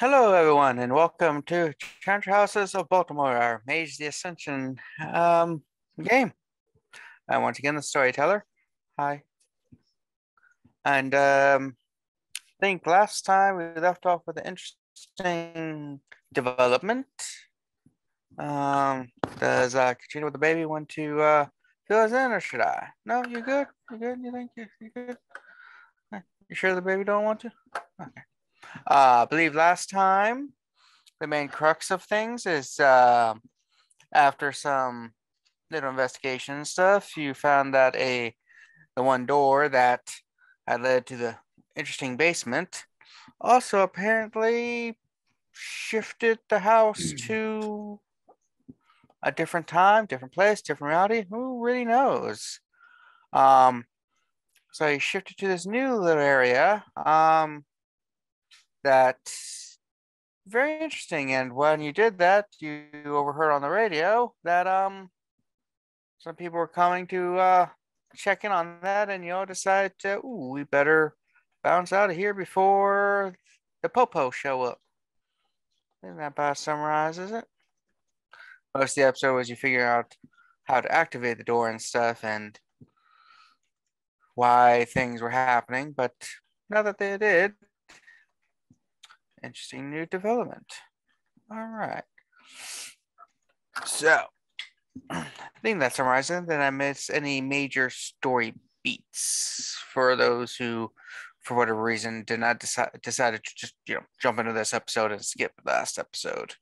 Hello, everyone, and welcome to Chantry Houses of Baltimore, our Mage the Ascension um, game. And once again, the storyteller. Hi. And um, I think last time we left off with an interesting development. Um, does uh, Katrina with the baby want to uh, fill us in, or should I? No, you're good? You're good? You think you you good? You sure the baby don't want to? Okay. Uh, I believe last time the main crux of things is uh, after some little investigation and stuff, you found that a the one door that had led to the interesting basement also apparently shifted the house to a different time, different place, different reality. Who really knows? Um, so you shifted to this new little area. Um, that's very interesting. And when you did that, you overheard on the radio that um some people were coming to uh check in on that, and you all decided to, ooh, we better bounce out of here before the popo show up. Isn't that about summarizes it? Most of the episode was you figure out how to activate the door and stuff and why things were happening, but now that they did, interesting new development. All right. So, I think that summarizes it. Did I miss any major story beats for those who, for whatever reason, did not decide decided to just you know jump into this episode and skip the last episode?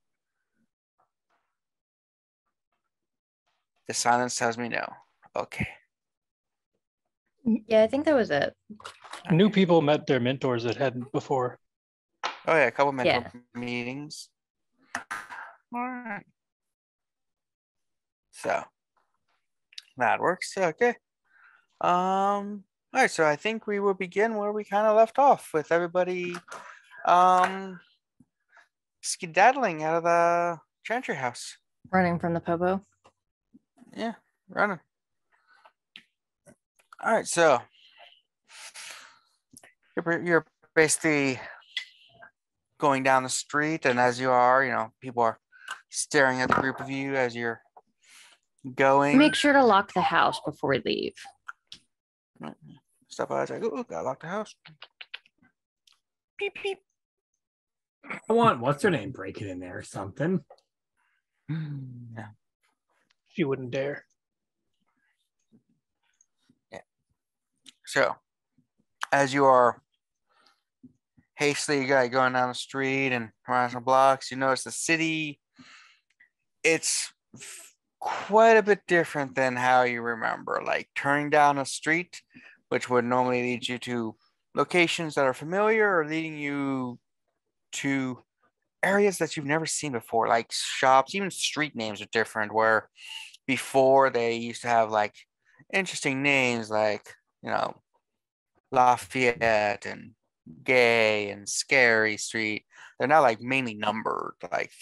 The silence tells me no. Okay. Yeah, I think that was it. New people met their mentors that hadn't before. Oh yeah, a couple mental Yeah. meetings. All right. So that works. Okay. Um. All right. So I think we will begin where we kind of left off with everybody, um, skedaddling out of the Chantry house. Running from the popo. Yeah, running. All right, so you're, you're basically going down the street, and as you are, you know, people are staring at the group of you as you're going. Make sure to lock the house before we leave. Stuff I was like, oh, gotta lock the house. Beep beep. I want what's her name break it in there or something. Hmm, yeah. She wouldn't dare. yeah So, as you are hastily go- going down the street and around some blocks, you notice the city. It's quite a bit different than how you remember. Like turning down a street, which would normally lead you to locations that are familiar, or leading you to areas that you've never seen before, like shops. Even street names are different. Where before they used to have like interesting names, like you know, Lafayette and Gay and Scary Street. They're not like mainly numbered, like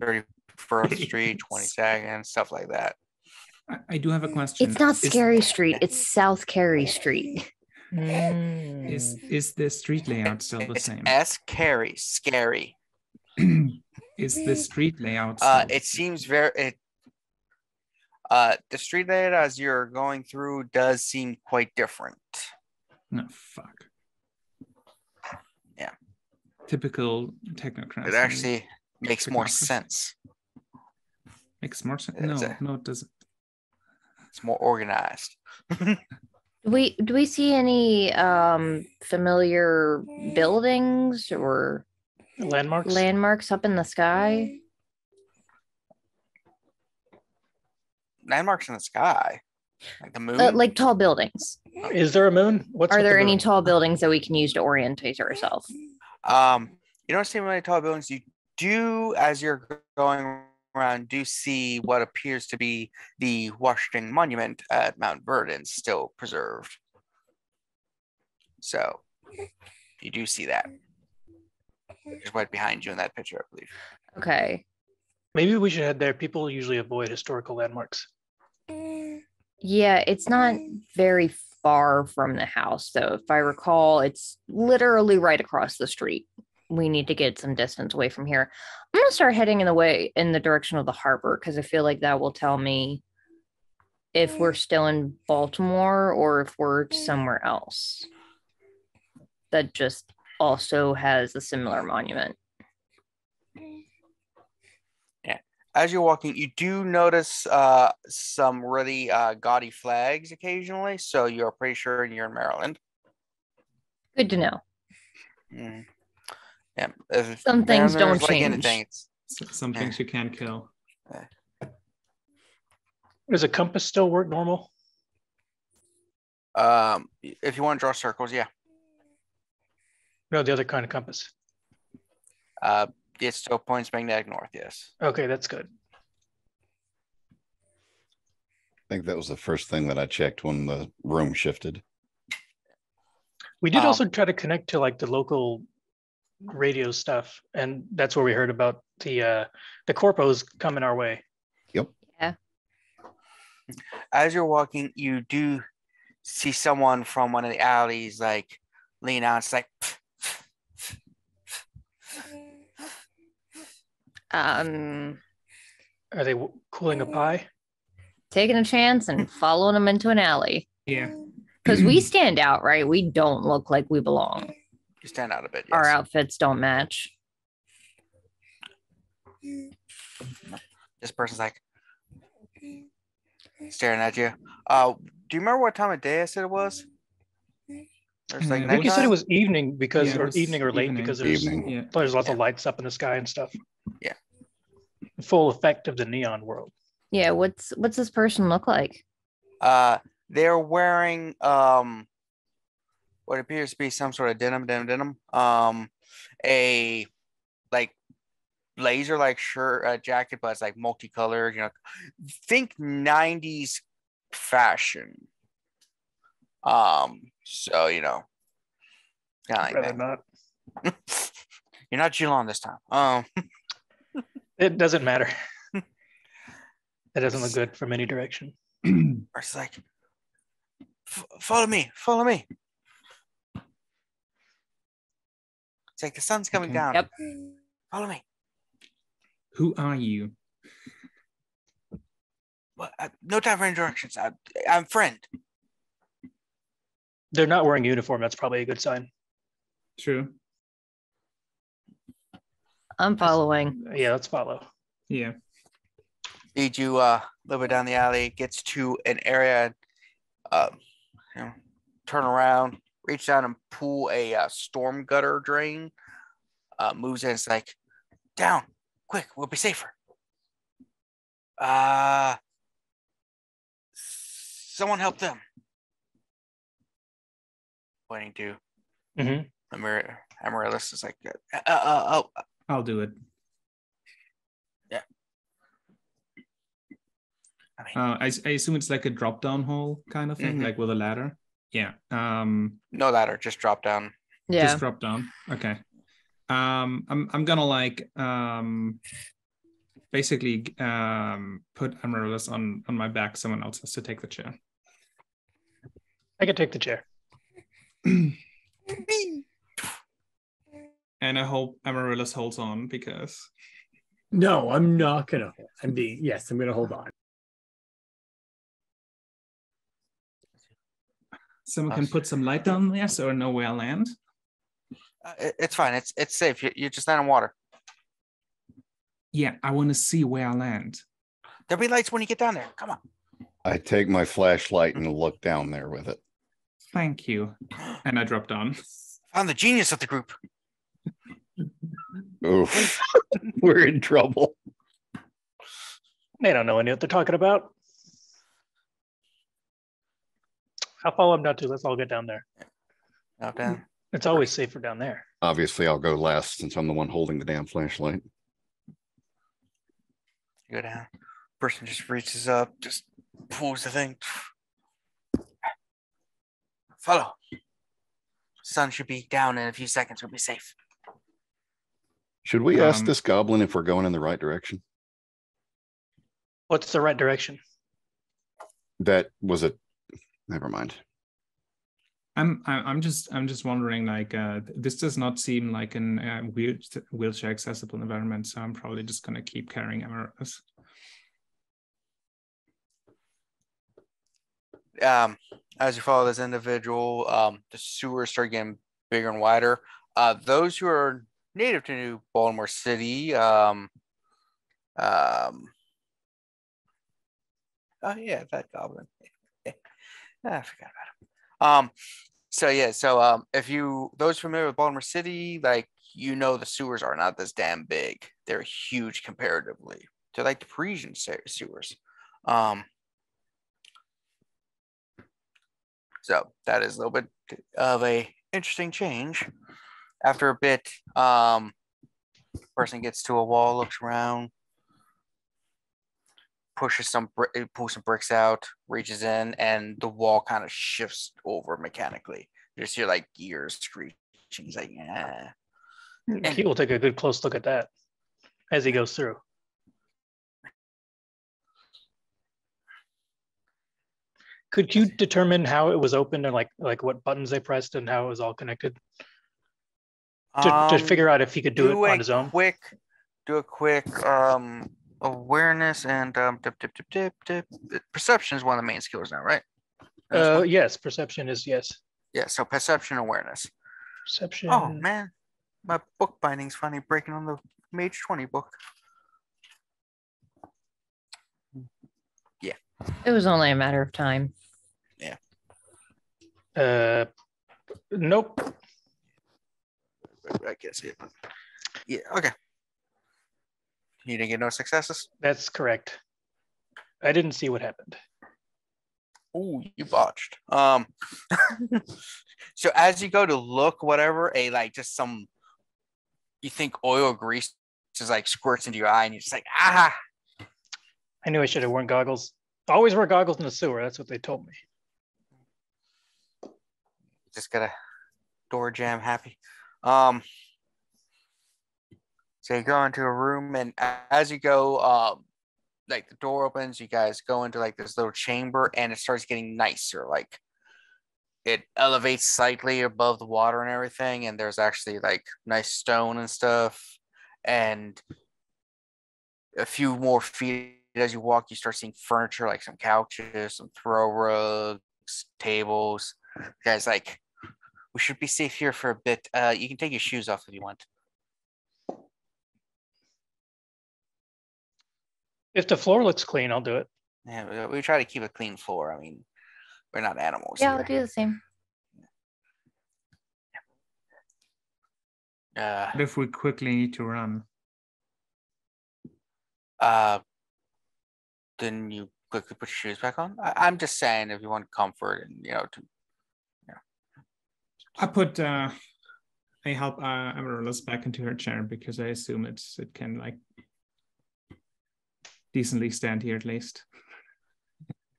31st Street, 22nd, stuff like that. I, I do have a question. It's not Is- Scary Street. It's South Carey Street. Is is the street layout still the It's same? S Carey, Scary. is the street layout still Uh, it same? seems very. It, uh, the street layout as you're going through does seem quite different. no fuck. Yeah. Typical technocrat. It actually makes more sense. makes more sense. No, a- no, it doesn't. It's more organized. Do we do we see any um familiar buildings or Landmarks. landmarks up in the sky? Landmarks in the sky, like the moon. Uh, like tall buildings. Is there a moon? What's Are with the there any tall buildings that we can use to orientate ourselves? Um, you don't see many tall buildings. You do, as you're going around, do see what appears to be the Washington Monument at Mount Vernon still preserved. So you do see that. It's right behind you in that picture, I believe. Okay. Maybe we should head there. People usually avoid historical landmarks. Yeah, it's not very far from the house, So If I recall, it's literally right across the street. we need to get some distance away from here. I'm gonna start heading in the way in the direction of the harbor because I feel like that will tell me if we're mm. still in Baltimore or if we're mm. somewhere else that just also has a similar monument. Mm. As you're walking, you do notice uh, some really uh, gaudy flags occasionally. So you're pretty sure you're in Maryland. Good to know. Mm. Yeah. if Some things don't like change. anything, it's- S- Some Yeah. things you can't kill. Does a compass still work normal? Um, if you want to draw circles, yeah. No, the other kind of compass. Uh, it still points magnetic north. Yes. Okay, that's good. I think that was the first thing that I checked when the room shifted. We did Um, also try to connect to like the local radio stuff, and that's where we heard about the uh the corpos coming our way. Yep. Yeah. As you're walking, you do see someone from one of the alleys like lean out. It's like, Um, Are they w- cooling a pie? taking a chance and following them into an alley Yeah. because we stand out, right? We don't look like we belong. you stand out a bit. Our outfits don't match. This person's like staring at you. Uh, do you remember what time of day I said it was? There's like I think you said it was evening because, Yeah, or evening or late evening. because there's Evening. Yeah. there's lots of lights up in the sky and stuff. Yeah. Full effect of the neon world. Yeah, what's what's this person look like? Uh, they're wearing um, what appears to be some sort of denim, denim, denim. Um, a like blazer like shirt, uh, jacket, but it's like multicolored. You know, think '90s fashion. Um, so you know, kind like Rather that. not. You're not Geelong this time. Um, It doesn't matter. It doesn't look good from any direction. or it's like, "F- follow me, follow me. It's like the sun's coming Okay. down. Yep. Follow me. Who are you? Well, uh, no time for introductions. I, I'm friend. They're not wearing uniform. That's probably a good sign. True. I'm following. Yeah, let's follow. Yeah. Lead you uh, a little bit down the alley. Gets to an area. Uh, you know, turn around, reach down and pull a uh, storm gutter drain. Uh, moves in. It's like, down, quick. We'll be safer. Uh, someone help them. Pointing to hmm Amar- Amaryllis is like, uh, uh, uh, oh, I'll do it. Yeah. I mean, Uh, I, s- I assume it's like a drop down hole kind of thing, Mhm. like with a ladder. Yeah. Um, no ladder, just drop down. Yeah. just drop down. Okay. Um, I'm I'm gonna like um, basically um put Amaryllis on on my back. Someone else has to take the chair. I can take the chair. And I hope Amaryllis holds on because No, I'm not gonna. I'm being yes, I'm gonna hold on. someone can put some light down there so I know where I land. Uh, it- it's fine. It's it's safe. You, you just land in water. Yeah, I want to see where I land. There'll be lights when you get down there. Come on. I take my flashlight and look down there with it. Thank you. And I drop down. Found the genius of the group. Oof, we're in trouble. They don't know any of what they're talking about. I'll follow them down too. Let's all get down there. Now down. It's always safer down there. Obviously, I'll go last since I'm the one holding the damn flashlight. You go down. Person just reaches up, just pulls the thing. Follow. Sun should be down in a few seconds. We'll be safe. Should we ask Um, this goblin if we're going in the right direction? What's the right direction? That was a, never mind. I'm I'm I'm just I'm just wondering like uh this does not seem like an uh, wheel, wheelchair accessible environment, so I'm probably just gonna keep carrying Amaryllis. um, as you follow this individual, um, the sewers start getting bigger and wider. Uh, those who are native to New Baltimore City, um, um, oh yeah, that goblin. I forgot about him. Um, so yeah, so um, if you those familiar with Baltimore City, like you know, the sewers are not this damn big. They're huge comparatively to like the Parisian sewers. Um, So that is a little bit of a interesting change. After a bit, um, person gets to a wall, looks around, pushes some bri- pulls some bricks out, reaches in, and the wall kind of shifts over mechanically. You just hear like gears screeching. He's like, yeah. He will take a good close look at that as he goes through. Could you determine how it was opened and like like what buttons they pressed and how it was all connected to, to Um, figure out if he could do, it a on his own? Quick, do a quick um awareness and um dip, dip, dip, dip, dip. Perception is one of the main skills now, right? This Uh, one? yes, perception is yes. yeah. So perception awareness. Perception. Oh man, my book binding's finally breaking on the Mage Twenty book. Yeah. It was only a matter of time. Uh, nope. I can't see it. Yeah. Okay. You didn't get no successes. That's correct. I didn't see what happened. Oh, you botched. Um. so as you go to look, whatever, a like just some, you think oil grease just like squirts into your eye, and you're just like, ah. I knew I should have worn goggles. Always wear goggles in the sewer. That's what they told me. Just got a door jam happy. Um, so you go into a room, and as you go, um, like the door opens, you guys go into like this little chamber, and it starts getting nicer. Like it elevates slightly above the water and everything, and there's actually like nice stone and stuff, and a few more feet as you walk, you start seeing furniture like some couches, some throw rugs, tables. Guys, like we should be safe here for a bit. Uh, you can take your shoes off if you want. If the floor looks clean, I'll do it. Yeah, we- we try to keep a clean floor. I mean, we're not animals. Yeah, I'll do the same. Uh, What if we quickly need to run? uh, then you quickly put your shoes back on. I, I'm just saying, if you want comfort and you know, to, I put uh I help uh Amaryllis back into her chair because I assume it's it can like decently stand here at least.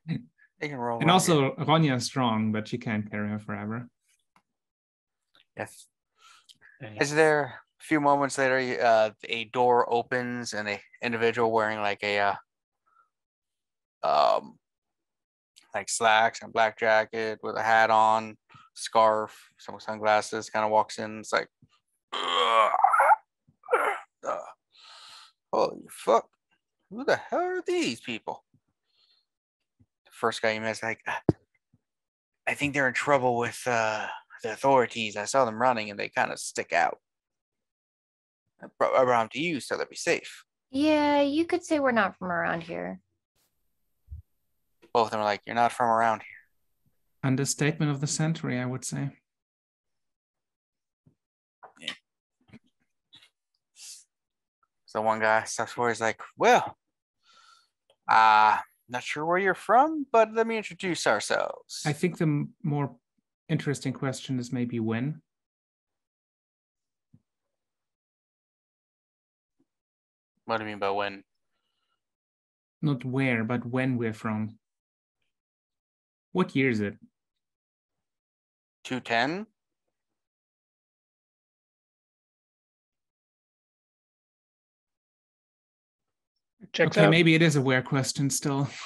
they can roll. And on also Ronja is strong, but she can't carry her forever. Yes. Is there a few moments later, uh, a door opens and a individual wearing like a, uh, um, like slacks and black jacket with a hat on, scarf, some sunglasses, kind of walks in. It's like, uh, holy fuck, who the hell are these people? The first guy you met is like, "Ah, I think they're in trouble with uh, the authorities. I saw them running and they kind of stick out. I brought them to you so they'll be safe. Yeah, you could say we're not from around here. Both of them are like, You're not from around here. Understatement of the century, I would say. So one guy steps forward, he's like, Well, uh, not sure where you're from, but let me introduce ourselves. I think the m- more interesting question is maybe when. what do you mean by when? Not where, but when we're from. What year is it? 210? Checks okay, out. maybe it is a where question still.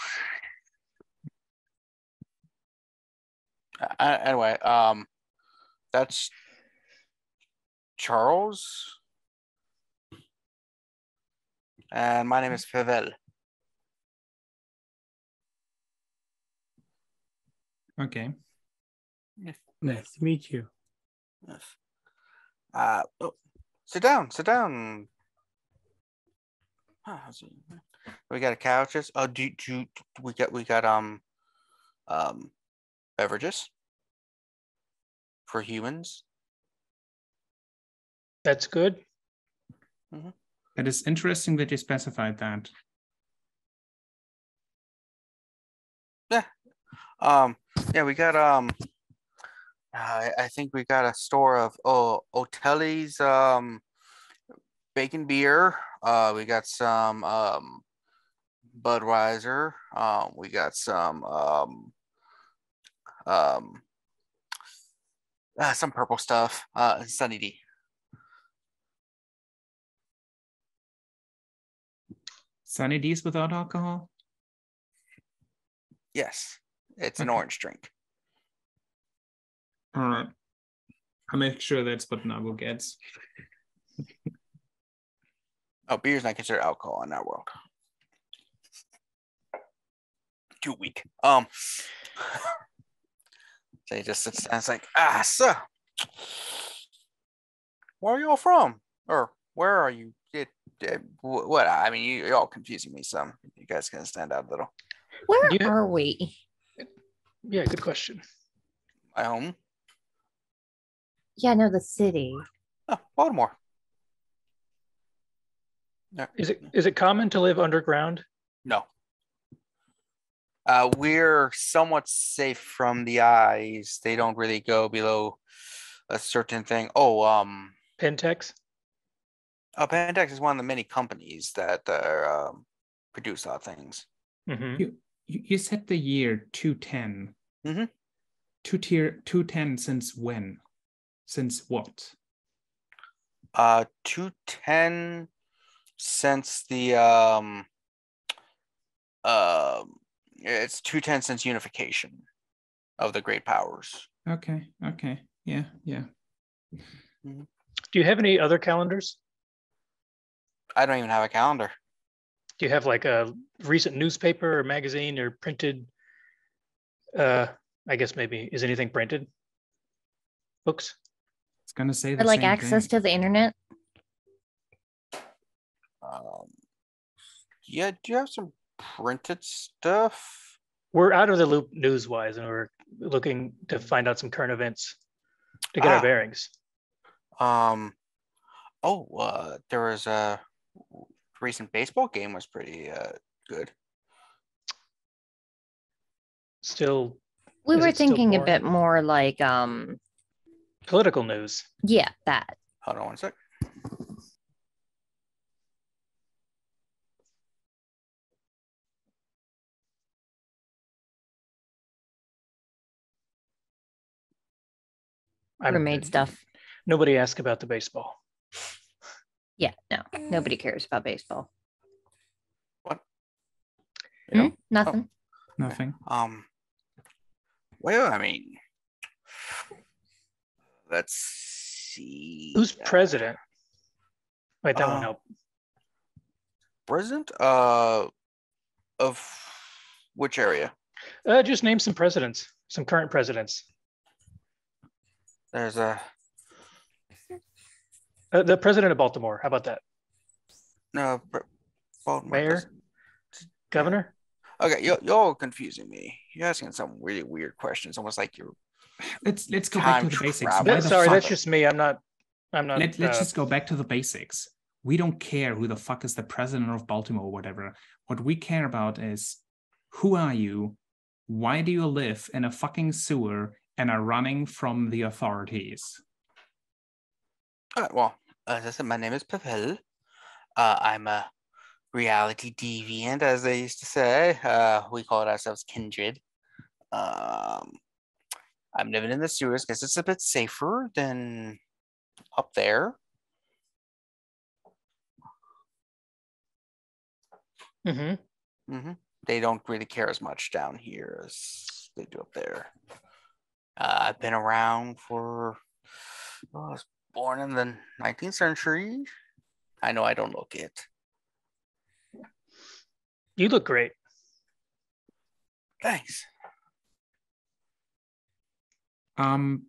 Uh, anyway, um, that's Charles, and my name is Pavel. Okay. Nice to meet you. Yes. Uh, oh, sit down, sit down. We got a couches. Oh, do, do we got we got um um beverages for humans? That's good. It is interesting that you specified that. Um, yeah, we got um. I, I think we got a store of oh Otelli's um bacon beer. Uh, we got some um Budweiser. Um, we got some um um uh, some purple stuff. Uh, Sunny D. Sunny D's without alcohol? Yes, it's an orange drink. All right. I'll make sure that's what Nabu gets. Oh, beer is not considered alcohol in our world. Too weak. Um. So he just sits down. It's like, ah, sir. Where are you all from? Or where are you? It, it, what? I mean, you, you're all confusing me some. You guys can stand out a little. Where Yeah. are we? Yeah, good question. My home? Yeah, no, the city. Oh, Baltimore. No, Is it is it common to live underground? No. Uh, we're somewhat safe from the eyes. They don't really go below a certain thing. Oh, um, Pentex? uh, Pentex is one of the many companies that uh, um, produce our things. hmm You, you you said the year 210. Mhm. Two tier 210 since when? Since what? Uh, two ten since the um, um, it's two ten since unification of the great powers. Okay, okay. Yeah, yeah. Do you have any other calendars? I don't even have a calendar. Do you have like a recent newspaper or magazine or printed? Uh, I guess maybe is anything printed? Books? It's gonna say Or the like same access thing. to the internet? Um, yeah, do you have some printed stuff? We're out of the loop news wise, and we're looking to find out some current events to get Ah. our bearings. Um, oh, uh, there was a recent baseball game was pretty uh good. Still We were thinking a bit more like um political news. yeah, that. Hold on one sec. I'm- Roommate stuff. Nobody asked about the baseball. Yeah, no. Nobody cares about baseball. What? Hmm? know? Nothing. Nothing. Um, well, I mean, let's see. Who's uh, president? Wait, that uh, won't help. President? Uh, of which area? Uh, just name some presidents, some current presidents. There's a Uh, the president of Baltimore. How about that? no. pre- Baltimore Mayor? president. Governor? Okay, you y'all confusing me. You're asking some really weird questions, almost like you're. Let's let's go back to the basics. That- the sorry, fuck- that's just me. I'm not. I'm not. Let, let's uh, just go back to the basics. We don't care who the fuck is the president of Baltimore or whatever. What we care about is who are you? Why do you live in a fucking sewer and are running from the authorities? Uh, well, as I said, my name is Pavel. Uh, I'm a reality deviant, as they used to say. Uh, we call it ourselves kindred. Um, I'm living in the sewers because it's a bit safer than up there. mhm. hmm They don't really care as much down here as they do up there. Uh, I've been around for. well, I was born in the 19th century. I know I don't look it. You look great. Thanks. Um,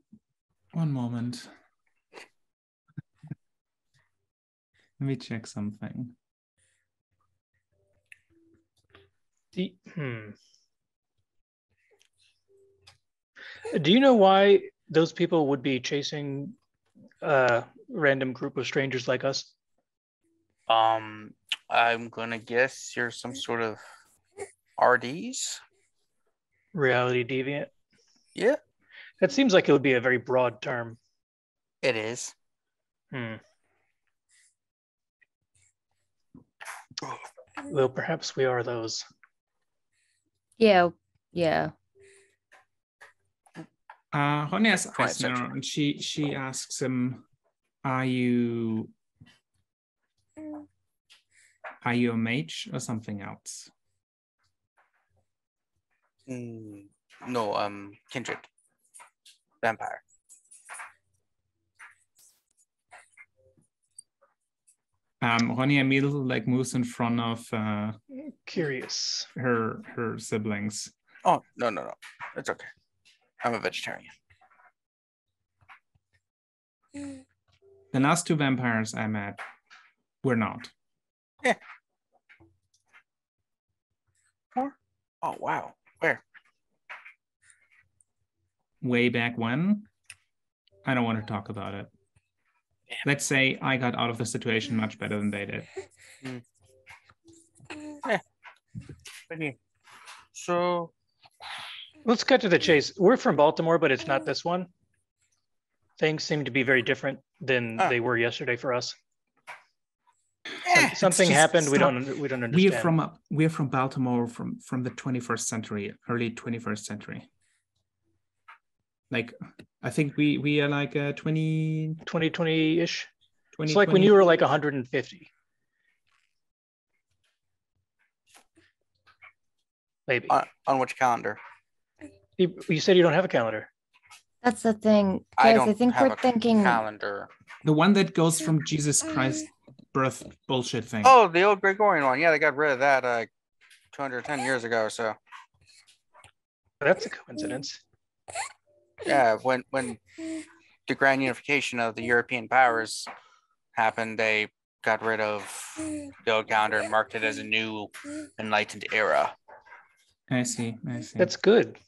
one moment. Let me check something. Do- hmm. Do you know why those people would be chasing a random group of strangers like us? Um, I'm gonna guess you're some sort of RDs. Reality deviant? Yeah, That seems like it would be a very broad term. it is. Hmm. Well, perhaps we are those. Yeah, yeah. Uh, Honey has Twentieth asked her, and she she asks him, "Are you are you a mage or something else?" Mm, no, um, kindred, vampire. Um, Ronnie immediately like moves in front of uh, Curious. her her siblings. Oh no, no, no, it's okay. I'm a vegetarian. The last two vampires I met were not. Oh wow, where? Way back when, I don't want to talk about it. Let's say I got out of the situation much better than they did. Hmm. Okay. So Let's cut to the chase. We're from Baltimore, but it's not this one. Things seem to be very different than Ah. they were yesterday for us. eh, Something just- happened. We don't. We don't understand. We're from we're from Baltimore from from the 21st century, early 21st century. Like I think we we are like uh 20 2020 ish. 20 It's like when you were like 150. Maybe. on, on which calendar? You, you said you don't have a calendar. That's the thing. I Guys, don't I, think have we're a thinking calendar. the one that goes from Jesus Christ birth bullshit thing. Oh, the old Gregorian one. Yeah, they got rid of that uh 210 years ago. So That's a coincidence. yeah, when when the grand unification of the European powers happened, they got rid of the old calendar and marked it as a new enlightened era. I see. I see. That's good.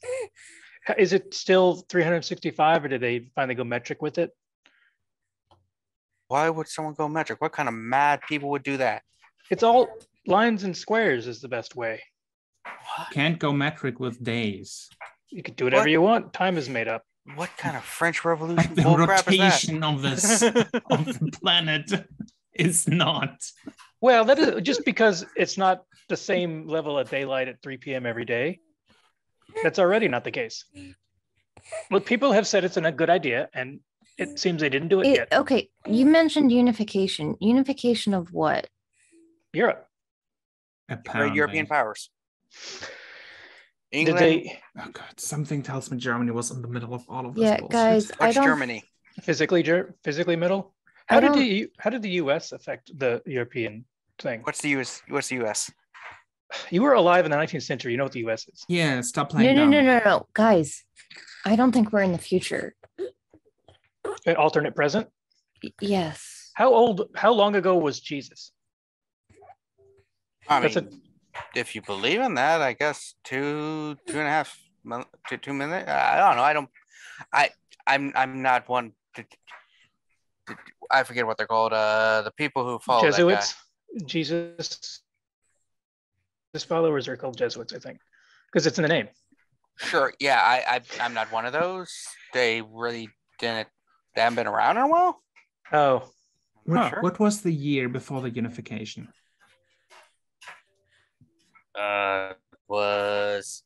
Is it still 365 or did they finally go metric with it? Why would someone go metric? What kind of mad people would do that? It's all lines and squares is the best way. What? Can't go metric with days. You could do whatever What? you want. Time is made up. What kind of French Revolution the bullcrap is that? rotation of this of the planet is not. Well, that is just because it's not the same level of daylight at 3 p.m. every day. That's already not the case. But people have said it's a good idea, and it seems they didn't do it It- yet. okay, you mentioned unification. Unification of what? Europe. Great Apparently. European powers. England, they Oh god, something tells me Germany was in the middle of all of this. Yeah, bullshit. guys, I don't. Germany? physically Ger- physically middle? I How did don't- the how did the U.S. affect the European thing? What's the US? What's the US? You were alive in the 19th century. You know what the U.S. is. Yeah, stop playing no, dumb. no, no, no, guys. I don't think we're in the future. An alternate present. Y- Yes. How old? How long ago was Jesus? I That's a- mean, if you believe in that, I guess two, two and a half, mon- two, two minutes. I don't know. I don't. I, I'm, I'm not one. To, to- I forget what they're called. Uh, the people who follow. Jesuits. Jesus. His followers are called Jesuits, I think, because it's in the name. Sure. Yeah. I, I, I'm not one of those. They really didn't. They haven't been around in a while. Oh, I'm Huh, sure. What was the year before the unification? Uh, was.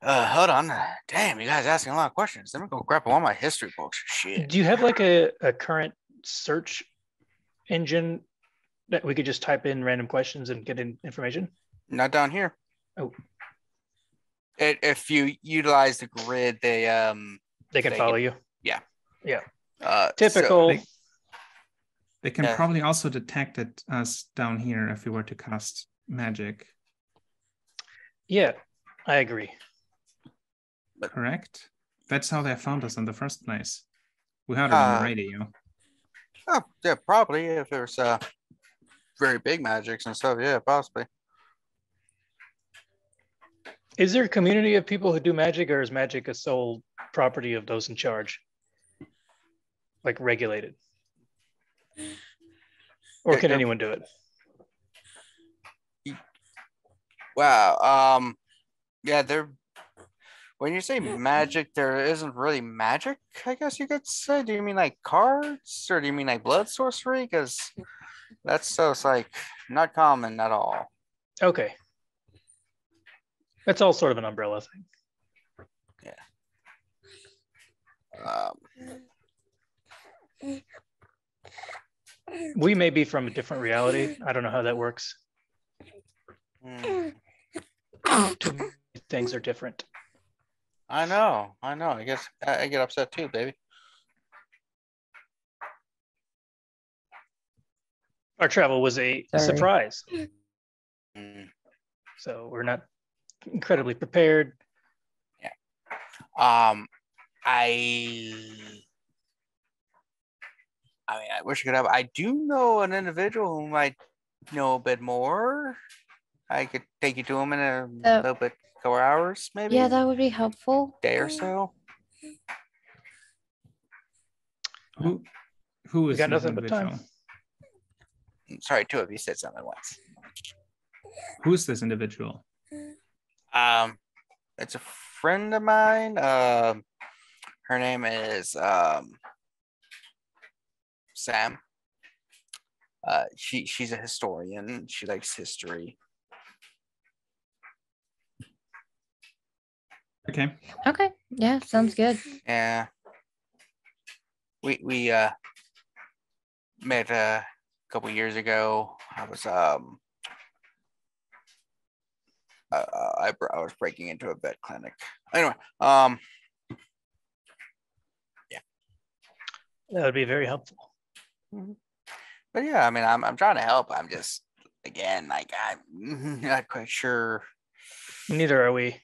Uh, hold on. Damn, you guys asking a lot of questions. Let me go grab all my history books. Shit. do you have like a, a current search engine that we could just type in random questions and get in information? Not down here. Oh. It, if you utilize the grid, they um They can They follow can- you. uh so- Typical. They- They can Yeah. probably also detect it us down here if we were to cast magic, yeah, I agree. Correct? That's how they found us in the first place. We heard it on Uh, the radio. oh, yeah, probably if there's uh very big magics and stuff. Yeah, possibly. Is there a community of people who do magic, or is magic a sole property of those in charge? Like regulated? Or can yeah. anyone do it? Wow. Um. Yeah, there. When you say magic, there isn't really magic. I guess you could say. Do you mean like cards, or do you mean like blood sorcery? Because that's so it's like not common at all. Okay. That's all sort of an umbrella thing. Yeah. Um, We may be from a different reality. I don't know how that works. Too many Things are different. I know. I know. I guess I, I get upset too, baby. Our travel was a Sorry. surprise, Mm. so we're not incredibly prepared. Yeah. Um, I. I mean, I wish I could have. I do know an individual who might know a bit more. I could take you to him in a Uh, little bit, couple hours, maybe. Yeah, that would be helpful. day or so. Who who We got this nothing but time. Mm, Sorry, two of you said something once. Who is this individual? Um, it's a friend of mine. Um, her name is um Sam. Uh, she she's a historian. She likes history. Okay. Okay. Yeah, sounds good. Yeah. We we uh met uh, a couple years ago. I was um uh, uh, I I was breaking into a vet clinic. Anyway, um yeah. That would be very helpful. but yeah, I mean I'm I'm trying to help. I'm just again like I'm not quite sure Neither are we.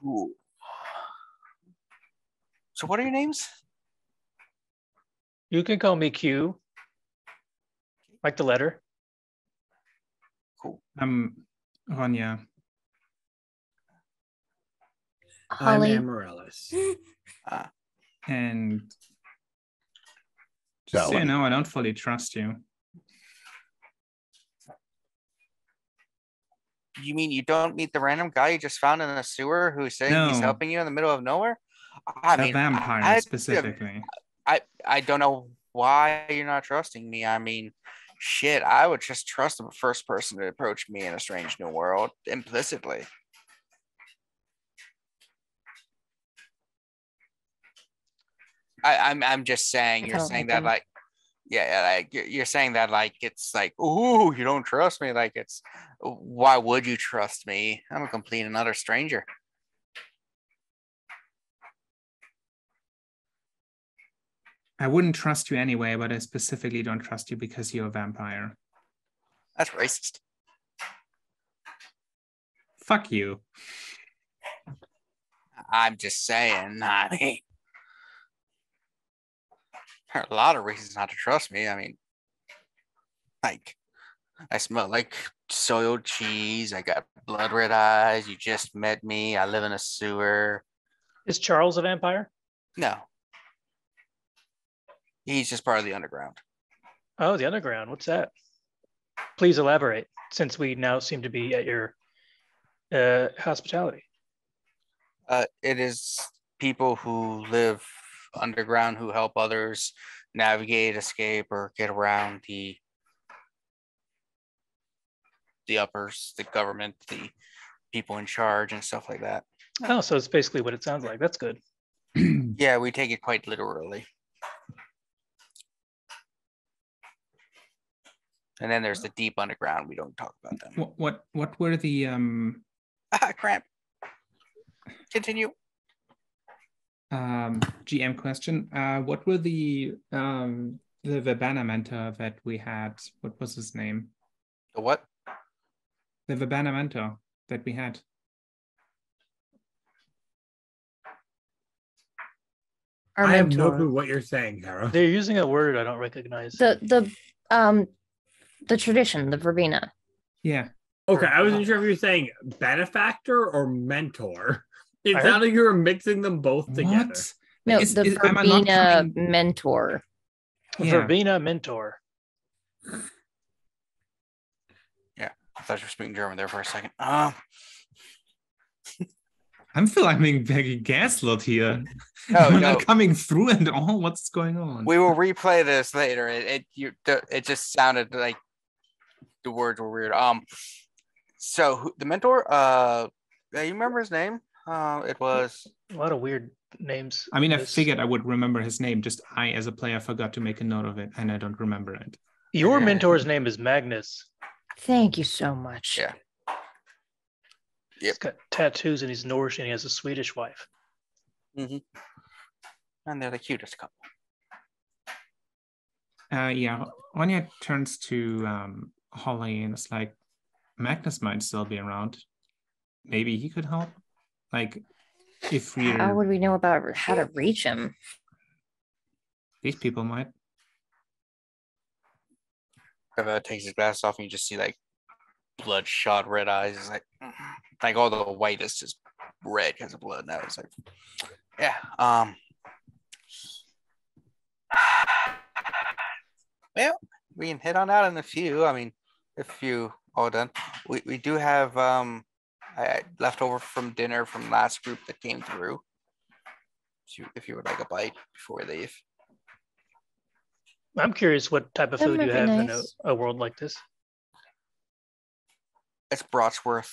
Who. So what are your names? You can call me Q, like the letter. Cool. Um, Ronja. I'm Holly. Amaryllis. And just so you know, I don't fully trust you. You mean you don't meet the random guy you just found in a sewer who's saying he's helping you in the middle of nowhere? I the mean, vampire I- specifically. I I don't know why you're not trusting me. I mean, shit, I would just trust the first person to approach me in a strange new world implicitly. I, I'm I'm just saying you're saying that like yeah, like you're, saying that like it's like ooh you don't trust me like it's oh, why would you trust me I'm a complete and utter stranger I wouldn't trust you anyway, but I specifically don't trust you because you're a vampire. that's racist Fuck you. I'm just saying I mean there are a lot of reasons not to trust me I mean like I smell like soiled cheese I got blood red eyes you just met me I live in a sewer Is Charles a vampire? no he's just part of the underground Oh, the underground. What's that? Please elaborate, since we now seem to be at your uh, hospitality. Uh, it is people who live underground who help others navigate, escape, or get around the the uppers, the government, the people in charge, and stuff like that. Oh, so it's basically what it sounds like. That's good. Yeah, we take it quite literally. And then there's the deep underground. We don't talk about them. what what what were the um Ah, cramp. Continue. Um, GM question. Uh, what were the um the Verbena mentor that we had? What was his name? The what? The Verbena mentor that we had. Our I have no clue what you're saying, Kara. They're using a word I don't recognize. The the um the tradition, the verbena. Yeah. Okay, I wasn't sure if you were saying benefactor or mentor. It I sounded like you were mixing them both together. What? No, Is- the is- am verbena coming- mentor. Yeah. Verbena mentor. I thought you were speaking German there for a second. Um, I'm feeling being very gaslit here. No, I'm no. not coming through and all. What's going on? we will replay this later. It it you it just sounded like the words were weird. Um, so who, the mentor, uh, you remember his name? Uh, it was A lot of weird names. I mean, I This- figured I would remember his name. Just I, as a player, forgot to make a note of it, and I don't remember it. Your Yeah. mentor's name is Magnus. Thank you so much. Yeah. He's got tattoos and he's Norse and he has a Swedish wife. Mm-hmm. and they're the cutest couple. Uh, yeah, Anya turns to um, Holly and is like, Magnus might still be around. Maybe he could help. Like, if we're How would we know about how to reach him? these people might. Trevor takes his glasses off and you just see like bloodshot red eyes. It's like like all the white is just red because of blood now. It's like yeah. Um well, we can hit on out in a few. I mean, if you all done. We we do have um I leftover from dinner from last group that came through. If you, if you would like a bite before we leave. I'm curious what type of That food might you be have in a, a world like this. It's Brotsworth.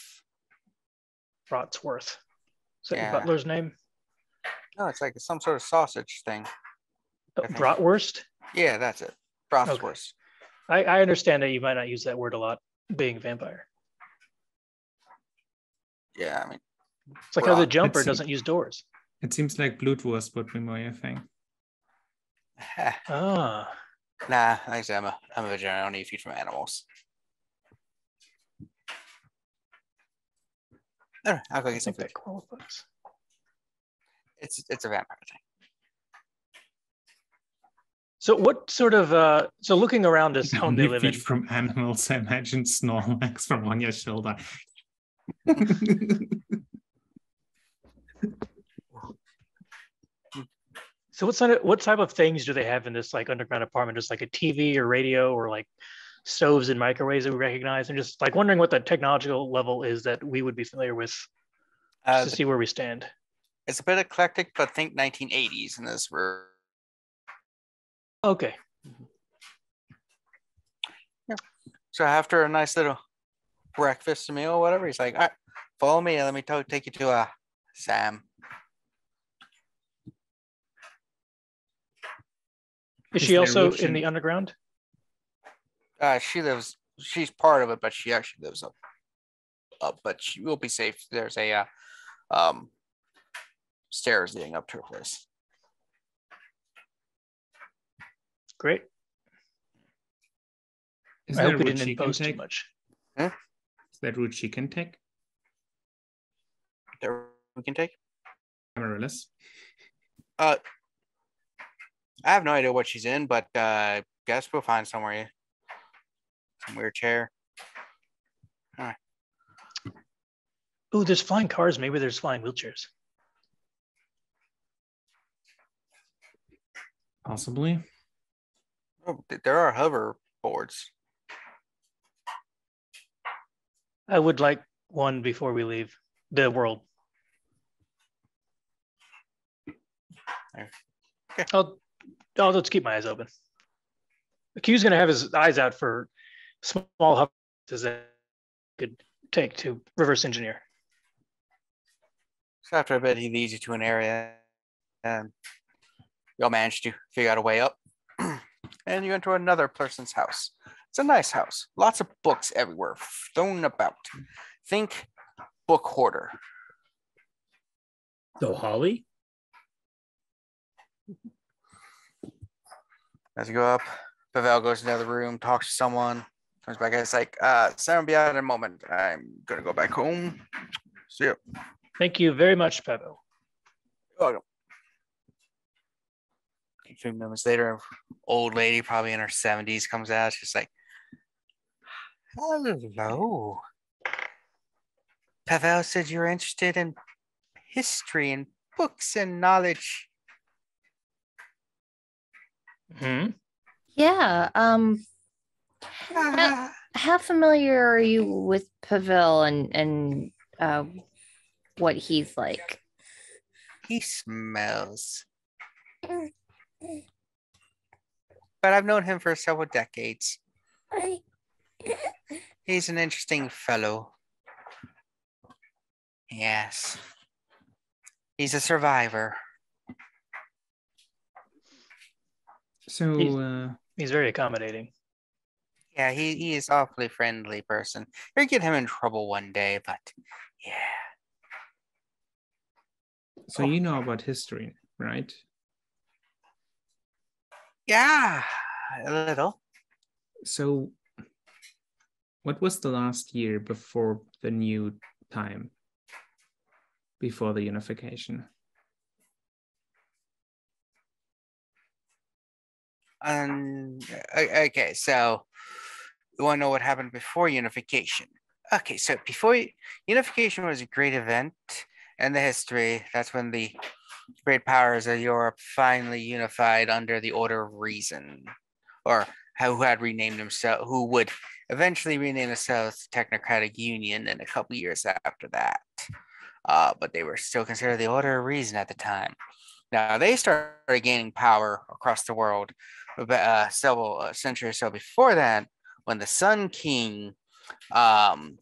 Brotsworth. Is that Yeah. your butler's name? No, it's like some sort of sausage thing. Oh, I Bratwurst? Yeah, that's it. Brothwurst. I, I understand that you might not use that word a lot being a vampire. Yeah, I mean, It's like how the jumper It's- doesn't use doors. It seems like Blutwurst would be more your thing. Ah, nah, like I said, I'm a, I'm a vegetarian. I don't eat food from animals. All right, I'll go get some think food. qualifies. It's it's a vampire thing. So what sort of uh so looking around this home they Only live in, feed from animals. I imagine Snorlax from on your shoulder. So what sort of what type of things do they have in this like underground apartment? Just like a TV or radio or like stoves and microwaves that we recognize? I'm just like wondering what the technological level is that we would be familiar with Uh, to see where we stand. it's a bit eclectic, but think 1980s in this room. Okay. Yeah. So after a nice little breakfast meal or whatever, he's like, "All right, follow me and let me ta- take you to uh, Sam." Is Is she also in in- the underground? Uh, she lives. She's part of it, but she actually lives up. Up, but she will be safe. There's a uh, um stairs leading up to her place. Great. Is I hope we didn't impose too much. Is that route she can take? There we can take. Amaryllis. Uh, I have no idea what she's in, but uh, guess we'll find somewhere. Some weird chair. Ooh, there's flying cars. Maybe there's flying wheelchairs. Possibly. Oh, there are hoverboards. I would like one before we leave the world. Okay. I'll, I'll just keep my eyes open. Q's going to have his eyes out for small hovers that could take to reverse engineer. So after a bit, he leads you to an area, um, and you'll manage to figure out a way up. and you enter another person's house. It's a nice house. Lots of books everywhere, thrown about. Think book hoarder. So Holly? As you go up, Pavel goes into the room, talks to someone, comes back. It's like, uh, someone be out in a moment. I'm gonna go back home. See you. Thank you very much, Pavel. You're Welcome. A few moments later, old lady, probably in her 70s, comes out. She's like, Hello. Pavel said you're interested in history and books and knowledge. Hmm? Yeah. Um. Ah, How familiar are you with Pavel and and uh, what he's like? he smells. But I've known him for several decades. He's an interesting fellow. Yes. He's a survivor. So He's- uh, He's very accommodating. Yeah, he, he is awfully friendly person. You'll get him in trouble one day, but yeah. so you know about history, right? Yeah, a little. So what was the last year before the new time? Before the unification? Um, okay, so you want to know what happened before unification? Okay, so before unification was a great event in the history. That's when the great powers of Europe finally unified under the Order of Reason, or who had renamed themselves, who would eventually rename themselves Technocratic Union in a couple years after that. Uh, but they were still considered the Order of Reason at the time. Now they started gaining power across the world uh, several uh, centuries or so before that, when the Sun King um,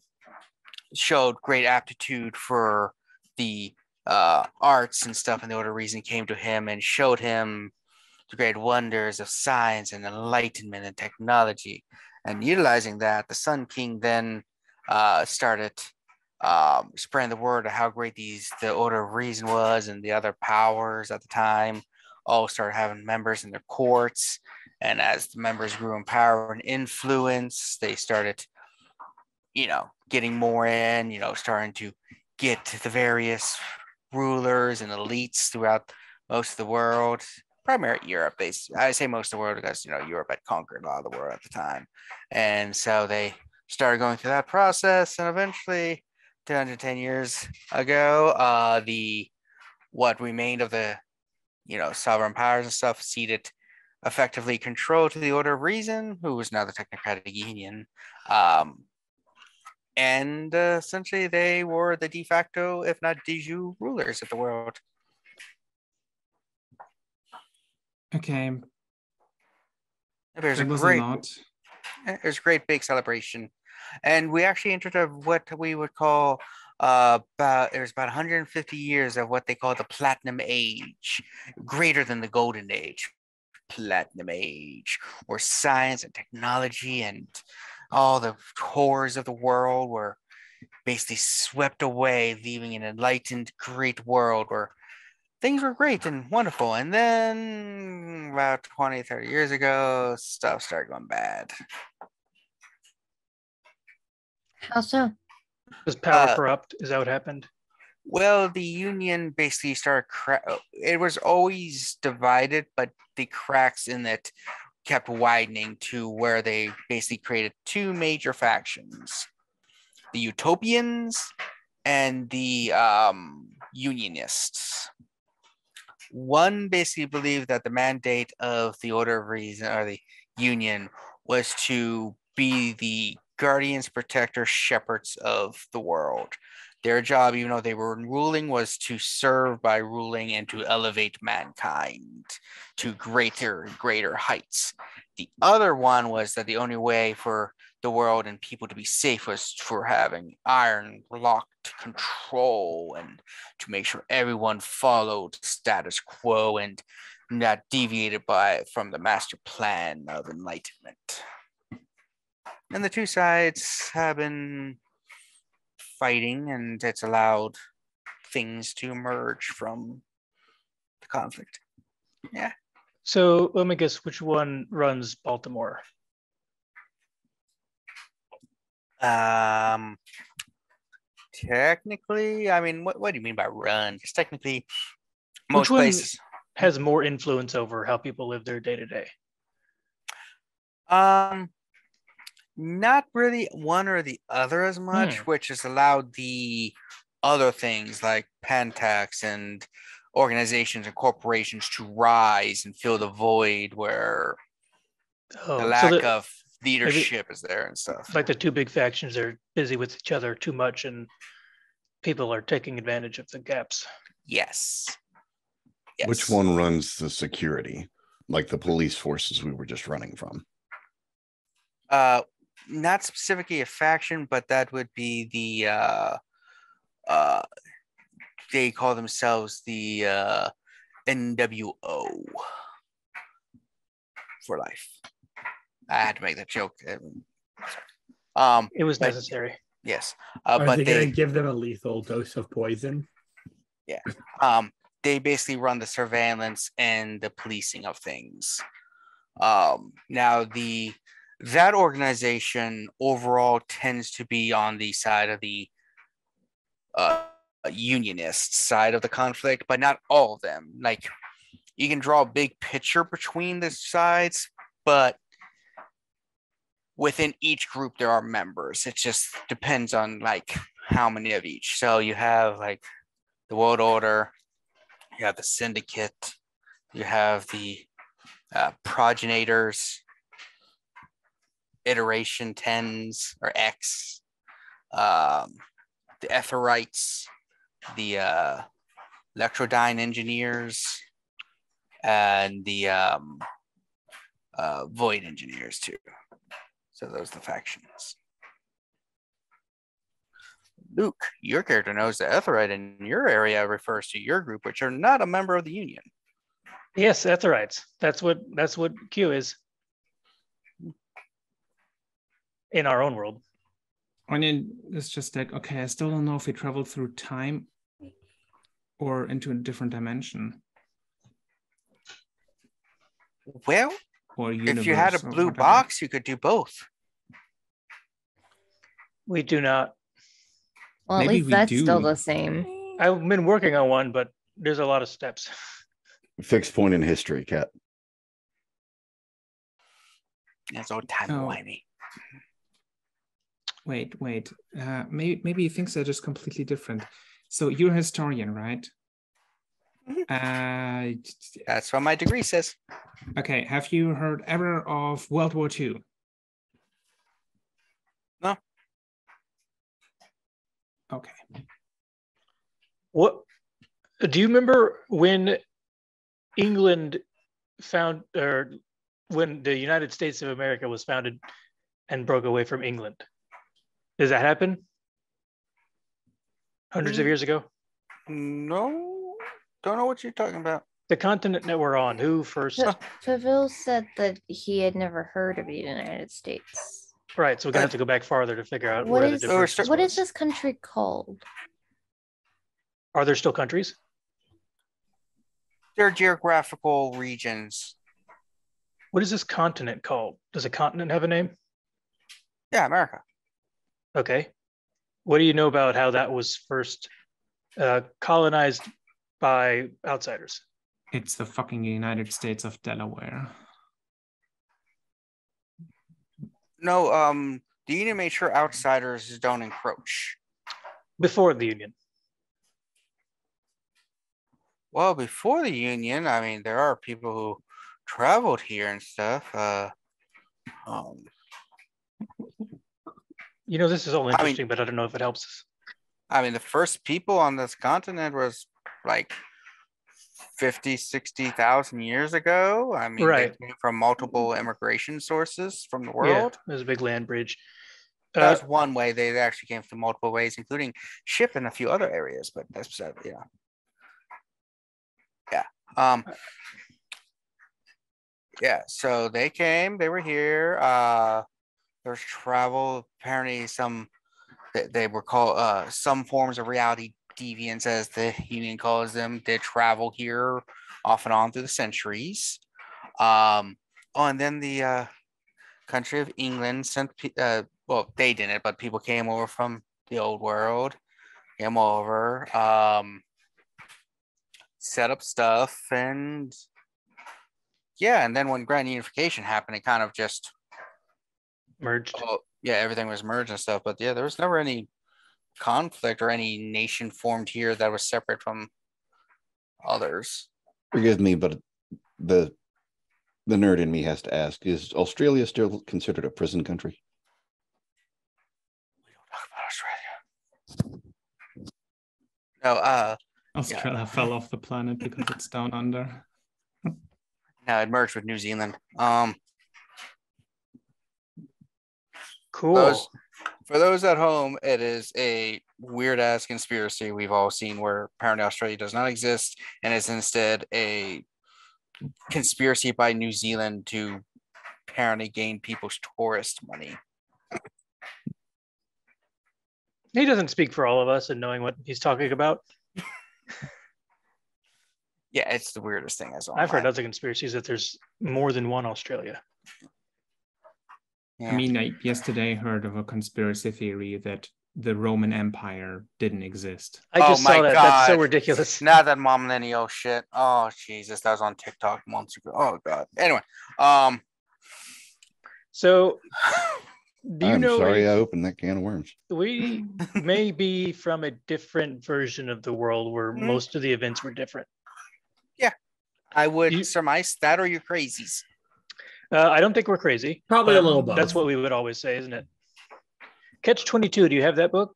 showed great aptitude for the uh, arts and stuff, and the Order of Reason came to him and showed him the great wonders of science and enlightenment and technology. And utilizing that, the Sun King then uh, started um, spreading the word of how great these the Order of Reason was, and the other powers at the time all started having members in their courts. And as the members grew in power and influence, they started, you know, getting more in, you know, starting to get to the various rulers and elites throughout most of the world, primarily Europe. They, I say most of the world because, you know, Europe had conquered a lot of the world at the time. And so they started going through that process. And eventually, 210 years ago, uh, the what remained of the you know, sovereign powers and stuff ceded effectively control to the Order of Reason, who was now the Technocratic Union. Um, and uh, essentially, they were the de facto, if not de jure, rulers of the world. Okay, There's a was great, a there's a great big celebration, and we actually entered a, what we would call uh, about there's about 150 years of what they call the Platinum Age, greater than the Golden Age. Platinum Age, where science and technology and all the horrors of the world were basically swept away, leaving an enlightened, great world where things were great and wonderful. And then about 20, 30 years ago, stuff started going bad. How so? Was power Uh, corrupt? Is that what happened? Well, the union basically started. Cra- it was always divided, but the cracks in it kept widening to where they basically created two major factions: the Utopians and the um, Unionists. One basically believed that the mandate of the Order of Reason or the Union was to be the guardians, protectors, shepherds of the world their job, even though they were ruling, was to serve by ruling and to elevate mankind to greater greater heights. The other one was that the only way for the world and people to be safest for having iron locked control and to make sure everyone followed status quo and not deviated by from the master plan of enlightenment. And the two sides have been fighting and it's allowed things to emerge from the conflict. Yeah. So let me guess which one runs Baltimore? Um, technically, I mean, what, what do you mean by run? Because technically, most places. Has more influence over how people live their day to day. Um, not really one or the other as much, Hmm. which has allowed the other things like Pentex and organizations and corporations to rise and fill the void where Oh, the so lack the- of leadership is there and stuff. like the two big factions are busy with each other too much and people are taking advantage of the gaps. yes. Yes. Which one runs the security? Like the police forces we were just running from. Uh, not specifically a faction, but that would be the uh, uh, they call themselves the uh, NWO for life. I had to make that joke. um, It was But- necessary. yes, uh, Are but they, they gonna give them a lethal dose of poison? um they basically run the surveillance and the policing of things um now the that organization overall tends to be on the side of the uh unionist side of the conflict but not all of them like you can draw a big picture between the sides but within each group there are members. It just depends on like how many of each. So you have like the world order you have the syndicate you have the uh, progenitors iteration 10s or x um, the etherites the uh, electrodyne engineers and the um, uh, void engineers too so those are the factions Luke, your character knows the Etherite in your area refers to your group, which are not a member of the Union. Yes, that's right. That's what that's what Q is. In our own world. I mean, it's just like, okay, I still don't know if we traveled through time or into a different dimension Well, or if you had a blue box, you could do both. We do not. Well, at least we that's still the same. I've been working on one, but there's a lot of steps. Fixed point in history, Kat. That's all time Oh. wimey. Wait, wait. Uh, maybe maybe things are just completely different. So you're a historian, right? Uh, That's what my degree says. okay. Have you heard ever of World War II? No. Okay. What do you remember when England found or when the United States of America was founded and broke away from England? Does that happen? Hundreds of Mm. years ago? No, don't know what you're talking about. The continent that we're on, who first? So- Pavel said that he had never heard of the United States. Right, so we're gonna have to go back farther to figure out What where is- the Or difference start- What is was. this country called? Are there still countries? They're geographical regions. What is this continent called? Does a continent have a name? Yeah, America. Okay. What do you know about how that was first uh, colonized by outsiders? It's the fucking United States of Delaware. No, um, the Union made sure outsiders don't encroach. Before the Union. Well, before the Union, I mean, there are people who traveled here and stuff. Uh, um, You know, this is all mean- interesting, but I don't know if it helps us. I mean, the first people on this continent was like 50, 60,000 years ago. I mean, Right. they came from multiple immigration sources from the world. Yeah, world. there's a big land bridge. Uh, That's one way they actually came from multiple ways, including ship and a few other areas, but that's, uh, yeah. Yeah. Um, yeah, so they came, they were here. Uh, there's travel, apparently some, they, they were called, uh, some forms of reality deviants, as the Union calls them, did travel here off and on through the centuries. Um, oh, and then the uh, country of England sent, uh, well, they didn't, but people came over from the old world, came over, um, set up stuff, and yeah, and then when Grand Unification happened, it kind of just Merged. Oh, yeah, everything was merged and stuff, but yeah, there was never any conflict or any nation formed here that was separate from others. Forgive me, but the the nerd in me has to ask: Is Australia still considered a prison country? We don't talk about Australia. No, uh, Australia fell off the planet because it's down under. no, it merged with New Zealand. Um, Cool. those for those at home, it is a weird ass conspiracy we've all seen where apparently Australia does not exist and is instead a conspiracy by New Zealand to apparently gain people's tourist money. He doesn't speak for all of us in knowing what he's talking about. Yeah, it's the weirdest thing as well. I've heard other conspiracies that there's more than one Australia. Yeah. I mean, I yesterday heard of a conspiracy theory that the Roman Empire didn't exist. I Oh just my saw that. That's so ridiculous. Not that mom lineal shit. Oh Jesus, that was on TikTok months ago. Oh god. Anyway, um, So, do you I'm know sorry I opened that can of worms. we may be from a different version of the world where Mhm. most of the events were different? Yeah, I would You- surmise that or you're crazies. Uh, I don't think we're crazy. Probably a little both. That's what we would always say, isn't it? Catch 22. Do you have that book?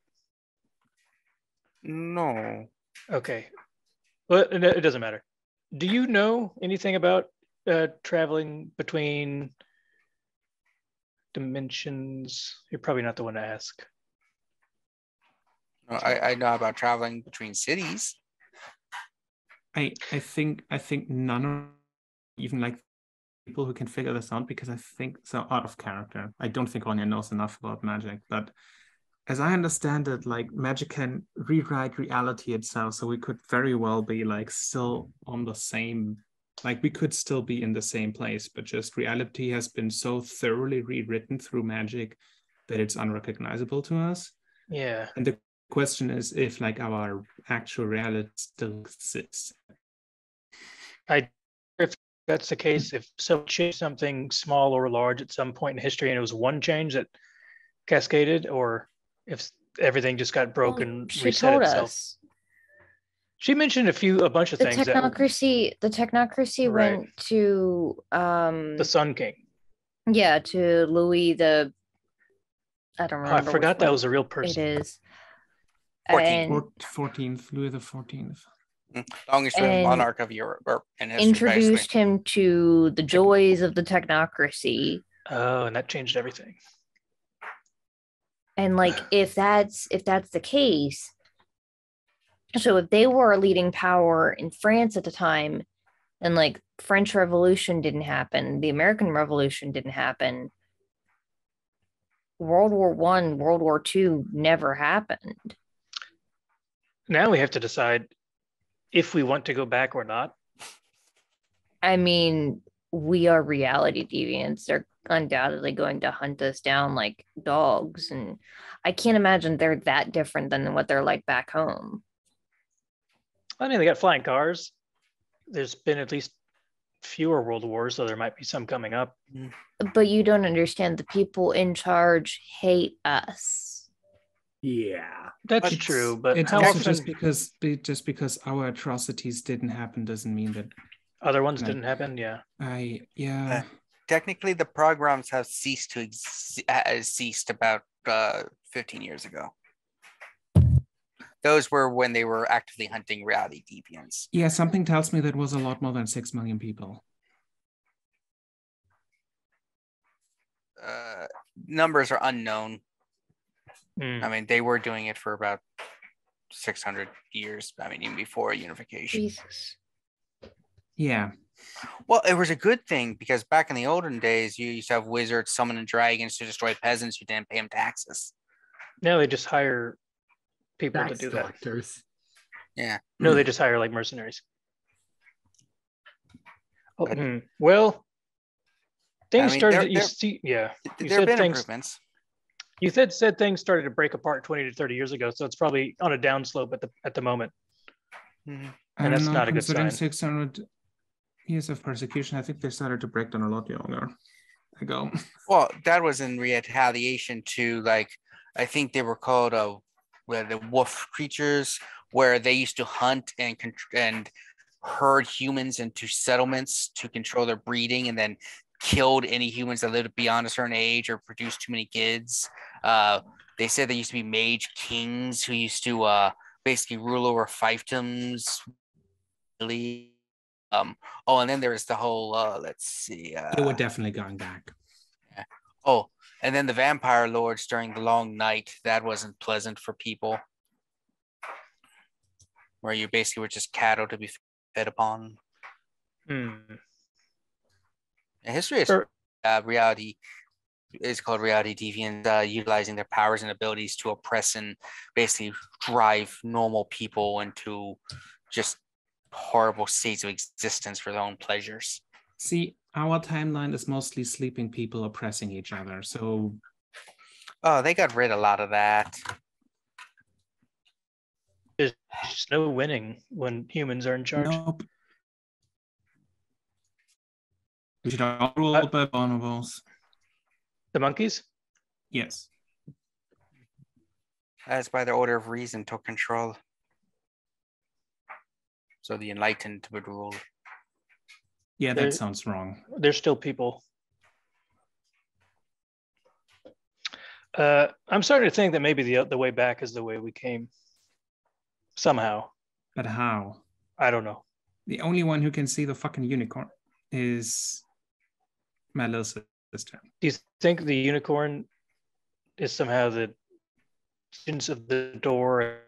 No. Okay. Well, it it doesn't matter. Do you know anything about uh, traveling between dimensions? You're probably not the one to ask. No, I, I know about traveling between cities. I I think I think none of even like people who can figure this out because I think so out of character. I don't think Anya knows enough about magic, but as I understand it, like magic can rewrite reality itself. So we could very well be like still on the same like we could still be in the same place, but just reality has been so thoroughly rewritten through magic that it's unrecognizable to us. Yeah. And the question is if like our actual reality still exists. I if that's the case, if someone changed something small or large at some point in history and it was one change that cascaded, or if everything just got broken, she reset told itself. us She mentioned a few, a bunch of the things that technocracy. The technocracy Right. went to um the Sun King. yeah to Louis the. I don't Oh, remember. I forgot that was a real person. It is. 14. And Fourteenth Louis the Fourteenth. Mm, longest And monarch of Europe or in history, introduced basically. him to the joys of the technocracy. Oh, and that changed everything. And like if that's if that's the case, so if they were a leading power in France at the time, then like French Revolution didn't happen, the American Revolution didn't happen. World War One, World War Two never happened. Now we have to decide if we want to go back or not. I mean, we are reality deviants. They're undoubtedly going to hunt us down like dogs. And I can't imagine they're that different than what they're like back home. I mean, they got flying cars. There's been at least fewer world wars, so there might be some coming up. But you don't understand the people in charge hate us. Yeah. That's It's- true, but it's also often just because be- just because our atrocities didn't happen doesn't mean that other ones Right. didn't happen? Yeah. I yeah. Technically, the programs have ceased to exist. Has ceased about uh, 15 years ago. Those were when they were actively hunting reality deviants. Yeah, something tells me that was a lot more than six million people. Uh, numbers are unknown. Hmm. I mean, they were doing it for about 600 years. I mean, even before unification. Jesus. Yeah. Well, it was a good thing because back in the olden days, you used to have wizards summoning dragons to destroy peasants who didn't pay them taxes. Now they just hire people to Tax do that. Yeah. No, they just hire like mercenaries. Oh, But- hmm. Well, things mean, started. there- to- you there- see, yeah. You there have said been things. improvements. You said said things started to break apart 20 to 30 years ago, so it's probably on a downslope at the at the moment. Mhm. I And don't that's know, not a good considering sign. 600 years of persecution, I think they started to break down a lot younger ago. Well, that was in retaliation to like I think they were called uh where the wolf creatures where they used to hunt and and herd humans into settlements to control their breeding and then killed any humans that lived beyond a certain age or produced too many kids. Uh, they said there used to be mage kings who used to uh, basically rule over fiefdoms. Really. Um, oh, and then there was the whole uh, let's see. Uh, they were definitely going back. Oh, and then the vampire lords during the long night. That wasn't pleasant for people. Where you basically were just cattle to be fed upon. Hmm. And history is Sure. uh, reality is called reality deviants, uh, utilizing their powers and abilities to oppress and basically drive normal people into just horrible states of existence for their own pleasures. See, our timeline is mostly sleeping people oppressing each other. So Oh, they got rid of a lot of that. There's just no winning when humans are in charge. nope. We should all rule Uh, by bonobos. The monkeys? Yes. As by the order of reason took control. So the enlightened would rule. Yeah, There- that sounds wrong. They're still people. Uh, I'm starting to think that maybe the the way back is the way we came. Somehow, But how? I don't know. The only one who can see the fucking unicorn is my little sister. Do you think the unicorn is somehow the students of the door?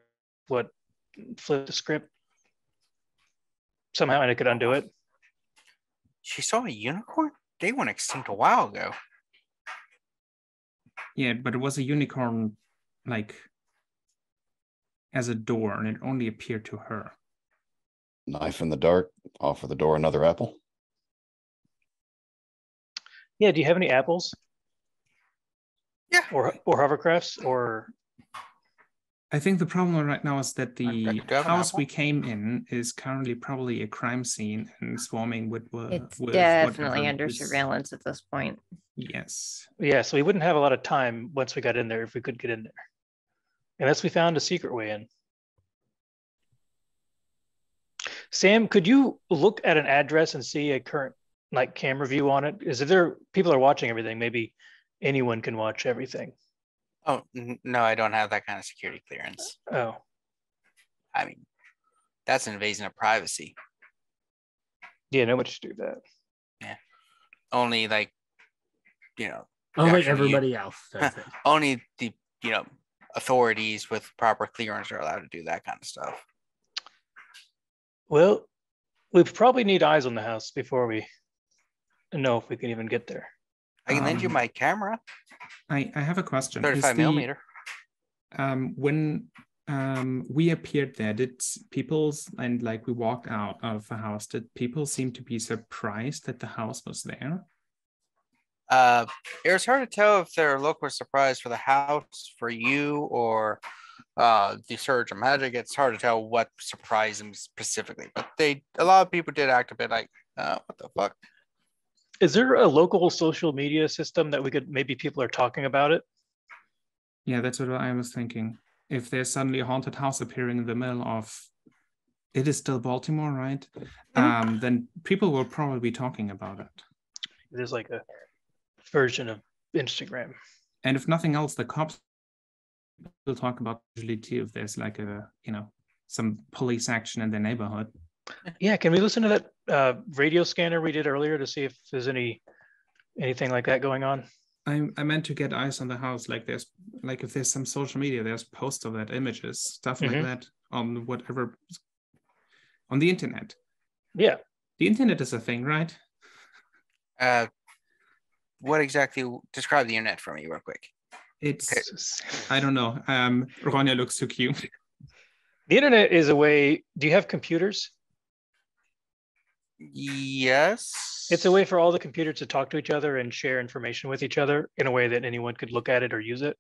What flipped the script somehow, and it could undo it? She saw a unicorn? They went extinct a while ago. Yeah, but it was a unicorn like as a door, and it only appeared to her. Knife in the dark, offer the door another apple. Yeah. Do you have any apples Yeah. or or hovercrafts or I think the problem right now is that the do you have an house we came in is currently probably a crime scene and swarming with. uh, It's with definitely under is- surveillance at this point. Yes. Yeah, so we wouldn't have a lot of time once we got in there if we could get in there. Unless we found a secret way in. Sam, could you look at an address and see a current like camera view on it? Is if there people are watching everything, maybe anyone can watch everything. Oh, no, I don't have that kind of security clearance. Oh, I mean, that's an invasion of privacy. yeah, nobody should do that. Yeah, only like, you know, Unlike Actually, you- everybody else. does only the, you know, authorities with proper clearance are allowed to do that kind of stuff. Well, we probably need eyes on the house before we know if we can even get there. I can lend you Um, my camera, I, I have a question. Is 35 the- millimeter. um, when um, we appeared there, did people and like we walked out of the house, did people seem to be surprised that the house was there? Uh, it was hard to tell if their look was surprised for the house, for you, or uh, the surge of magic. It's hard to tell what surprised them specifically, but they a lot of people did act a bit like, uh, what the fuck? Is there a local social media system that we could maybe people are talking about it? Yeah, that's what I was thinking. If there's suddenly a haunted house appearing in the middle of, it is still Baltimore, right? Um, then people will probably be talking about it. There's like a version of Instagram. And if nothing else, the cops will talk about usually too if there's like a you know some police action in their neighborhood. Yeah, can we listen to that uh, radio scanner we did earlier to see if there's any anything like that going on? I I meant to get eyes on the house. Like there's like if there's some social media, there's posts of that, images, stuff like Mhm. that on whatever on the internet. Yeah, The internet is a thing, right? Uh, what exactly? Describe the internet for me, real quick. It's Okay. I don't know. Um, Ronja looks too cute. The internet is a way. Do you have computers? Yes. It's a way for all the computers to talk to each other and share information with each other in a way that anyone could look at it or use it.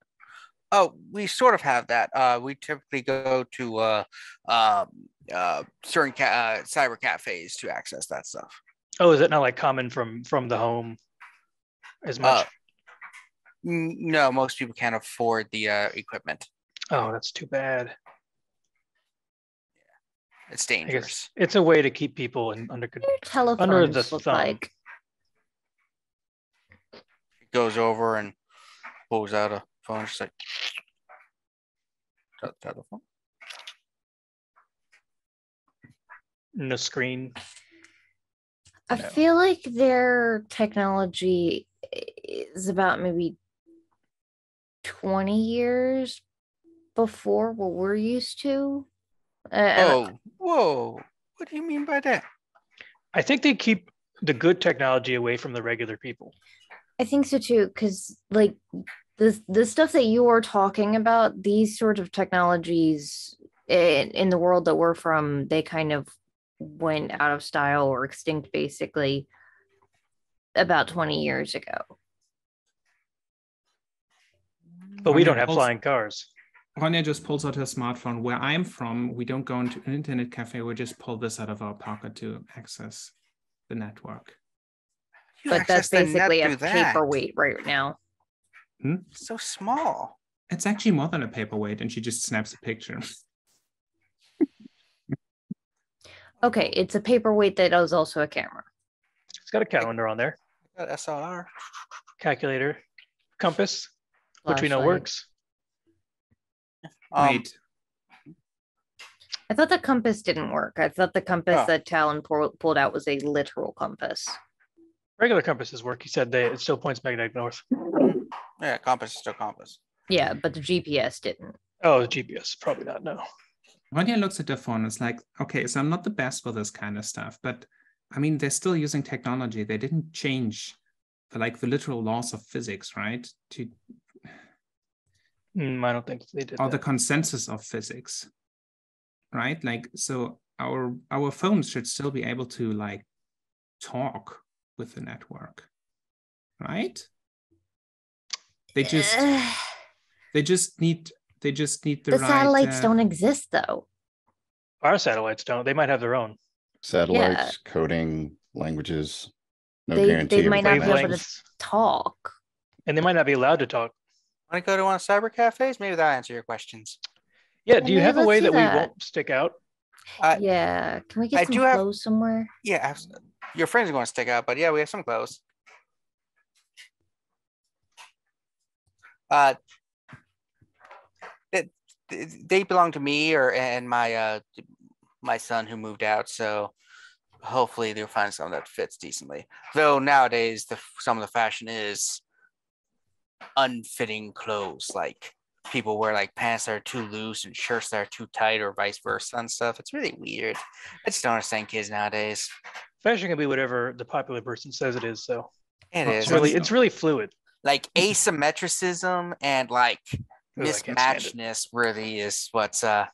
Oh, we sort of have that. Uh, we typically go to uh, um, uh, certain ca- uh, cyber cafes to access that stuff. Oh, is it not like common from from the home as Uh, much? No, most people can't afford the uh, equipment. oh, that's too bad. It's dangerous. it's a way to keep people in, under control. Under the look thumb. like Goes over and pulls out a phone. Just like "Tel- telephone. No screen. I No. feel like their technology is about maybe 20 years before what we're used to. Uh, and Oh, whoa! What do you mean by that? I think they keep the good technology away from the regular people. I think so too, because like the the stuff that you are talking about, these sort of technologies in, in the world that we're from, they kind of went out of style or extinct basically about 20 years ago. But we Anya don't have flying cars. Anya just pulls out her smartphone. Where I'm from, we don't go into an internet cafe. We just pull this out of our pocket to access the network. You but that's basically a through that. paperweight right now. Hmm? So small. It's actually more than a paperweight, and she just snaps a picture. Okay, it's a paperweight that is also a camera. It's got a calendar on there, Got SLR. calculator, compass, which we know flashlight. works. Um, Wait, I thought the compass didn't work. I thought the compass Oh. that Talon pull, pulled out was a literal compass. Regular compasses work. He said they it still points magnetic north. Yeah, compass is still compass. Yeah, but the GPS didn't. Oh, the GPS, probably not. No. Anya looks at the phone It's like, okay, so I'm not the best for this kind of stuff, but I mean, they're still using technology. They didn't change the like the literal laws of physics, right? To Mm, I don't think they did. or the consensus of physics, right? Like, so our our phones should still be able to like talk with the network, right? They just they just need they just need the, the right, satellites uh, don't exist though. Our satellites don't. They might have their own Satellites, coding, languages. No They- they guarantee. of might not be able to- Talk. and they might not be allowed to talk. Want to go to one of cyber cafes? Maybe that'll answer your questions. Yeah. Do you have a way do that, we won't stick out? Uh, yeah. Can we get I some do have- clothes somewhere? Yeah, abs- your friends are going to stick out, but yeah, we have some clothes. Uh, it, they belong to me or and my uh my son who moved out, so hopefully they'll find something that fits decently. Though nowadays the some of the fashion is unfitting clothes, like people wear like pants that are too loose and shirts that are too tight, or vice versa and stuff. It's really weird. I just don't understand kids nowadays. Fashion can be whatever the popular person says it is. So It Well, is it's really it's really fluid. like asymmetricism and like Ugh, I can't stand it. mismatchedness really is what's uh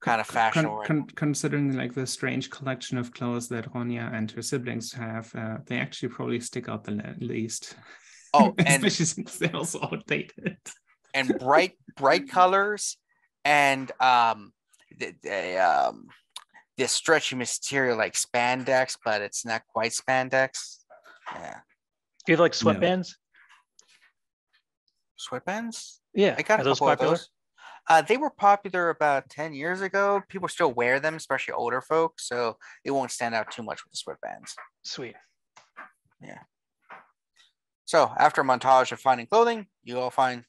kind of con- con- considering like the strange collection of clothes that Ronja and her siblings have, uh, they actually probably stick out the le- least. Oh, and especially since they're also outdated. and bright bright colors and um the, the um this stretchy material like spandex, but it's not quite spandex. Yeah, Do you have like No. sweatbands? sweatbands. Yeah. I got Are a those couple popular? of those. Uh, they were popular about 10 years ago. People still wear them, especially older folks, so it won't stand out too much with the sweatbands. Sweet. So after a montage of finding clothing, you all find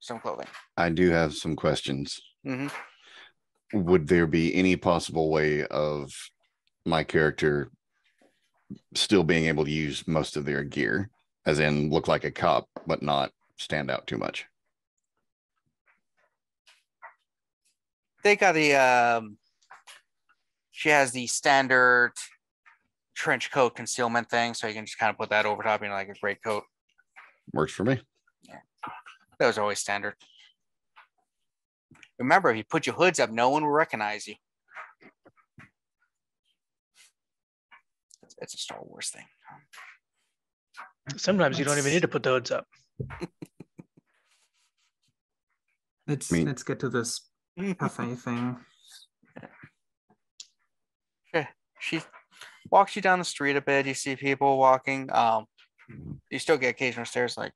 some clothing. I do have some questions. hmm Would there be any possible way of my character still being able to use most of their gear, as in look like a cop, but not stand out too much? They got the um she has the standard trench coat concealment thing, so you can just kind of put that over top, you know, like a great coat. Works for me. Yeah. That was always standard. Remember, if you put your hoods up, no one will recognize you. It's, it's a Star Wars thing. Sometimes you don't even need to put the hoods up. Let's mean- let's get to this cafe thing. she walks you down the street a bit. You see people walking. Um, you still get occasional stares, like,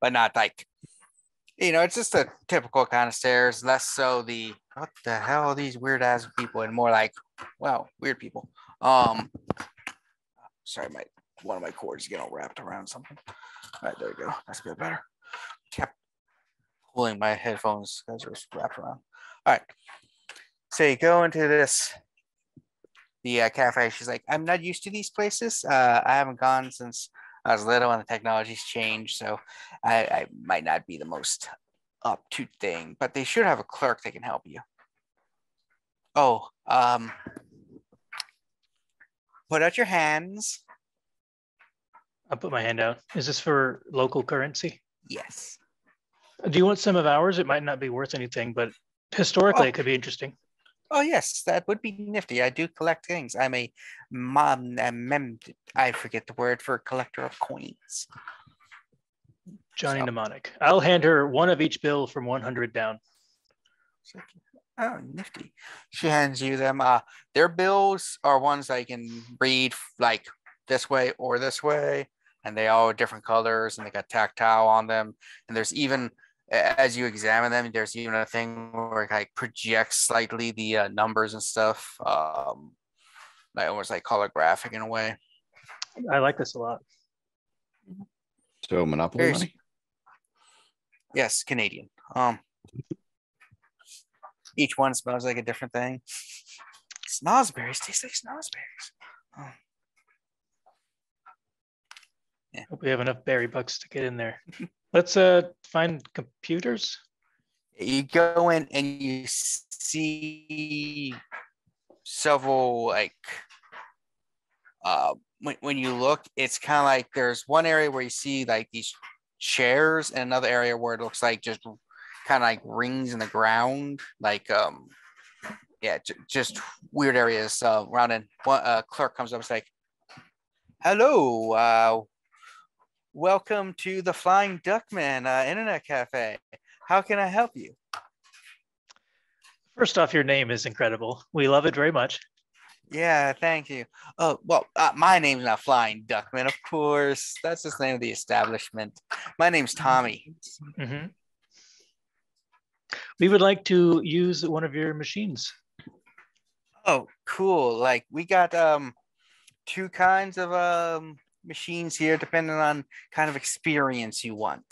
but not like, you know, it's just a typical kind of stares. Less so the what the hell are these weird ass people, and more like, wow, weird people. Um, sorry, my one of my cords getting all wrapped around something. All right, there you go. That's a bit better. Kept pulling my headphones because it was wrapped around. All right. So you go into this the uh, cafe. She's like, I'm not used to these places. Uh, I haven't gone since I was little, and the technology's changed, so I, I might not be the most up to thing. But they should have a clerk that can help you. Oh, um, put out your hands. I'll put my hand out. Is this for local currency? Yes. Do you want some of ours? It might not be worth anything, but historically Oh. it could be interesting. Oh yes, that would be nifty. I do collect things. I'm a mom. a mem- I forget the word for collector of coins. Johnny So- Mnemonic. I'll hand her one of each bill from 100 down. Oh, nifty. She hands you them. Uh, their bills are ones I can read like this way or this way, and they all are different colors, and they got tactile on them. And there's even as you examine them, there's even a thing where it like projects slightly the uh, numbers and stuff. Um, like almost like holographic in a way. I like this a lot. So Monopoly Very money. Yes, Canadian. Um, each one smells like a different thing. Snozberries taste like snozberries. Oh, Hope we have enough berry bucks to get in there. Let's uh find computers. you go in and you see several like uh when, when you look it's kind of like there's one area where you see like these chairs and another area where it looks like just kind of like rings in the ground like um yeah j- just weird areas uh, around and one uh, clerk comes up and is like hello uh welcome to the flying duckman uh, internet cafe how can i help you First off, your name is incredible. We love it very much. Yeah, thank you. Oh, well, uh, my name's not Flying Duckman, of course. That's just the name of the establishment. My name's Tommy. Mhm. We would like to use one of your machines. Oh, cool. Like we got um two kinds of um machines here, depending on kind of experience you want.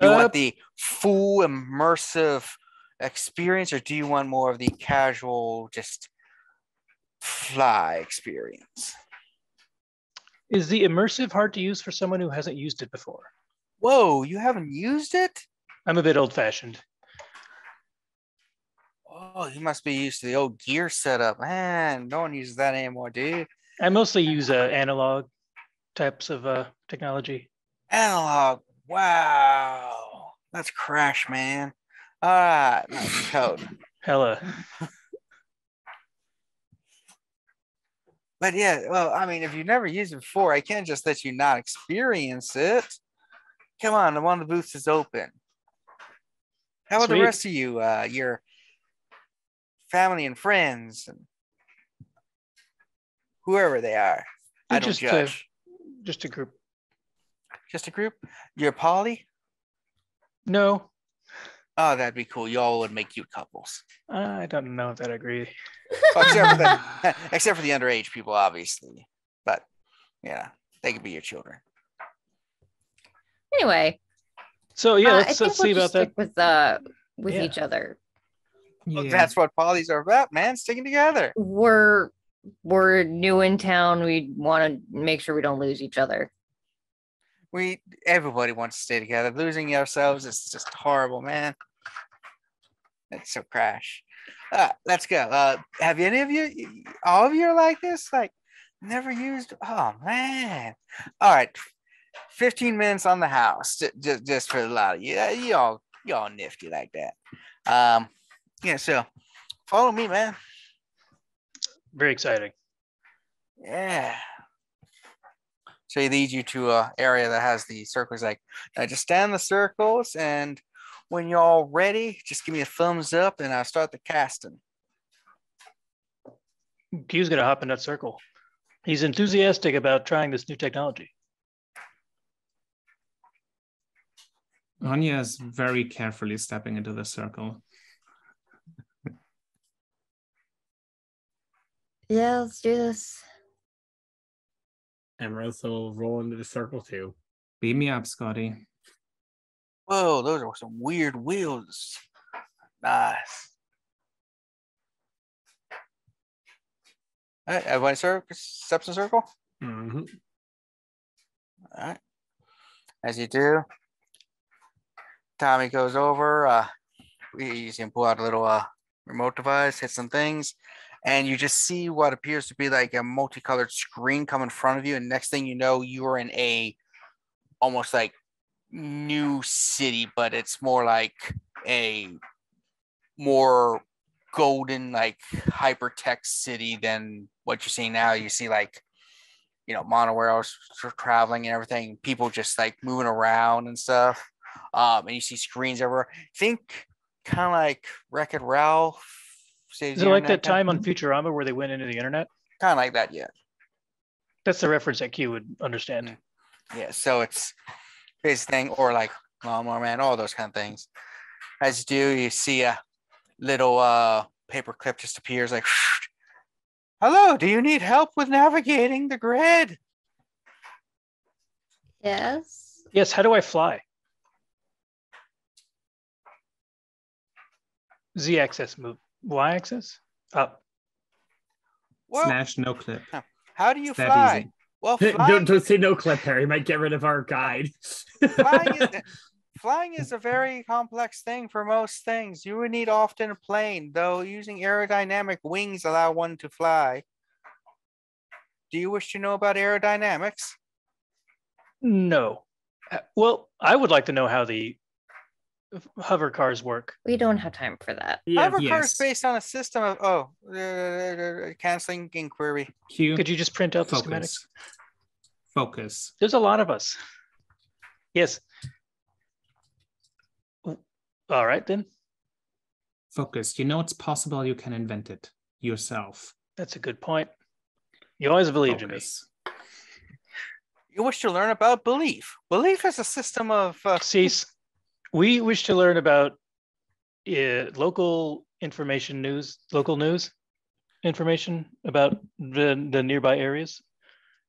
You Uh, want the full immersive experience, or do you want more of the casual, just fly experience? Is the immersive hard to use for someone who hasn't used it before? Whoa, you haven't used it? I'm a bit old fashioned. Oh, you must be used to the old gear setup. Man, no one uses that anymore, dude. I mostly use uh, analog types of uh, technology. Analog. Wow. That's crash, man. All right, nice code. Hella. But yeah, well, I mean, if you've never used it before, I can't just let you not experience it. Come on, the one of the booths is open. How about Sweet. the rest of you? Uh, your family and friends, and whoever they are. I don't Just a- judge. Just a group. Just a group. You're poly. No, Oh, that'd be cool. Y'all would make cute couples. I don't know if that I agree. Well, except for the except for the underage people, obviously. But yeah, they could be your children. Anyway, So yeah, uh, let's, think let's we'll see about that. with uh with Yeah. each other. Well, Yeah. That's what polys are about, man. Sticking together. We're we're new in town. We want to make sure we don't lose each other. We everybody wants to stay together. Losing ourselves is just horrible, man. It's so crash. Uh, let's go. Uh, have any of you, all of you are like this? Like, never used? Oh man. All right. 15 minutes on the house just, just for a lot of you. Yeah, y'all, y'all nifty like that. Um, yeah, so follow me, man. Very exciting. Yeah. So he leads you to a area that has the circles. Like, now just stand in the circles, and when you're all ready, just give me a thumbs up, and I'll start the casting. Q's gonna hop in that circle. He's enthusiastic about trying this new technology. Anya is very carefully stepping into the circle. Yeah, let's do this. Emerald will roll into the circle too. Beat me up, Scotty. Whoa, those are some weird wheels. Nice. All right, everybody circle, steps in circle. Mhm. All right. As you do, Tommy goes over. Uh, you see him pull out a little uh, remote device, hit some things, and you just see what appears to be like a multicolored screen come in front of you. And next thing you know, you are in a almost like new city, but it's more like a more golden, like hypertext city than what you're seeing now. You see like you know monorails traveling and everything people just like moving around and stuff um and you see screens everywhere think kind of like wreck it ralph Is it like that time on Futurama where they went into the internet? kind of like that yeah That's the reference that Q would understand. yeah so it's his thing or like lawnmower man all those kind of things as you do you see a little uh paper clip just appears like hello do you need help with navigating the grid Yes. Yes, how do I fly? Z axis move. Y axis? Up. well Slash no clip. how do you It's fly easy. well don't flying, don't say no clip, Harry. Might get rid of our guide. flying, is, flying is a very complex thing for most things. You would need often a plane, though using aerodynamic wings allow one to fly. Do you wish to know about aerodynamics? No. Uh, Well, I would like to know how the hover cars work. We don't have time for that. yeah. Hover car is yes. based on a system of oh, uh, canceling inquiry. Q. Could you just print out the schematics? focus. Focus. There's a lot of us. Yes. All right, then. Focus. You know it's possible you can invent it yourself. That's a good point. You always believed in me. You wish to learn about belief. Belief is a system of uh, Cease. We wish to learn about uh, local information news, local news information about the, the nearby areas,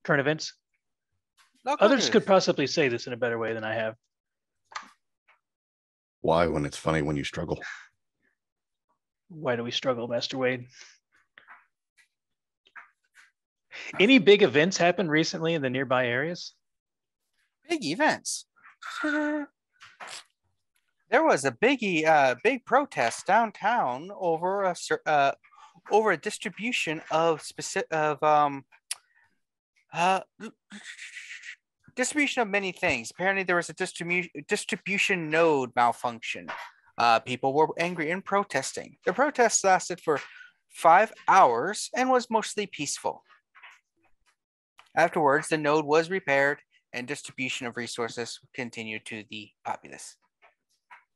current events. local Others could possibly say this in a better way than I have. Why when it's funny when you struggle? Why do we struggle, Master Wade? Any big events happened recently in the nearby areas? big events. There was a biggie, uh, big protest downtown over a uh, over a distribution of specific of um uh distribution of many things. Apparently, there was a distribution distribution node malfunction. Uh, people were angry and protesting. The protest lasted for five hours and was mostly peaceful. Afterwards, the node was repaired and distribution of resources continued to the populace.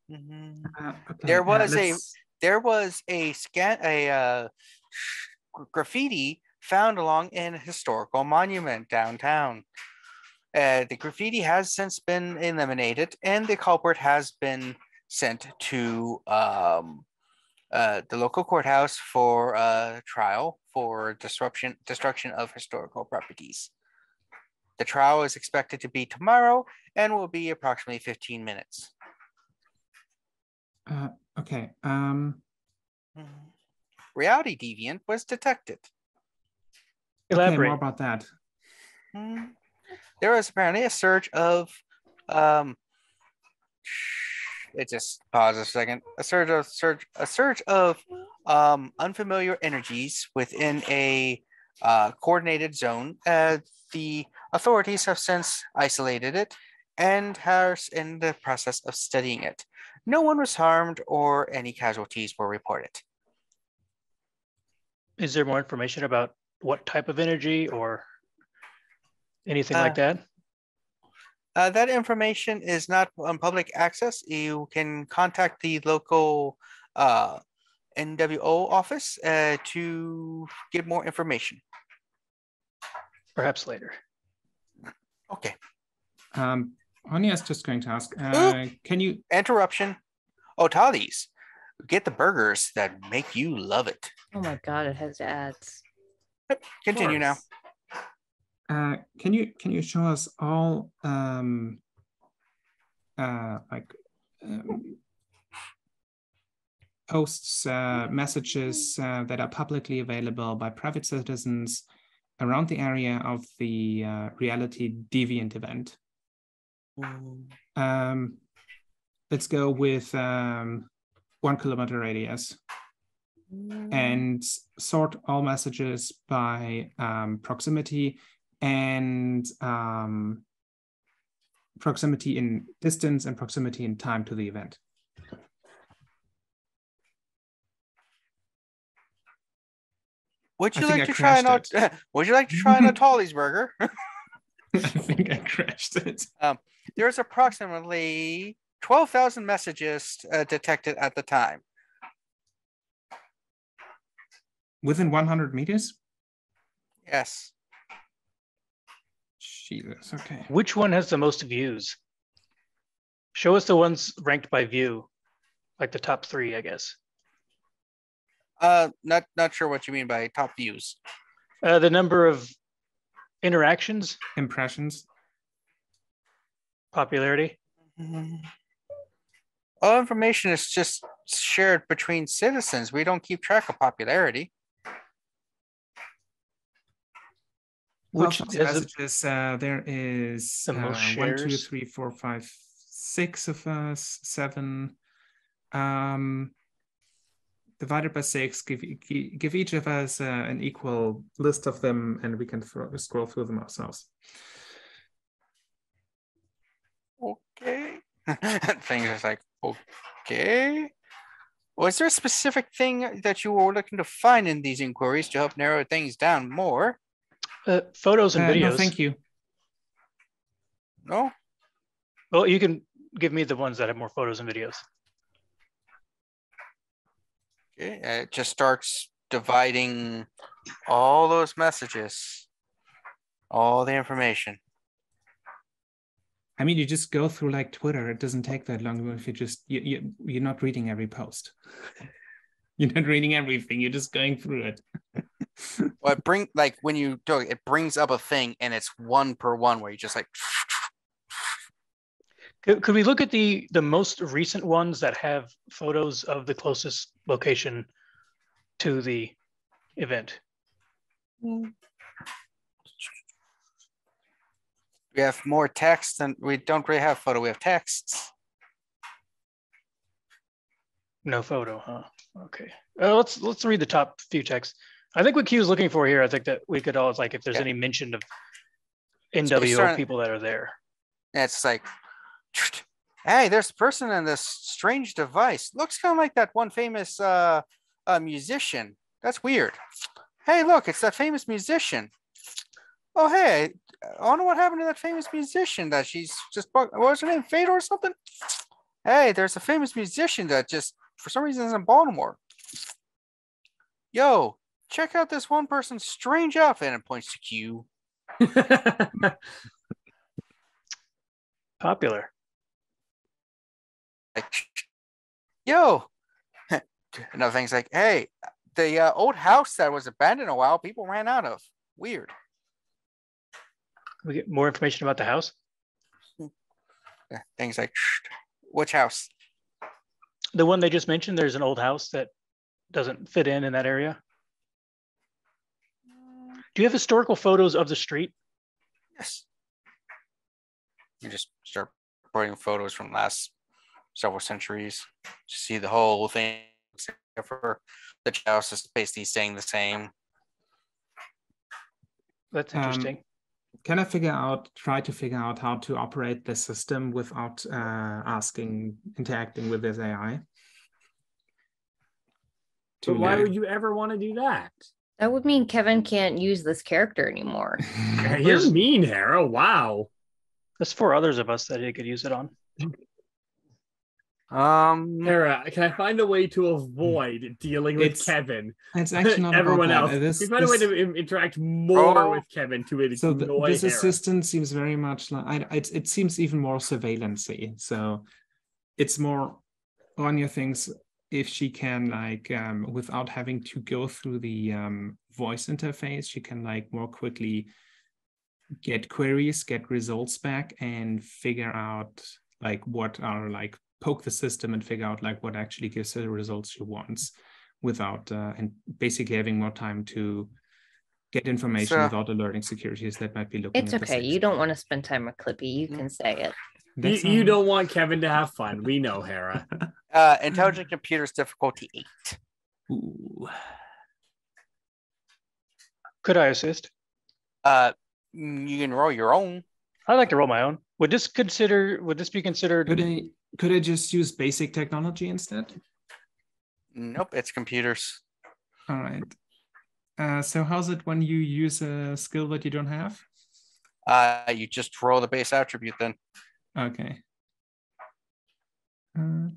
Mhm. Uh, okay, There uh, was a- There was a scan a uh, graffiti found along an historical monument downtown. Uh, the graffiti has since been eliminated, and the culprit has been sent to um, uh, the local courthouse for a trial for disruption destruction of historical properties. The trial is expected to be tomorrow and will be approximately 15 minutes. Uh, okay. Um, Mhm. Reality deviant was detected. okay, more about that. Mm. There was apparently a surge of um it just pauses a second. A surge of surge a surge of um unfamiliar energies within a uh, coordinated zone. Uh, the Authorities have since isolated it and are in the process of studying it. No one was harmed or any casualties were reported. Is there more information about what type of energy or anything Uh, like that? Uh, that information is not on public access. You can contact the local uh, NWO office uh, to get more information. Perhaps later. Okay. Um, Anya's just going to ask, uh, can you Interruption. Oh, Otali's. Get the burgers that make you love it. Oh my god, it has ads. Continue now. uh, can you can you show us all um, uh, like um, posts, uh, messages uh, that are publicly available by private citizens around the area of the uh, reality deviant event? Um, let's go with um, one kilometer radius and sort all messages by um, proximity and um, proximity in distance and proximity in time to the event. Would I you like I to try an crashed Ot- Would you like to try an Otali's burger? I think I crashed it. There's approximately 12,000 messages uh, detected at the time. Within 100 meters? Yes. Jesus, okay. Which one has the most views? Show us the ones ranked by view, like the top three, I guess. Uh, not not sure what you mean by top views. Uh, the number of interactions, Impressions. Popularity. All information is just shared between citizens. We don't keep track of popularity. Which Well, has a- messages, uh, there is The uh, one, two, shares. three, four, five, six of us, seven. Um, divided by six, give give each of us uh, an equal list of them, and we can thro- scroll through them ourselves. Okay. Things is like, okay. Was there a specific thing that you were looking to find in these inquiries to help narrow things down more? uh, photos and Uh, videos. no, thank you. No? Well, you can give me the ones that have more photos and videos. Okay. uh, It just starts dividing all those messages, all the information. I mean, you just go through like Twitter. It doesn't take that long if you just you, you you're not reading every post. you're not reading everything. You're just going through it. Well, it bring like when you do it, it brings up a thing and it's one per one where you just like Could, could we look at the the most recent ones that have photos of the closest location to the event? Mm. We have more text than we don't really have photo, we have texts. No photo, huh? Okay. Uh, let's let's read the top few texts. I think what Q is looking for here. I think that we could all like if there's Yeah. any mention of NWO starting- people that are there. It's like, hey, there's a person in this strange device. Looks kind of like that one famous uh, uh musician. That's weird. Hey, look, it's that famous musician. Oh, hey, I don't know what happened to that famous musician that she's just, what was her name, Fedor or something? Hey, there's a famous musician that just, for some reason, is in Baltimore. Yo, check out this one person's strange outfit and points to Q. Popular. like, yo, another thing's like, hey, the uh, old house that was abandoned a while, people ran out of. Weird. We get more information about the house. Yeah, Things like, which house? The one they just mentioned. There's an old house that doesn't fit in in that area. Do you have historical photos of the street? Yes. You just start putting photos from last several centuries to see the whole thing, except for the house is basically staying the same. That's Um, interesting. Can I figure out, try to figure out how to operate the system without uh, asking, interacting with this AI? So why would you ever want to do that? That would mean Kevin can't use this character anymore. You're mean, Hera. Wow. There's four others of us that he could use it on. Um, Hera, can I find a way to avoid dealing with It's Kevin? It's actually not Everyone about else. that. This- we find a way this- to in- interact more Oh. with Kevin to annoy so th- this Hera. assistant seems very much like I, it, it seems even more surveillancy so it's more Anya thinks if she can like um, without having to go through the um, voice interface she can like more quickly get queries get results back and figure out like what are like poke the system and figure out like what actually gives her the results she wants without uh, and basically having more time to get information So- without alerting securities that might be looking It's at the okay. You don't want to spend time with Clippy. You can say it. You, That's you don't want Kevin to have fun. We know, Hera. uh, intelligent computers difficulty eight. Ooh. Could I assist? Uh, you can roll your own. I'd like to roll my own. Would this consider? Would this be considered? Could I could I just use basic technology instead? Nope, it's computers. All right. Uh, so how's it when you use a skill that you don't have? Uh, you just roll the base attribute then. Okay. Uh,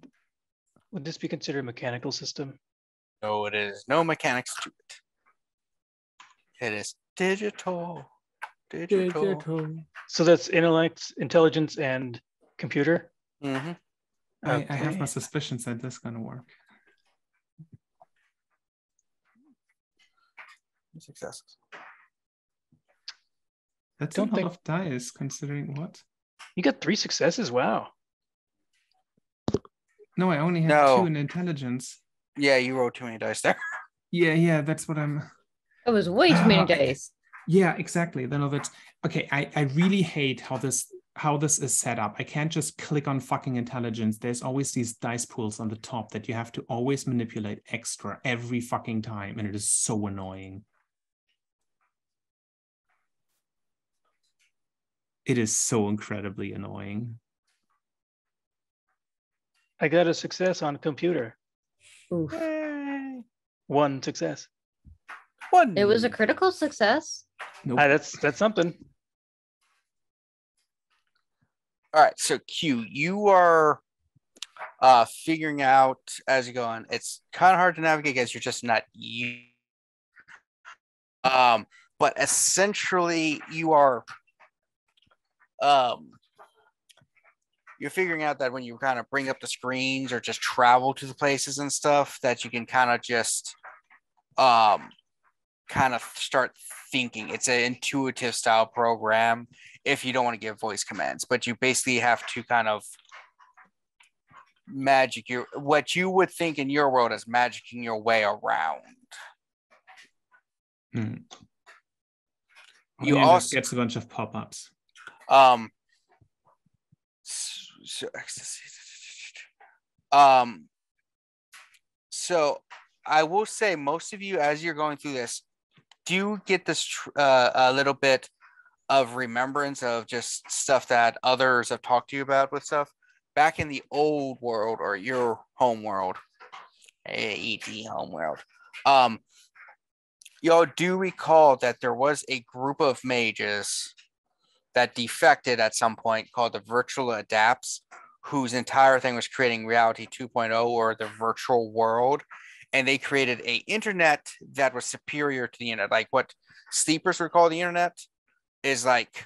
Would this be considered a mechanical system? No, it is no mechanics to it. It is digital. Digital. So that's intellect, intelligence, and computer. Hmm I, I have my suspicions that this is gonna work. Successes. That's Don't a lot think- of dice considering what? You got three successes. Wow. No, I only have No. two in intelligence. Yeah, you rolled too many dice there. Yeah, yeah, that's what I'm That was way too many Ah. days. Yeah, exactly. Then that's okay. I, I really hate how this how this is set up. I can't just click on fucking intelligence. There's always these dice pools on the top that you have to always manipulate extra every fucking time, and it is so annoying. It is so incredibly annoying. I got a success on a computer. Oof. Yay. One success. One. It was a critical success. Nope. Ah, that's that's something. All right, so Q, you are uh figuring out as you go on. It's kind of hard to navigate because you're just not you. Um, but essentially, you are um you're figuring out that when you kind of bring up the screens or just travel to the places and stuff, that you can kind of just um kind of start thinking. It's an intuitive style program if you don't want to give voice commands, but you basically have to kind of magic your what you would think in your world as magicking your way around. Hmm. You also- gets a bunch of pop-ups. Um, so, um, so I will say most of you, as you're going through this, do get this tr- uh, a little bit of remembrance of just stuff that others have talked to you about with stuff back in the old world or your home world, AET home world. Um, y'all do recall that there was a group of mages that defected at some point called the Virtual Adepts whose entire thing was creating reality 2.0 or the virtual world and they created a internet that was superior to the internet like what sleepers would call the internet is like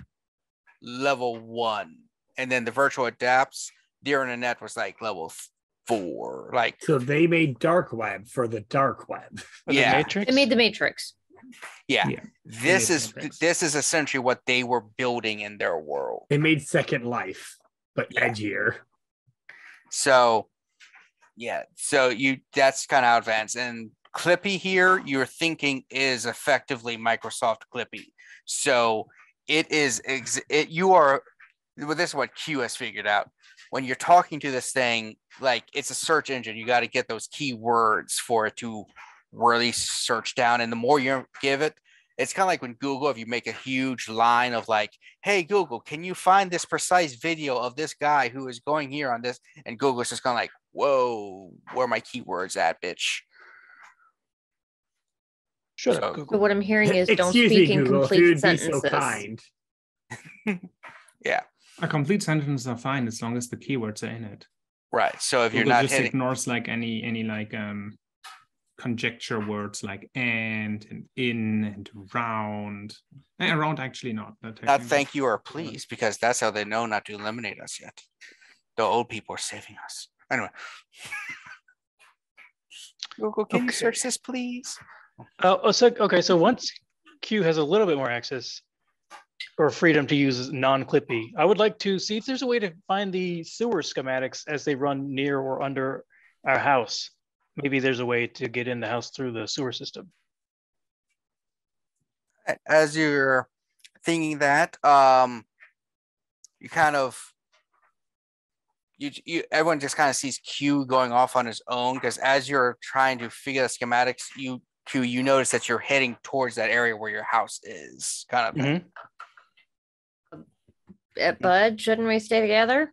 level one and then the Virtual Adepts their internet was like level four like So they made dark web for the dark web. For the Yeah. Matrix. They made the Matrix. yeah, Yeah. this is this is essentially what they were building in their world They made Second Life, but Yeah. edgier. So yeah, so you that's kind of advanced. And Clippy here, you're thinking is effectively Microsoft Clippy. So it is it you are well, this is what Q has figured out. When you're talking to this thing, like it's a search engine, you got to get those keywords for it to really search down. And the more you give it, it's kind of like when Google, if you make a huge line of like, hey, Google, can you find this precise video of this guy who is going here on this? And Google's just kind of like, whoa, where are my keywords at, bitch? Shut So- up, So Google. what I'm hearing is don't Excuse speak me, in Google, if complete you'd be sentences. so kind. yeah. A complete sentences are fine as long as the keywords are in it. Right. So if you're Google not just hitting, ignores like any any like um conjecture words like and and in and round. Eh, around actually not. not not thank you or please, because that's how they know not to eliminate us yet. The old people are saving us. Anyway. Google, can you Okay. search this, please? Oh, oh, so, okay. So once Q has a little bit more access or freedom to use non-clippy, I would like to see if there's a way to find the sewer schematics as they run near or under our house. Maybe there's a way to get in the house through the sewer system. As you're thinking that, um, you kind of you, you everyone just kind of sees Q going off on his own because as you're trying to figure the schematics, you Q you notice that you're heading towards that area where your house is. Kind of thing. Mhm. Uh, Bud, shouldn't we stay together?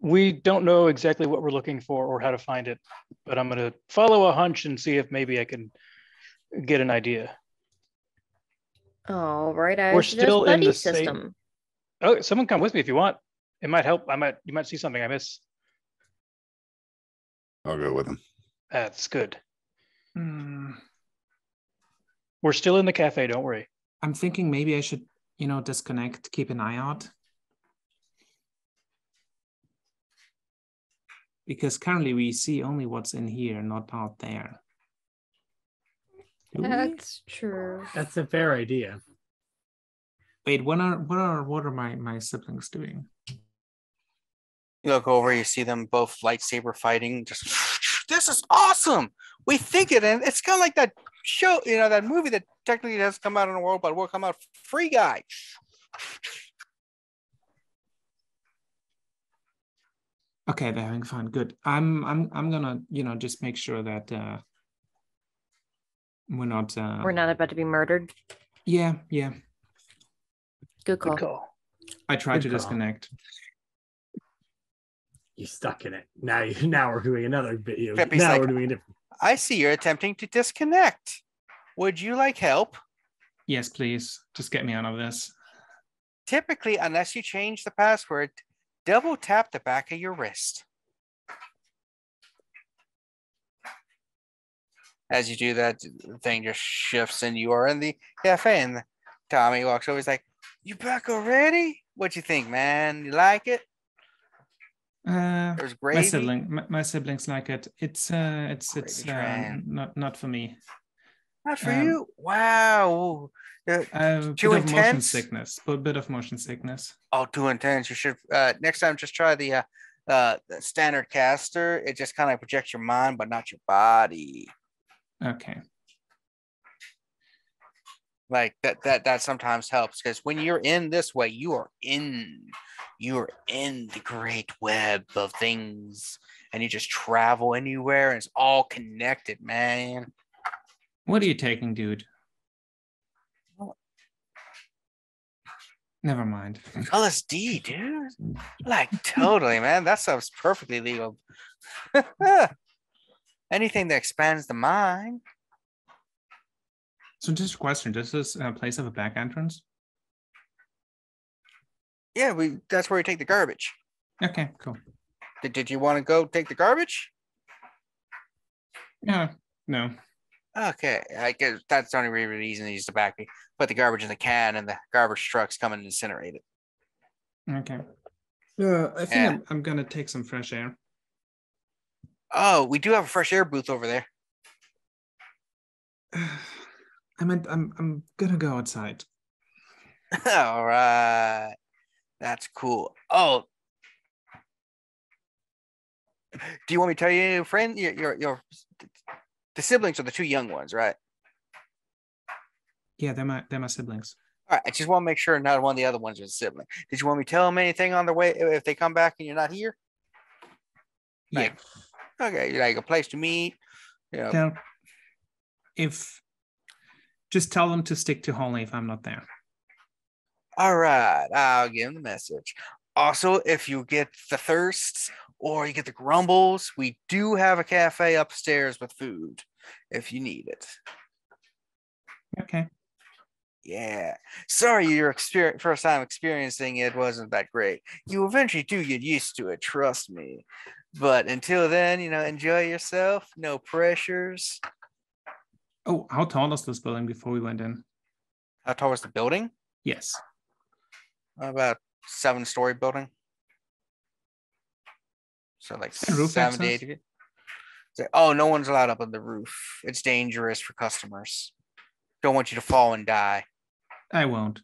We don't know exactly what we're looking for or how to find it, but I'm going to follow a hunch and see if maybe I can get an idea. All right, I We're suggest still in buddy the same- system. Oh, someone come with me if you want. It might help. I might you might see something I miss. I'll go with him. That's good. Hmm, We're still in the cafe. Don't worry. I'm thinking maybe I should, you know, disconnect, keep an eye out. Because currently we see only what's in here, not out there. Do? That's true. That's a fair idea. Wait, what are what are what are my my siblings doing? You look over, you see them both lightsaber fighting. Just this is awesome. We think it, and it's kind of like that show, you know, that movie that technically doesn't come out in the world, but will come out. Free Guy. Okay, they're having fun. Good. I'm I'm I'm gonna you know just make sure that uh we're not. Uh, We're not about to be murdered. Yeah, yeah. Good call. Good call. I tried to call. disconnect. You stuck in it. Now you now we're doing another video. Pepe's now like- we're doing a different. I see you're attempting to disconnect. Would you like help? Yes, please. Just get me out of this. Typically, unless you change the password, double tap the back of your wrist. As you do that, the thing just shifts and you are in the cafe. And Tommy walks over. He's like, "You back already? What you think, man? You like it? Uh, There's my sibling, my, my siblings like it. It's uh, it's it's uh, not not for me. Not for um, you. Wow. Uh, Uh, bit Too of motion sickness, but bit of motion sickness. oh, too intense. You should uh, next time just try the uh, uh, the standard caster. It just kind of projects your mind, but not your body. Okay. Like that that that sometimes helps because when you're in this way you are in you're in the great web of things and you just travel anywhere and it's all connected man. What are you taking, dude? Never mind. lsd dude. Like totally man. That stuff's perfectly legal. Anything that expands the mind So just a question. Does this uh, place have a back entrance? yeah we that's where you take the garbage Okay, cool. did, did you want to go take the garbage Yeah, no. Okay, I guess that's the only re- reason to use the back. Put the garbage in the can, and the garbage trucks come and incinerate it. Okay. Uh, I think Yeah. I'm, I'm gonna take some fresh air. Oh, we do have a fresh air booth over there. I meant I'm I'm gonna go outside. All right, that's cool. Oh, do you want me to tell you, friend? Your your your the siblings are the two young ones, right? Yeah, they're my they're my siblings. All right, I just want to make sure not one of the other ones is a sibling. Did you want me to tell them anything on their way if they come back and you're not here? Yeah. Like, okay, like a place to meet. You know, Now, if Just tell them to stick to Holly if I'm not there. All right, I'll give them the message. Also, if you get the thirsts or you get the grumbles, we do have a cafe upstairs with food if you need it. Okay. Yeah. Sorry your experience first time experiencing it wasn't that great. You eventually do get used to it, trust me. But until then, you know, enjoy yourself, no pressures. Oh, how tall is this building before we went in? How tall was the building? Yes. About seven story building. So like roof 70, access? 80 feet. So- oh, no one's allowed up on the roof. It's dangerous for customers. Don't want you to fall and die. I won't.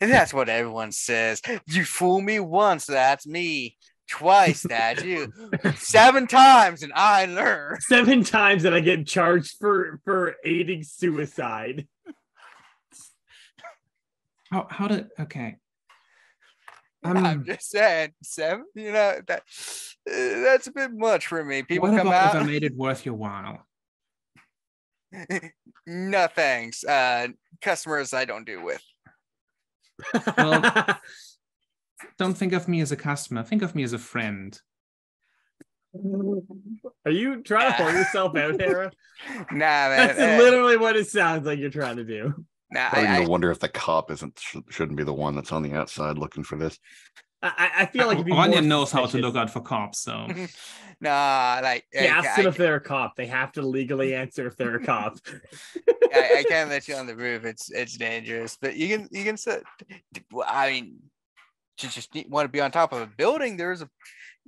And that's what everyone says. You fool me once, that's me. Twice, that's you. Seven times, and I learn. Seven times that I get charged for for aiding suicide. How how did okay. I'm Um, just saying, seven. You know that uh, that's a bit much for me. People what come about if I made it worth your while? no thanks. Uh, customers I don't do with. Well- Don't think of me as a customer. Think of me as a friend. Are you trying to pull yourself out, Hera? Nah, man. That's uh, literally what it sounds like you're trying to do. nah, Starting I, to wonder if the cop isn't sh- shouldn't be the one that's on the outside looking for this. I, I- I feel like it'd be Vanya more knows how to look out for cops, so nah, like He I, asks I, them if they're a cop. They have to legally answer if they're a cop. I, I can't let you on the roof. It's it's dangerous, but you can you can sit. I mean, you just want to be on top of a building. There's a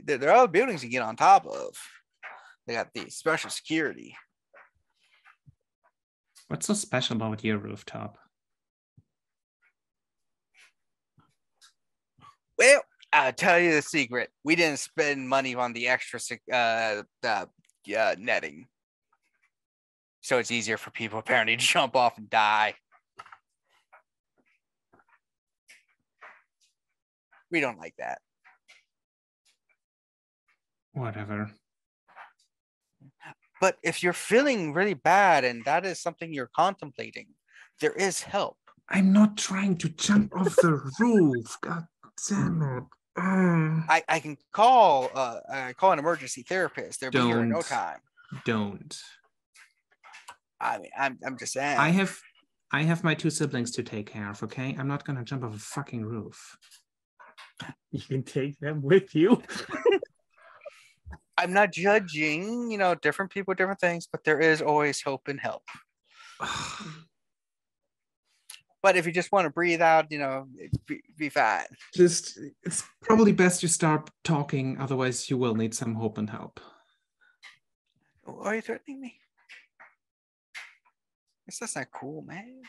there, are other buildings you get on top of. They got the special security. what's so special about your rooftop? Well, I'll tell you the secret. We didn't spend money on the extra uh, uh, uh netting, so it's easier for people apparently to jump off and die. We don't like that. Whatever. But if you're feeling really bad and that is something you're contemplating, there is help. I'm not trying to jump off the roof. God damn it. Ugh. I, I can call uh, uh call an emergency therapist. They'll be here in no time. Don't. I mean, I'm I'm just saying. I have I have my two siblings to take care of, okay? I'm not gonna jump off a fucking roof. You can take them with you. I'm not judging. You know, different people, different things, but there is always hope and help. But if you just want to breathe out, you know, be, be fine. Just it's probably best you start talking, otherwise you will need some hope and help. Oh, are you threatening me? Guess that's not cool, man.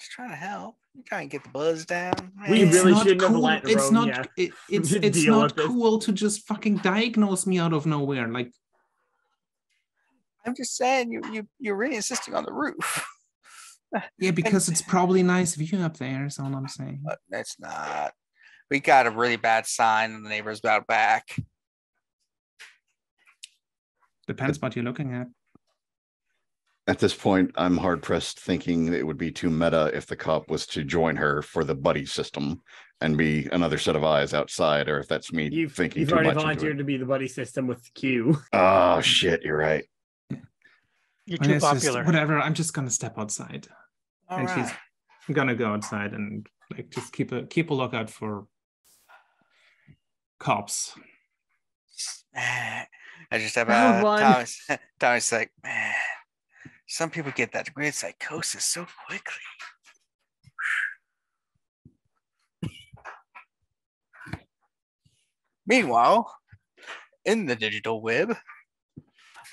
Just trying to help. I'm trying to get the buzz down. We man. really not shouldn't have cool. let It's not. Ronja It, it's it's not with this. cool to just fucking diagnose me out of nowhere. Like I'm just saying you you you're really insisting on the roof. yeah, because it's probably nice view up there. Is all I'm saying. But it's not. We got a really bad sign in the neighbor's about back. Depends what you're looking at. At this point, I'm hard pressed thinking it would be too meta if the cop was to join her for the buddy system and be another set of eyes outside, or if that's me You've, thinking you've too already much. Into volunteered it. to be the buddy system with Q. Oh shit, you're right. You're I too guess just- popular. whatever. I'm just gonna step outside. All and right. she's gonna go outside and like just keep a keep a lookout for cops. I just have Round uh. Thomas. Thomas like, man, some people get that great psychosis so quickly. Meanwhile, in the digital web,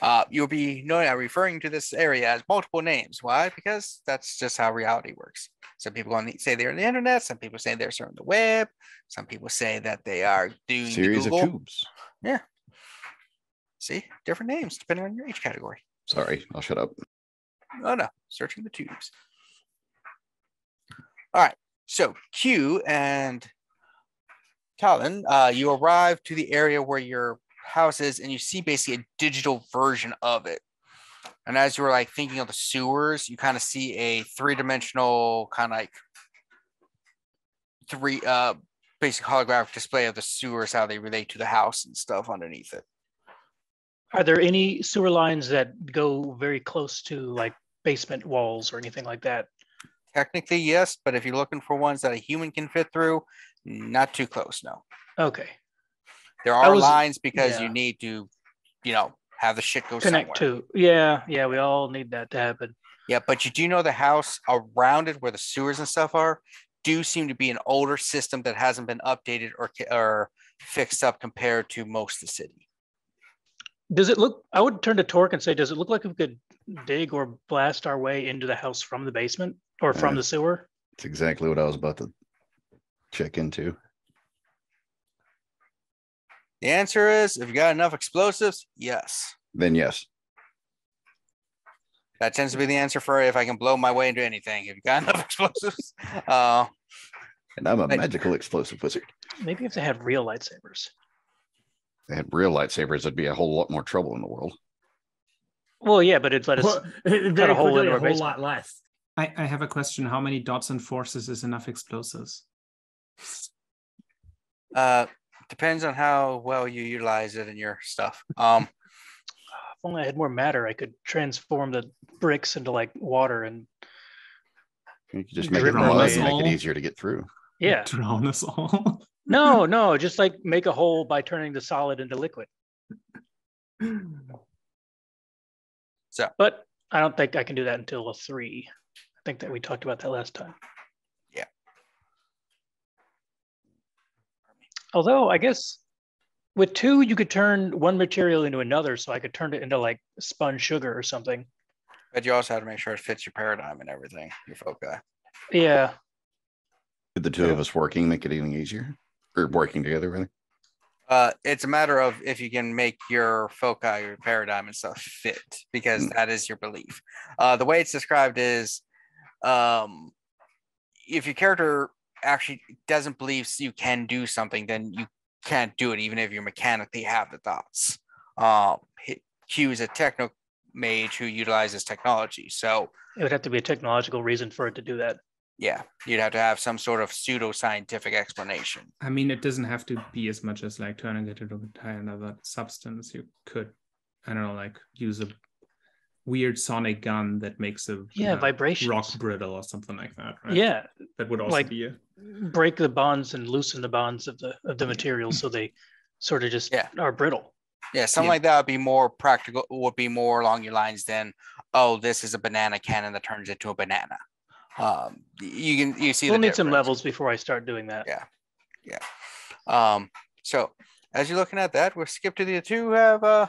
uh, you'll be knowing, uh, referring to this area as multiple names. Why? Because that's just how reality works. Some people on the, say they're on the internet. Some people say they're on the web. Some people say that they are doing the Series of tubes. Yeah. See, different names depending on your age category. Sorry, I'll shut up. Oh no, searching the tubes. All right, so Q and Calvin, uh, you arrive to the area where your house is, and you see basically a digital version of it. And as you were like thinking of the sewers, you kind of see a three-dimensional kind of like three uh basic holographic display of the sewers, how they relate to the house and stuff underneath it. Are there any sewer lines that go very close to like basement walls or anything like that? Technically, yes, but if you're looking for ones that a human can fit through, not too close. No, Okay, there are was- lines because yeah. you need to, you know, have the shit go connect somewhere. to. Yeah, yeah, we all need that to happen. Yeah, but you do know the house around it, where the sewers and stuff are, do seem to be an older system that hasn't been updated or or fixed up compared to most of the city. Does it look? I would turn to Torque and say, does it look like we could dig or blast our way into the house from the basement or from Yeah. the sewer? It's exactly what I was about to check into. The answer is, if you got enough explosives, yes. Then yes. That tends to be the answer for if I can blow my way into anything. If you got enough explosives, uh, And I'm a Like- magical explosive wizard. Maybe if they had real lightsabers. If they had real lightsabers, there'd be a whole lot more trouble in the world. Well, yeah, but it'd let us. Well, very a hole quickly, into a our whole lot less. I, I have a question. How many dots and forces is enough explosives? uh, depends on how well you utilize it in your stuff. Um, If only I had more matter, I could transform the bricks into like water and You could just make it Drip and make it easier to get through. yeah. Drown us all. No, no, just like make a hole by turning the solid into liquid. So- but I don't think I can do that until a three. I think that we talked about that last time. Yeah. Although I guess with two, you could turn one material into another, so I could turn it into like spun sugar or something. but you also have to make sure it fits your paradigm and everything, your foci. Yeah. Could the two of us working make it even easier? Or working together, really? Uh, it's a matter of if you can make your foci, your paradigm and stuff fit, because Mm. that is your belief. Uh, the way it's described is, um, if your character actually doesn't believe you can do something, then you can't do it, even if you mechanically have the thoughts. Um, he- Q is a techno mage who utilizes technology, so It would have to be a technological reason for it to do that. Yeah, you'd have to have some sort of pseudo scientific explanation. I mean, it doesn't have to be as much as like turning it into another substance. You could, I don't know, like use a weird sonic gun that makes a Yeah, uh, vibrations. rock brittle or something like that. Right? Yeah. that would also like- be a Break the bonds and loosen the bonds of the of the material so they sort of just Yeah. are brittle. Yeah, something Yeah. like that would be more practical, would be more along your lines than, oh, this is a banana cannon that turns into a banana. Um, you can you see We'll the need some levels before I start doing that. Yeah. Yeah. Um, so as you're looking at that, we'll skip to the two who have uh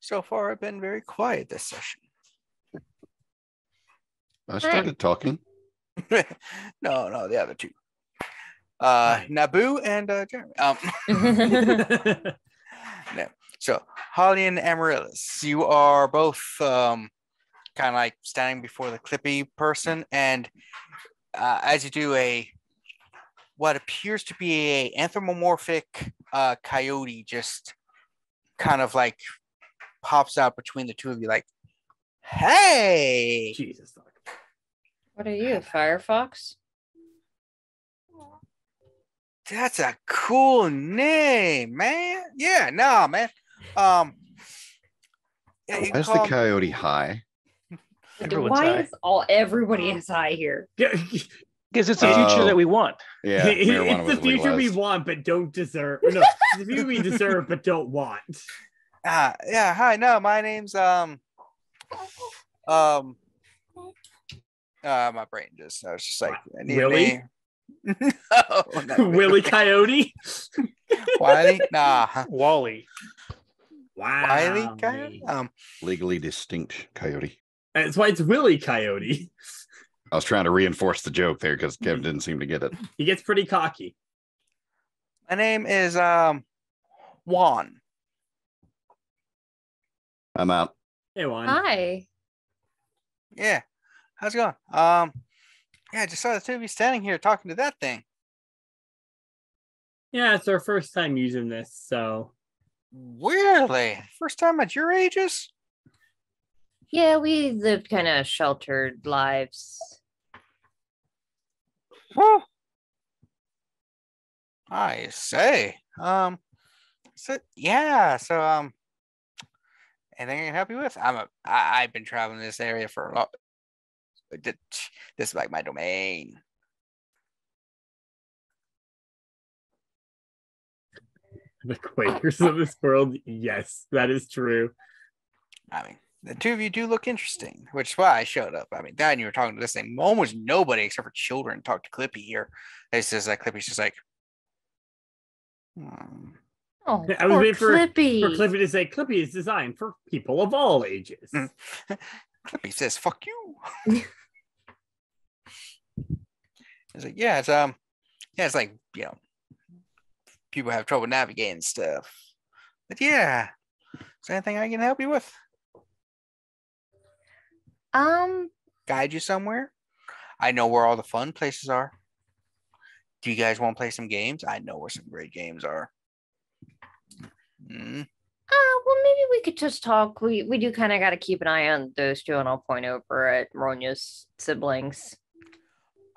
so far been very quiet this session. I started talking. no, no, the other two. Uh Naboo and uh Jeremy. Um So Holly and Amaryllis, you are both um, kind of like standing before the Clippy person, and uh, as you do a what appears to be a anthropomorphic uh, coyote, just kind of like pops out between the two of you, like, "Hey!" Jesus. What are you, Firefox? That's a cool name, man. Yeah, nah, man. Um, yeah, Why is the call- coyote high? Everyone's Why high. is all everybody is high here? Yeah, Because it's the future Oh. that we want. Yeah, it- it's the was future we want but don't deserve. No, the future we deserve but don't want. Ah, yeah. Hi. No, my name's um, um, uh, my brain just. I was just like, I need Willie? name. no, Willie Coyote. Wiley. Nah. Wally. Wow. Wiley. Coyote? Um. Legally distinct coyote. That's why it's Willie Coyote. I was trying to reinforce the joke there because Kevin didn't seem to get it. He gets pretty cocky. My name is um, Juan. I'm out. Hey, Juan. Hi. Yeah. How's it going? Um. Yeah, I just saw the two of you standing here talking to that thing. Yeah, it's our first time using this, so Really? First time at your ages? Yeah, we lived kind of sheltered lives. Whew. I say. Um so yeah, so um anything I can help you with? I'm a I, I've been traveling this area for a lot. This is like my domain. The Quakers of this world. Yes, that is true. I mean, the two of you do look interesting, which is why I showed up. I mean, that and you were talking to this thing. Almost nobody except for children talked to Clippy here. It's just like Clippy's just like, hmm. Oh, I was poor waiting for- Clippy. For Cliffy to say, Clippy is designed for people of all ages. Mm. Clippy says, "Fuck you." it's like, yeah, it's um, yeah, it's like you know, people have trouble navigating stuff, but yeah, is there anything I can help you with? Um, Guide you somewhere? I know where all the fun places are. Do you guys want to play some games? I know where some great games are. Mm, uh, well, maybe we could just talk. We we do kind of got to keep an eye on those two, and I'll point over at Ronja's siblings.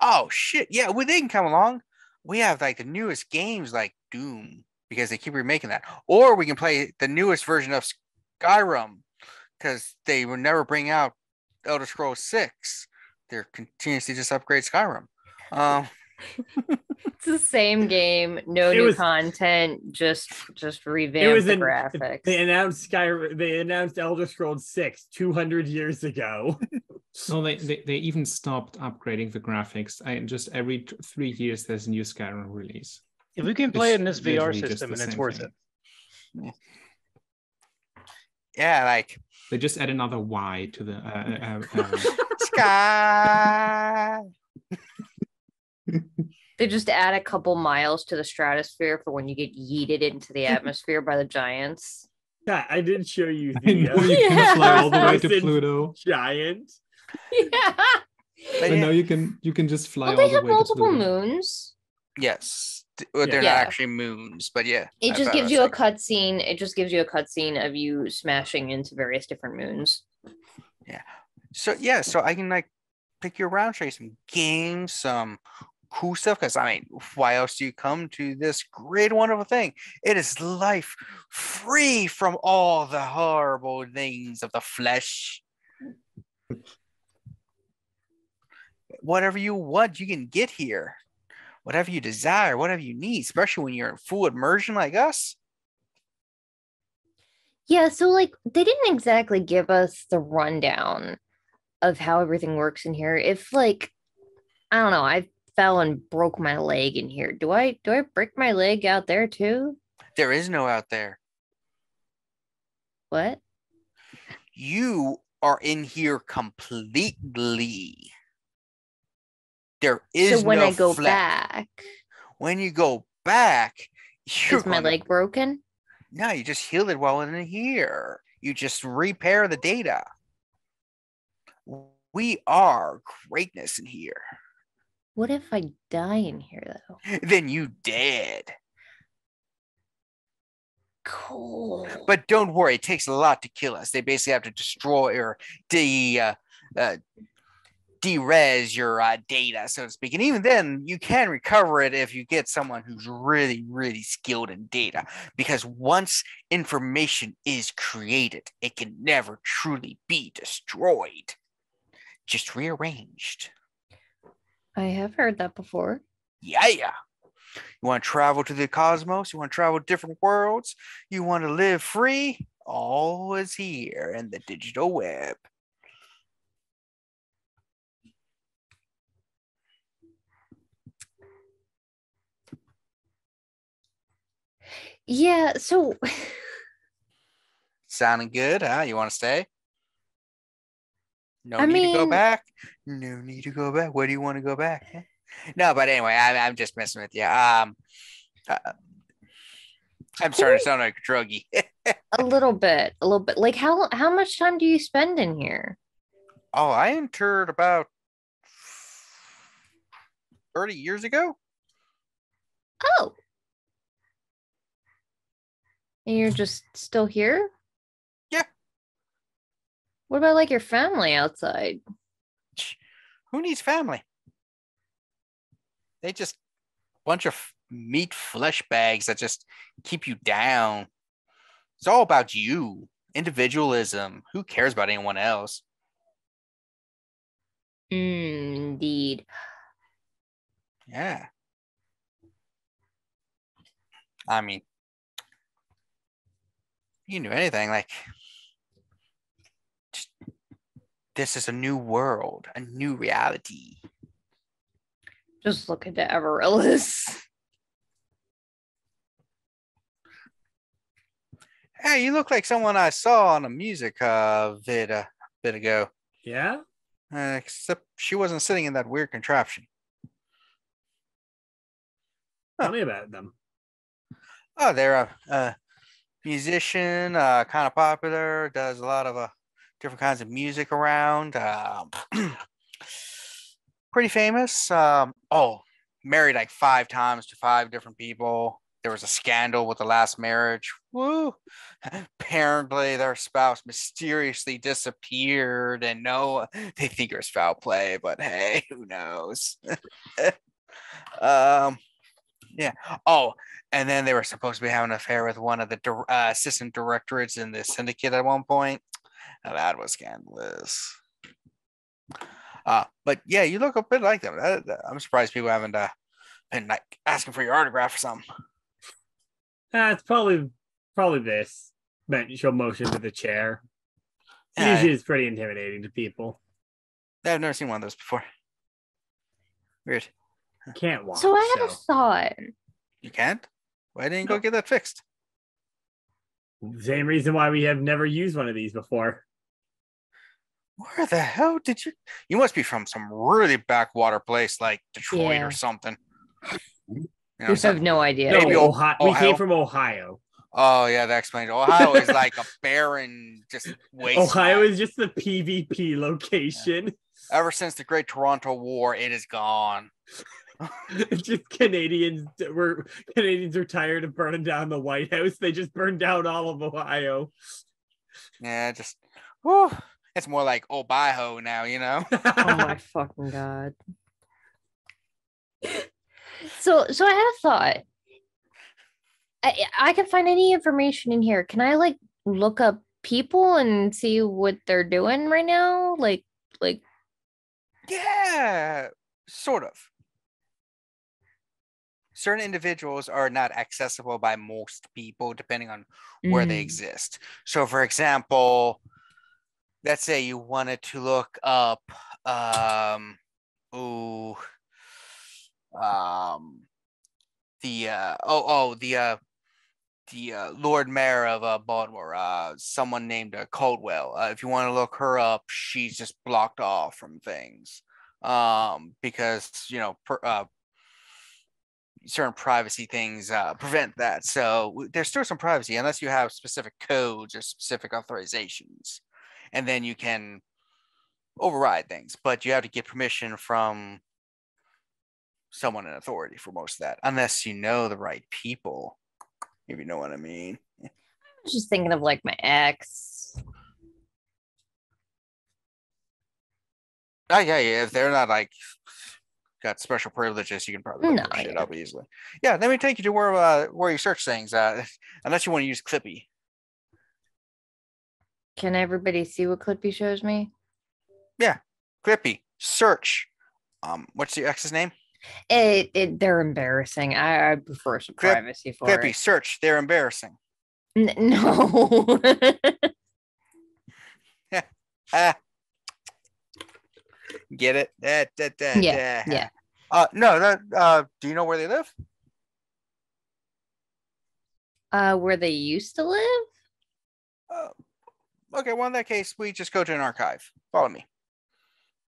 Oh shit! Yeah, well they can come along. We have like the newest games like Doom because they keep remaking that, or we can play the newest version of Skyrim because they will never bring out Elder Scrolls Six. They're continuously just upgrade Skyrim. Um, It's the same game, no It new was- content, just just It revamp the in, graphics. They announced Sky. They announced Elder Scrolls Six 200 years ago. so they, they they even stopped upgrading the graphics. I just every t- three years there's a new Skyrim release. If we can play it in this VR system the and it's worth thing. it. yeah, like They just add another Y to the. Uh, uh, uh, Sky. They just add a couple miles to the stratosphere for when you get yeeted into the atmosphere by the giants. Yeah, I did show you I the know uh, you can fly all the way to Pluto, giant. Yeah. But and yeah, now you can you can just fly Well, all they the have way to multiple Pluto. moons. yes, Th- well, they're Yeah. not actually moons, but yeah. It just gives was you a cutscene. It just gives you a cutscene of you smashing into various different moons. Yeah. So yeah, so I can like pick you around, show you some games, some cool stuff. Because I mean, why else do you come to this great, wonderful thing? It is life free from all the horrible things of the flesh. Whatever you want, you can get here. Whatever you desire, whatever you need, especially when you're in full immersion like us. Yeah, so like they didn't exactly give us the rundown of how everything works in here. If like I don't know, I fell and broke my leg in here. Do I do I break my leg out there too? There is no out there. What? you are in here completely. There is so when no I go flesh. back, when you go back, you're is my leg broken? No, you just heal it while in here. You just repair the data. We are greatness in here. What if I die in here though? Then you dead. Cool. But don't worry, it takes a lot to kill us. They basically have to destroy or de uh, uh, derez your uh, data, so to speak. And even then, you can recover it if you get someone who's really, really skilled in data. Because once information is created, it can never truly be destroyed, just rearranged. I have heard that before. Yeah, yeah. You want to travel to the cosmos? You want to travel different worlds? You want to live free? All is here in the digital web. Yeah, so Sounding good, huh? You want to stay? No I need to go back. No need to go back. Where do you want to go back? huh? No, but anyway, I, I'm just messing with you. Um, uh, I'm starting to sound like a druggie. a little bit, a little bit. Like how how much time do you spend in here? oh, I entered about 30 years ago. Oh. And you're just still here? Yeah. What about like your family outside? Who needs family? They just bunch of meat flesh bags that just keep you down. It's all about you, individualism. Who cares about anyone else? Mm, indeed. Yeah. I mean, you can do anything. Like, just- this is a new world, a new reality. Just look into Amaryllis. Hey, you look like someone I saw on a music uh, vid a bit ago. Yeah. Uh, except she wasn't sitting in that weird contraption. Tell me about them. Oh, they're a, a musician, uh, kind of popular, does a lot of uh, different kinds of music around. Um, pretty famous. Um, oh, married like five times to five different people. There was a scandal with the last marriage. Woo! Apparently, their spouse mysteriously disappeared, and no, they think it was foul play, but hey, who knows? um, yeah. Oh, and then they were supposed to be having an affair with one of the uh, assistant directorates in the syndicate at one point. Now that was scandalous. Uh, but yeah, you look a bit like them. That- that- I'm surprised people haven't uh, been like asking for your autograph or something. Uh, it's probably probably this. But she'll motion to the chair. Yeah, Usually it's pretty intimidating to people. I've never seen one of those before. Weird. Can't walk. So I have a thought. You can't? Why didn't you go get that fixed? Same reason why we have never used one of these before. Where the hell did you? You must be from some really backwater place like Detroit Yeah. or something. You know, We have no idea. Maybe No, O- Ohio. We came from Ohio. Oh yeah, that explains. it. Ohio is like a barren, just waste. Ohio is just the PvP location. Ever since the Great Toronto War, it is gone. It's just Canadians were Canadians are tired of burning down the White House. They just burned down all of Ohio. Yeah, just whew, it's more like Obiho now, you know. oh my fucking god. So so I had a thought. I I can find any information in here. Can I like look up people and see what they're doing right now? Like like Yeah, sort of. Certain individuals are not accessible by most people, depending on where they Mm. exist. So, for example, let's say you wanted to look up, um, ooh, um, the uh, oh oh the uh, the uh, Lord Mayor of uh, Baltimore, uh, someone named uh, Caldwell. Uh, if you want to look her up, she's just blocked off from things, um, because you know per, uh, certain privacy things uh, prevent that. So there's still some privacy unless you have specific codes or specific authorizations, and then you can override things. But you have to get permission from someone in authority for most of that, unless you know the right people. If you know what I mean. I was just thinking of like my ex. Oh yeah, yeah. If they're not like got special privileges, you can probably look No, shit yeah. up easily. Yeah, let me take you to where uh, where you search things. Uh, unless you want to use Clippy. Can everybody see what Clippy shows me? Yeah, Clippy, search. Um, what's your ex's name? It, it they're embarrassing. I, I prefer some Clip- privacy for Clippy, it. search. They're embarrassing. N- no. Ah. Get it? Da, da, da, Yeah, da. yeah. Uh, no, that, uh, do you know where they live? uh where they used to live? Uh, okay, well, in that case, we just go to an archive. Follow me.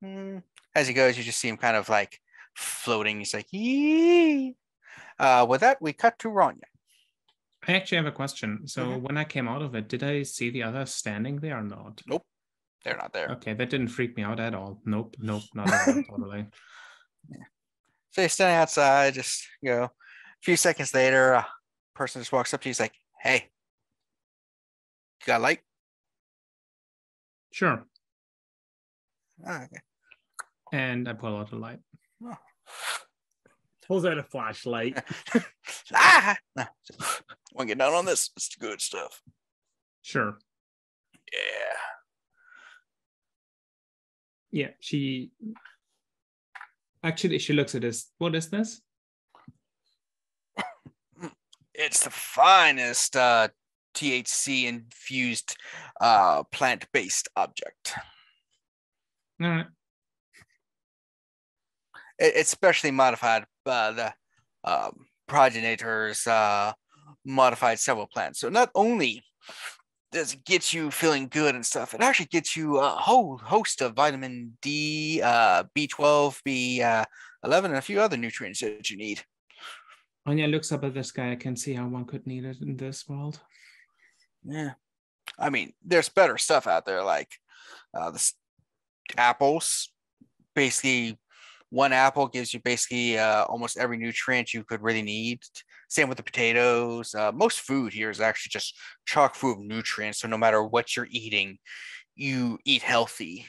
Hmm, As he goes, you just see him kind of like floating. He's like, Yee. Uh, with that, we cut to Ronja. I actually have a question. So Mhm. when I came out of it, did I see the others standing there or not? They're not there. Okay, that didn't freak me out at all. Nope, nope, not at all. Totally. So you're standing outside, just you know, a few seconds later, a person just walks up to you. He's like, "Hey, you got a light?" Sure. Ah, okay. And I pull out a light. Pulls out a flashlight. ah! No. Want to get down on this? It's good stuff. Sure. Yeah. Yeah. She actually she looks at this. What is this? It's the finest uh, THC infused uh, plant based object. All right. It's specially modified by the um, progenitors uh, modified several plants. So not only does it get you feeling good and stuff, it actually gets you a whole host of vitamin D, uh, B12, B11, and a few other nutrients that you need. Anya looks up at the sky. I can see how one could need it in this world. Yeah. I mean, there's better stuff out there like uh, the apples. Basically, one apple gives you basically uh, almost every nutrient you could really need. Same with the potatoes. Uh, most food here is actually just chock full of nutrients. So no matter what you're eating, you eat healthy.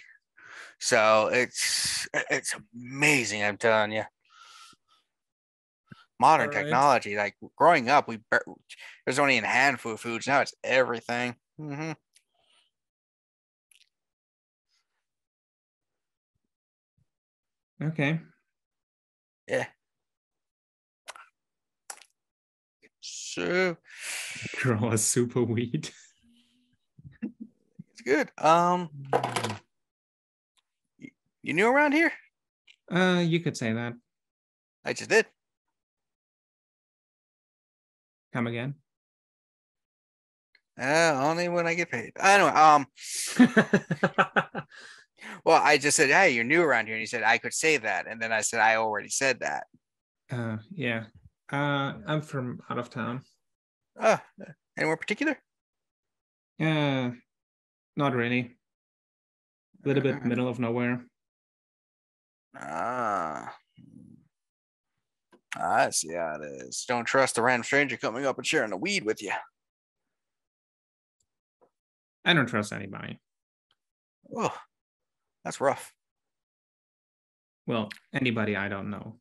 So it's it's amazing. I'm telling you. Modern Alright. technology, like growing up, we there's only a handful of foods. Now it's everything. hmm Okay. So Grow a super weed. it's good. Um, you new around here? Uh, you could say that. I just did. Come again. Uh, only when I get paid. Anyway, um, well, I just said, hey, you're new around here, and you said I could say that, and then I said I already said that. Uh, yeah. Uh, I'm from out of town. Uh, anywhere particular? Uh, not really. A little bit middle of nowhere. Ah. I see how it is. Don't trust a random stranger coming up and sharing the weed with you. I don't trust anybody. Oh, that's rough. Well, anybody I don't know.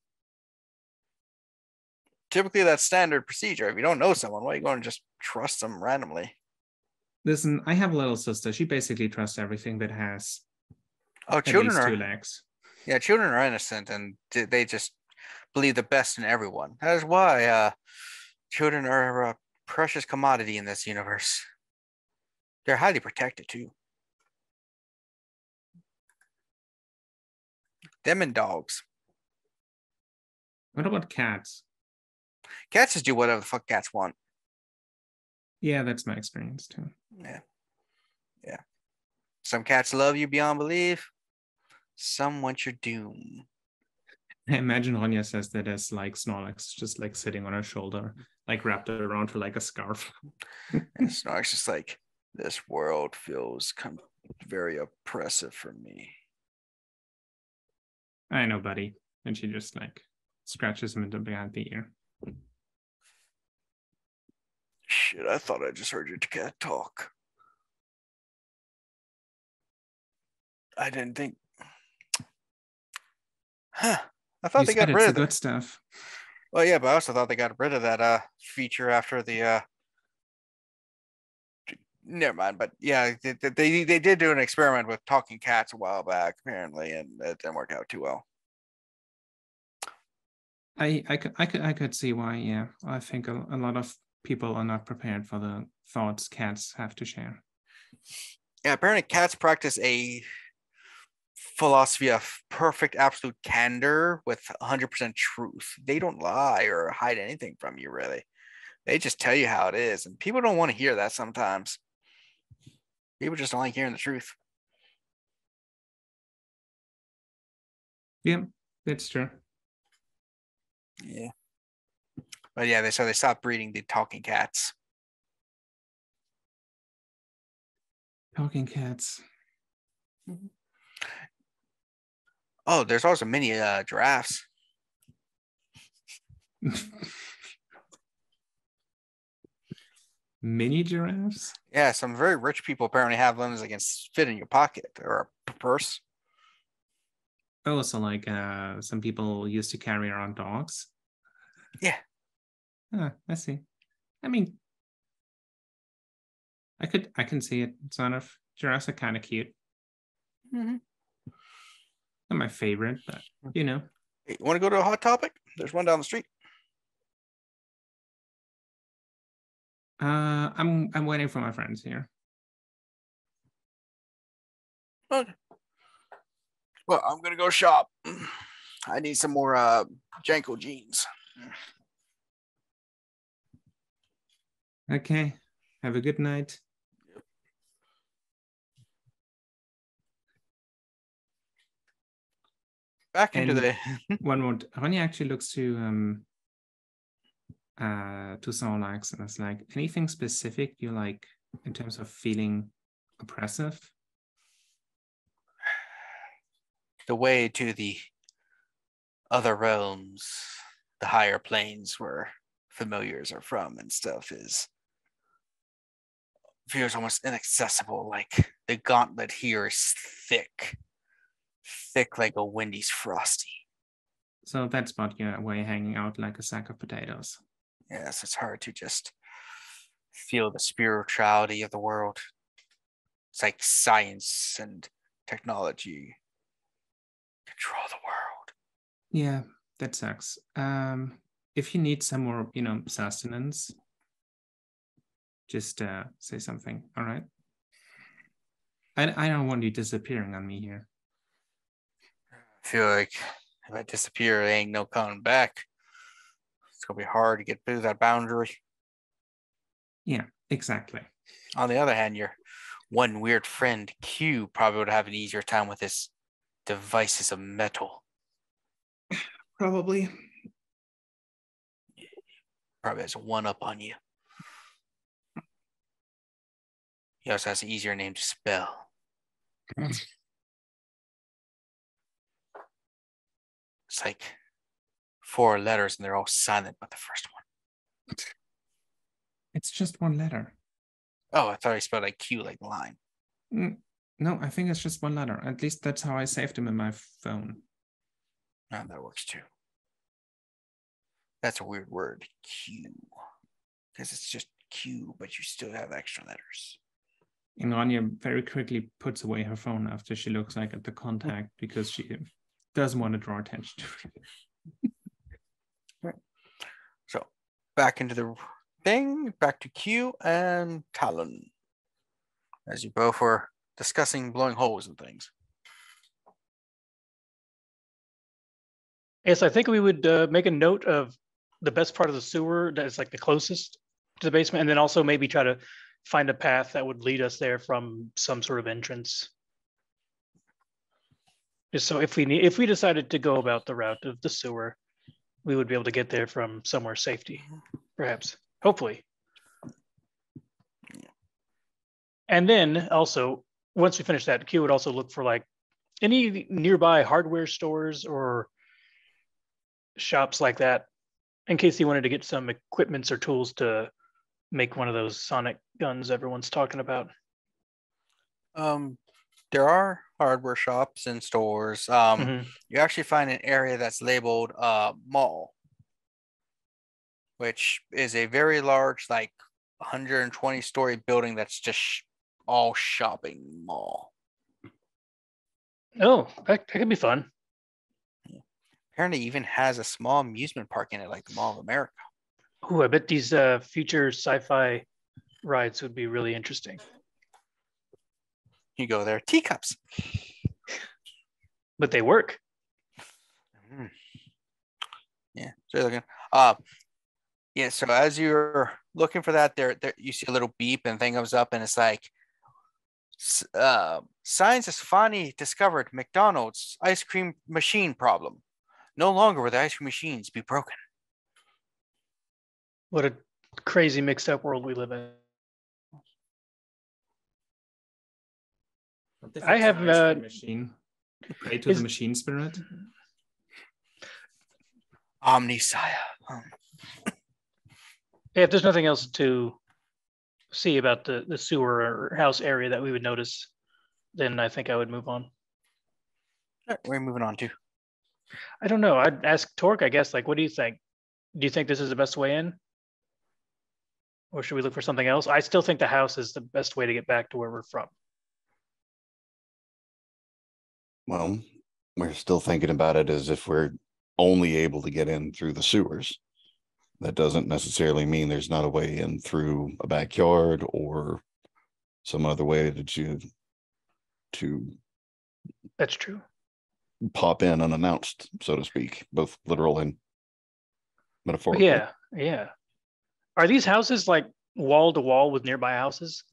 Typically, that's standard procedure. If you don't know someone, why are you going to just trust them randomly? Listen, I have a little sister. She basically trusts everything that has Oh, children are two legs. yeah, children are innocent and they just believe the best in everyone. That is why uh, children are a precious commodity in this universe. They're highly protected too. Them and dogs. What about cats? Cats just do whatever the fuck cats want. Yeah, that's my experience too. Yeah. Yeah. Some cats love you beyond belief. Some want your doom. I imagine Anya says that as like Snorlax just like sitting on her shoulder, like wrapped around her like a scarf. And Snark's just like, this world feels com- very oppressive for me. I know, buddy. And she just like scratches him into behind the ear. Shit, I thought I just heard your cat talk. I didn't think. Huh. I thought You they got rid of that. good stuff. Well, yeah, but I also thought they got rid of that uh feature after the uh never mind, but yeah, they, they- they they did do an experiment with talking cats a while back, apparently, and it didn't work out too well. I I could I could I could see why. Yeah, I think a, a lot of people are not prepared for the thoughts cats have to share. Yeah, apparently cats practice a philosophy of perfect absolute candor with 100% truth. They don't lie or hide anything from you, really. They just tell you how it is. And people don't want to hear that sometimes. People just don't like hearing the truth. Yeah, that's true. Yeah. But yeah, they so they stopped breeding the talking cats. Talking cats. Oh, there's also many uh, giraffes. Mini giraffes? Yeah, some very rich people apparently have limbs that can fit in your pocket or a purse. Oh, so like uh some people used to carry around dogs. Yeah. Ah, I see. I mean I could I can see it sort of. Giraffes are kind of cute. Mm-hmm. Not my favorite, but you know. Hey, you want to go to a hot topic? There's one down the street. Uh I'm I'm waiting for my friends here. Okay. Well, I'm gonna go shop. I need some more uh JNCO jeans. Okay. Have a good night. Back into And- the One more. Ronnie actually looks to um uh to Snorlax and it's like anything specific you like in terms of feeling oppressive? the way to the other realms, the higher planes where familiars are from and stuff is feels almost inaccessible. Like the gauntlet here is thick, thick like a Wendy's frosty. So that's spot your way hanging out like a sack of potatoes. Yes, it's hard to just feel the spirituality of the world. It's like science and technology control the world. Yeah, that sucks. Um, if you need some more, you know, sustenance, just uh, say something. All right. I I don't want you disappearing on me here. I feel like if I disappear, there ain't no coming back. It's gonna be hard to get through that boundary. Yeah, exactly. On the other hand, your one weird friend Q probably would have an easier time with his devices of metal. Probably. Probably has one up on you. He also has an easier name to spell. It's like four letters and they're all silent but the first one. It's just one letter. Oh, I thought I spelled like Q like line. Mm, no, I think it's just one letter. At least that's how I saved him in my phone. Oh, that works too. That's a weird word, Q. Because it's just Q, but you still have extra letters. And Anya very quickly puts away her phone after she looks like at the contact because she doesn't want to draw attention to it. So back into the thing, back to Q and Talon. As you both were discussing blowing holes and things. Yes, I think we would uh, make a note of the best part of the sewer that is like the closest to the basement, and then also maybe try to find a path that would lead us there from some sort of entrance. Just so if we need, if we decided to go about the route of the sewer, we would be able to get there from somewhere safety, perhaps, hopefully. And then also, once we finish that, Q would also look for like any nearby hardware stores or shops like that in case he wanted to get some equipments or tools to make one of those sonic guns everyone's talking about. Um, there are hardware shops and stores. Um, Mhm. you actually find an area that's labeled uh mall, which is a very large, like 120 story building that's just sh- all shopping mall. Oh, that, that could be fun. Apparently, even has a small amusement park in it, like the Mall of America. Ooh, I bet these uh, future sci-fi rides would be really interesting. You go there, teacups. But they work. Mhm. Yeah, so you're looking. Uh, yeah. So as you're looking for that, there, there you see a little beep and thing comes up, and it's like, uh, science has finally discovered McDonald's ice cream machine problem. No longer will the ice cream machines be broken. What a crazy mixed up world we live in. I have, Ice cream uh, machine. Pray to is- the machine spirit. Omnissiah. Um, Yeah, if there's nothing else to see about the the sewer or house area that we would notice, then I think I would move on. All right, we're moving on to. I don't know. I'd ask Torque, I guess. Like, what do you think? Do you think this is the best way in? Or should we look for something else? I still think the house is the best way to get back to where we're from. Well, we're still thinking about it as if we're only able to get in through the sewers. That doesn't necessarily mean there's not a way in through a backyard or some other way to to, to That's true. pop in unannounced, so to speak, both literal and metaphorical. yeah, yeah. Are these houses like wall to wall with nearby houses?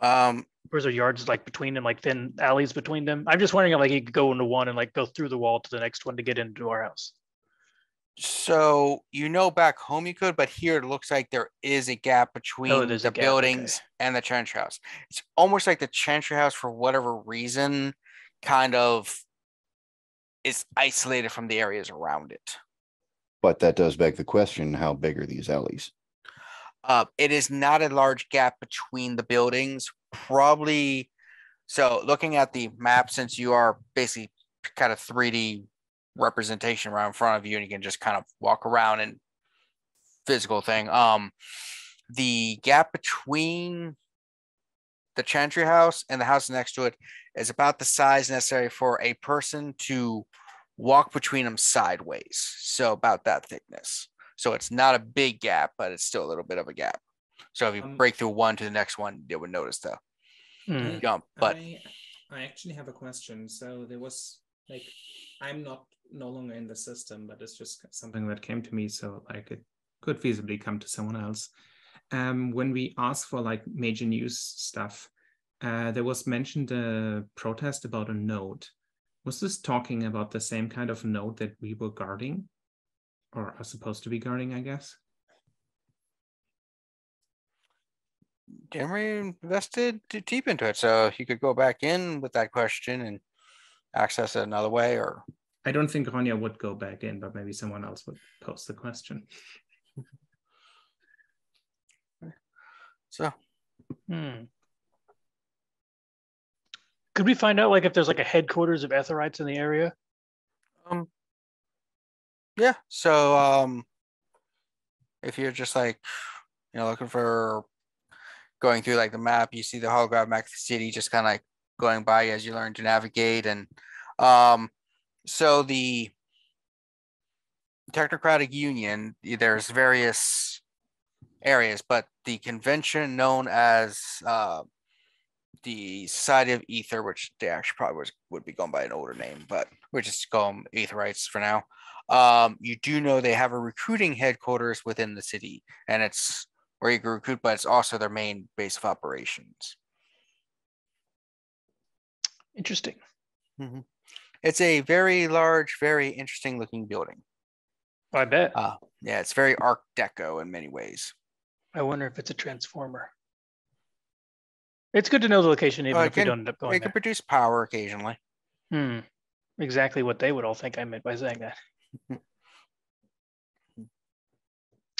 Um, Or is there yards like between them, like thin alleys between them? I'm just wondering if like you could go into one and like go through the wall to the next one to get into our house. so you know back home you could, but here it looks like there is a gap between Oh, the gap, okay. buildings and the Chantry House. It's almost like the Chantry House, for whatever reason, kind of is isolated from the areas around it. But that does beg the question, how big are these alleys? Uh, it is not a large gap between the buildings. Probably. So looking at the map, since you are basically kind of 3D representation right in front of you, and you can just kind of walk around and physical thing. Um, the gap between the Chantry house and the house next to it is about the size necessary for a person to walk between them sideways. So about that thickness. So it's not a big gap, but it's still a little bit of a gap. So if you Um, break through one to the next one, you would notice the Hmm. jump. But I, I actually have a question. So there was like, I'm not no longer in the system, but it's just something that came to me. So like it could feasibly come to someone else. Um, when we asked for like major news stuff, uh, there was mentioned a protest about a node. Was this talking about the same kind of node that we were guarding, or are supposed to be guarding? I guess. Emery invested too deep into it. So you could go back in with that question and access it another way or I don't think Ronja would go back in, but maybe someone else would post the question. so Hmm. Could we find out like if there's like a headquarters of Etherites in the area? um yeah. So um if you're just like you know looking for going through like the map, you see the holographic city just kind of like going by as you learn to navigate and um so the technocratic union there's various areas but the convention known as uh the society of ether which they actually probably was, would be going by an older name but we're just calling them etherites for now um you do know they have a recruiting headquarters within the city and it's where you can recruit but it's also their main base of operations Interesting. it's a very large very interesting looking building I bet. uh yeah it's very art deco in many ways I wonder if it's a transformer. It's good to know the location, even it if we can- don't end up going it can there. produce power occasionally Hmm. Exactly what they would all think I meant by saying that.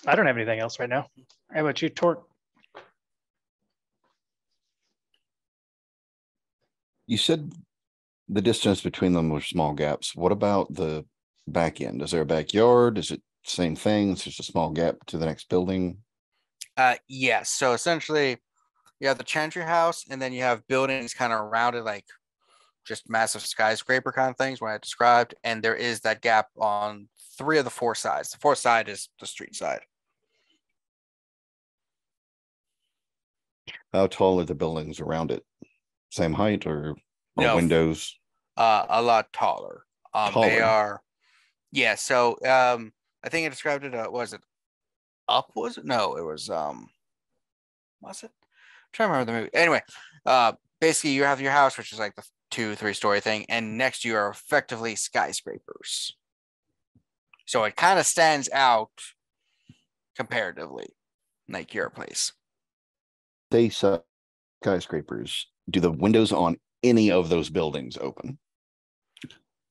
I don't have anything else right now. How about you, Torque? You said the distance between them were small gaps. What about the back end? Is there a backyard? Is it same thing? It's just a small gap to the next building? Uh, yes. So essentially, you have the Chantry House, and then you have buildings kind of around it, like just massive skyscraper kind of things, what I described. And there is that gap on three of the four sides. The fourth side is the street side. How tall are the buildings around it? Same height or, or No. windows? Uh, a lot taller. Um, they Taller. are. Yeah. So um, I think I described it. Uh, was it up? Was it? No, it was. Um, was it? Trying to remember the movie. Anyway, uh, basically you have your house, which is like the two, three story thing, and next to you are effectively skyscrapers. So it kind of stands out comparatively, like your place. They say skyscrapers. Do the windows on any of those buildings open?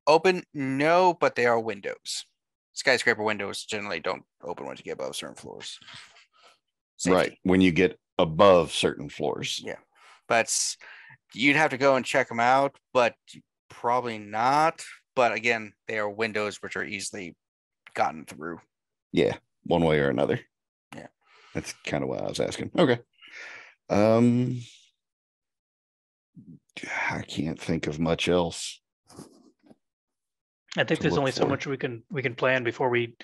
Open, no, but they are windows. Skyscraper windows generally don't open once you get above certain floors. Right. When you get above certain floors. Yeah. but you'd have to go and check them out, but probably not. But again, they are windows which are easily gotten through. Yeah, one way or another. Yeah. That's kind of what I was asking. Okay. Um I can't think of much else. I think there's look only so much we can we can plan before we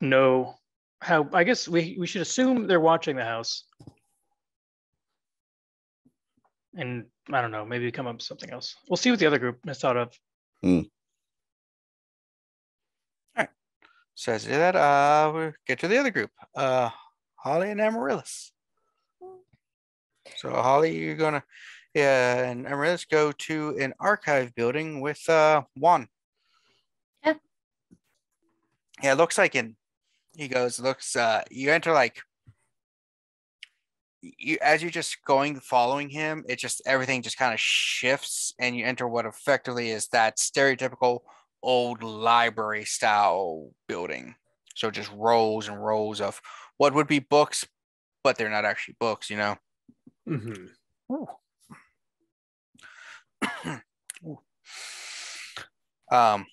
know how. I guess we we should assume they're watching the house, and I don't know, maybe come up with something else. We'll see what the other group has thought of. All right. So as I do that, uh, we get to the other group, uh, Holly and Amaryllis. So Holly, you're gonna, yeah, and Amaryllis go to an archive building with uh Juan. Yeah. Yeah, it looks like in. He goes, looks. Uh, you enter like. You as you're just going following him, it just everything just kind of shifts, and you enter what effectively is that stereotypical old library style building. So just rows and rows of what would be books, but they're not actually books, you know. Mhm. Ooh. Um,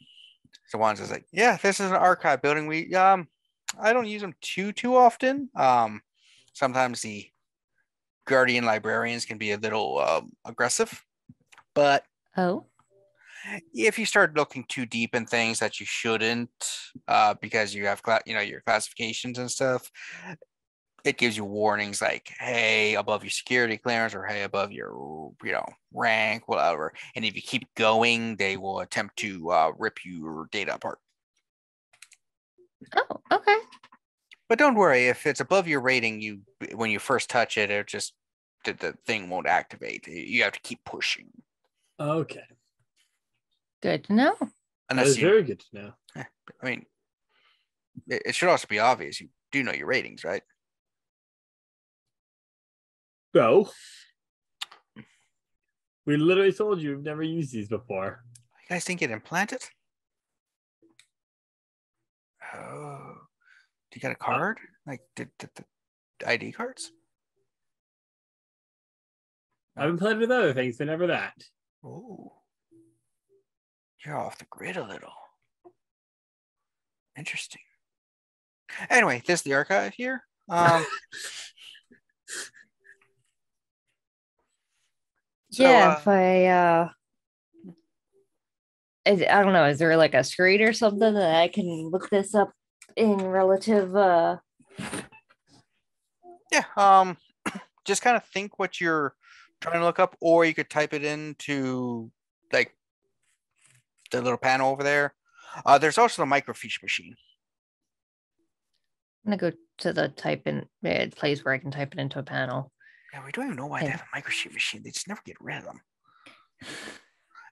so one says like, yeah, this is an archive building. We um, I don't use them too too often. Um, sometimes the guardian librarians can be a little um, aggressive, but Oh, if you start looking too deep in things that you shouldn't, uh, because you have cla- you know your classifications and stuff, it gives you warnings like, "Hey, above your security clearance," or "Hey, above your you know rank, whatever." And if you keep going, they will attempt to uh, rip your data apart. Oh, okay. But don't worry, if it's above your rating, you when you first touch it, it just the, the thing won't activate. You have to keep pushing. Okay. Good to know. That Unless is you very good to know. I mean, it, it should also be obvious. You do know your ratings, right? Go. We literally told you we've never used these before. You guys didn't get implanted? Oh, do you got a card? Like the, the, the ID cards? I've been playing with other things, but never that. Oh, you're off the grid a little. Interesting. Anyway, this is the archive here. Um, so, yeah, uh, if I uh is, I don't know, is there like a screen or something that I can look this up in relative uh Yeah. Um, just kind of think what you're trying to look up, or you could type it into like the little panel over there. Uh, there's also the microfiche machine. I'm gonna go to the type in uh, place where I can type it into a panel. Yeah, we don't even know why they have a microfiche machine. They just never get rid of them.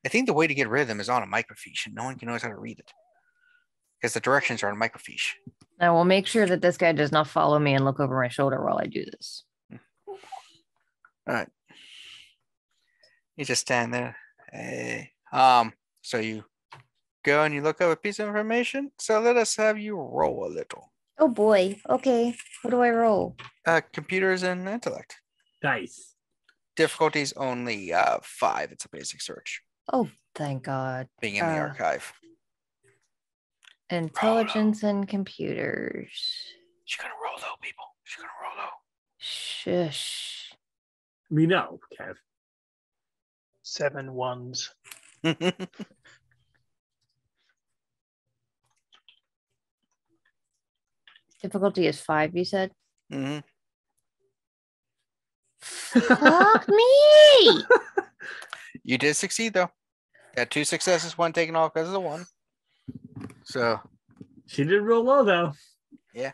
I think the way to get rid of them is on a microfiche, and no one can knows how to read it because the directions are on microfiche. I will make sure that this guy does not follow me and look over my shoulder while I do this. All right. You just stand there. Hey. Um. So you go and you look up a piece of information. So let us have you roll a little. Oh boy. Okay. What do I roll? Uh, computers and intellect. Dice. Difficulties only uh five. It's a basic search. Oh, thank God. Being in the Uh, archive. Intelligence and computers. She's gonna roll low, people. She's gonna roll Shush. We know, Kev. Seven ones. Difficulty is five, you said? Mhm. Fuck me. You did succeed though. Got two successes, one taken off because of the one. So She did real well though. Yeah.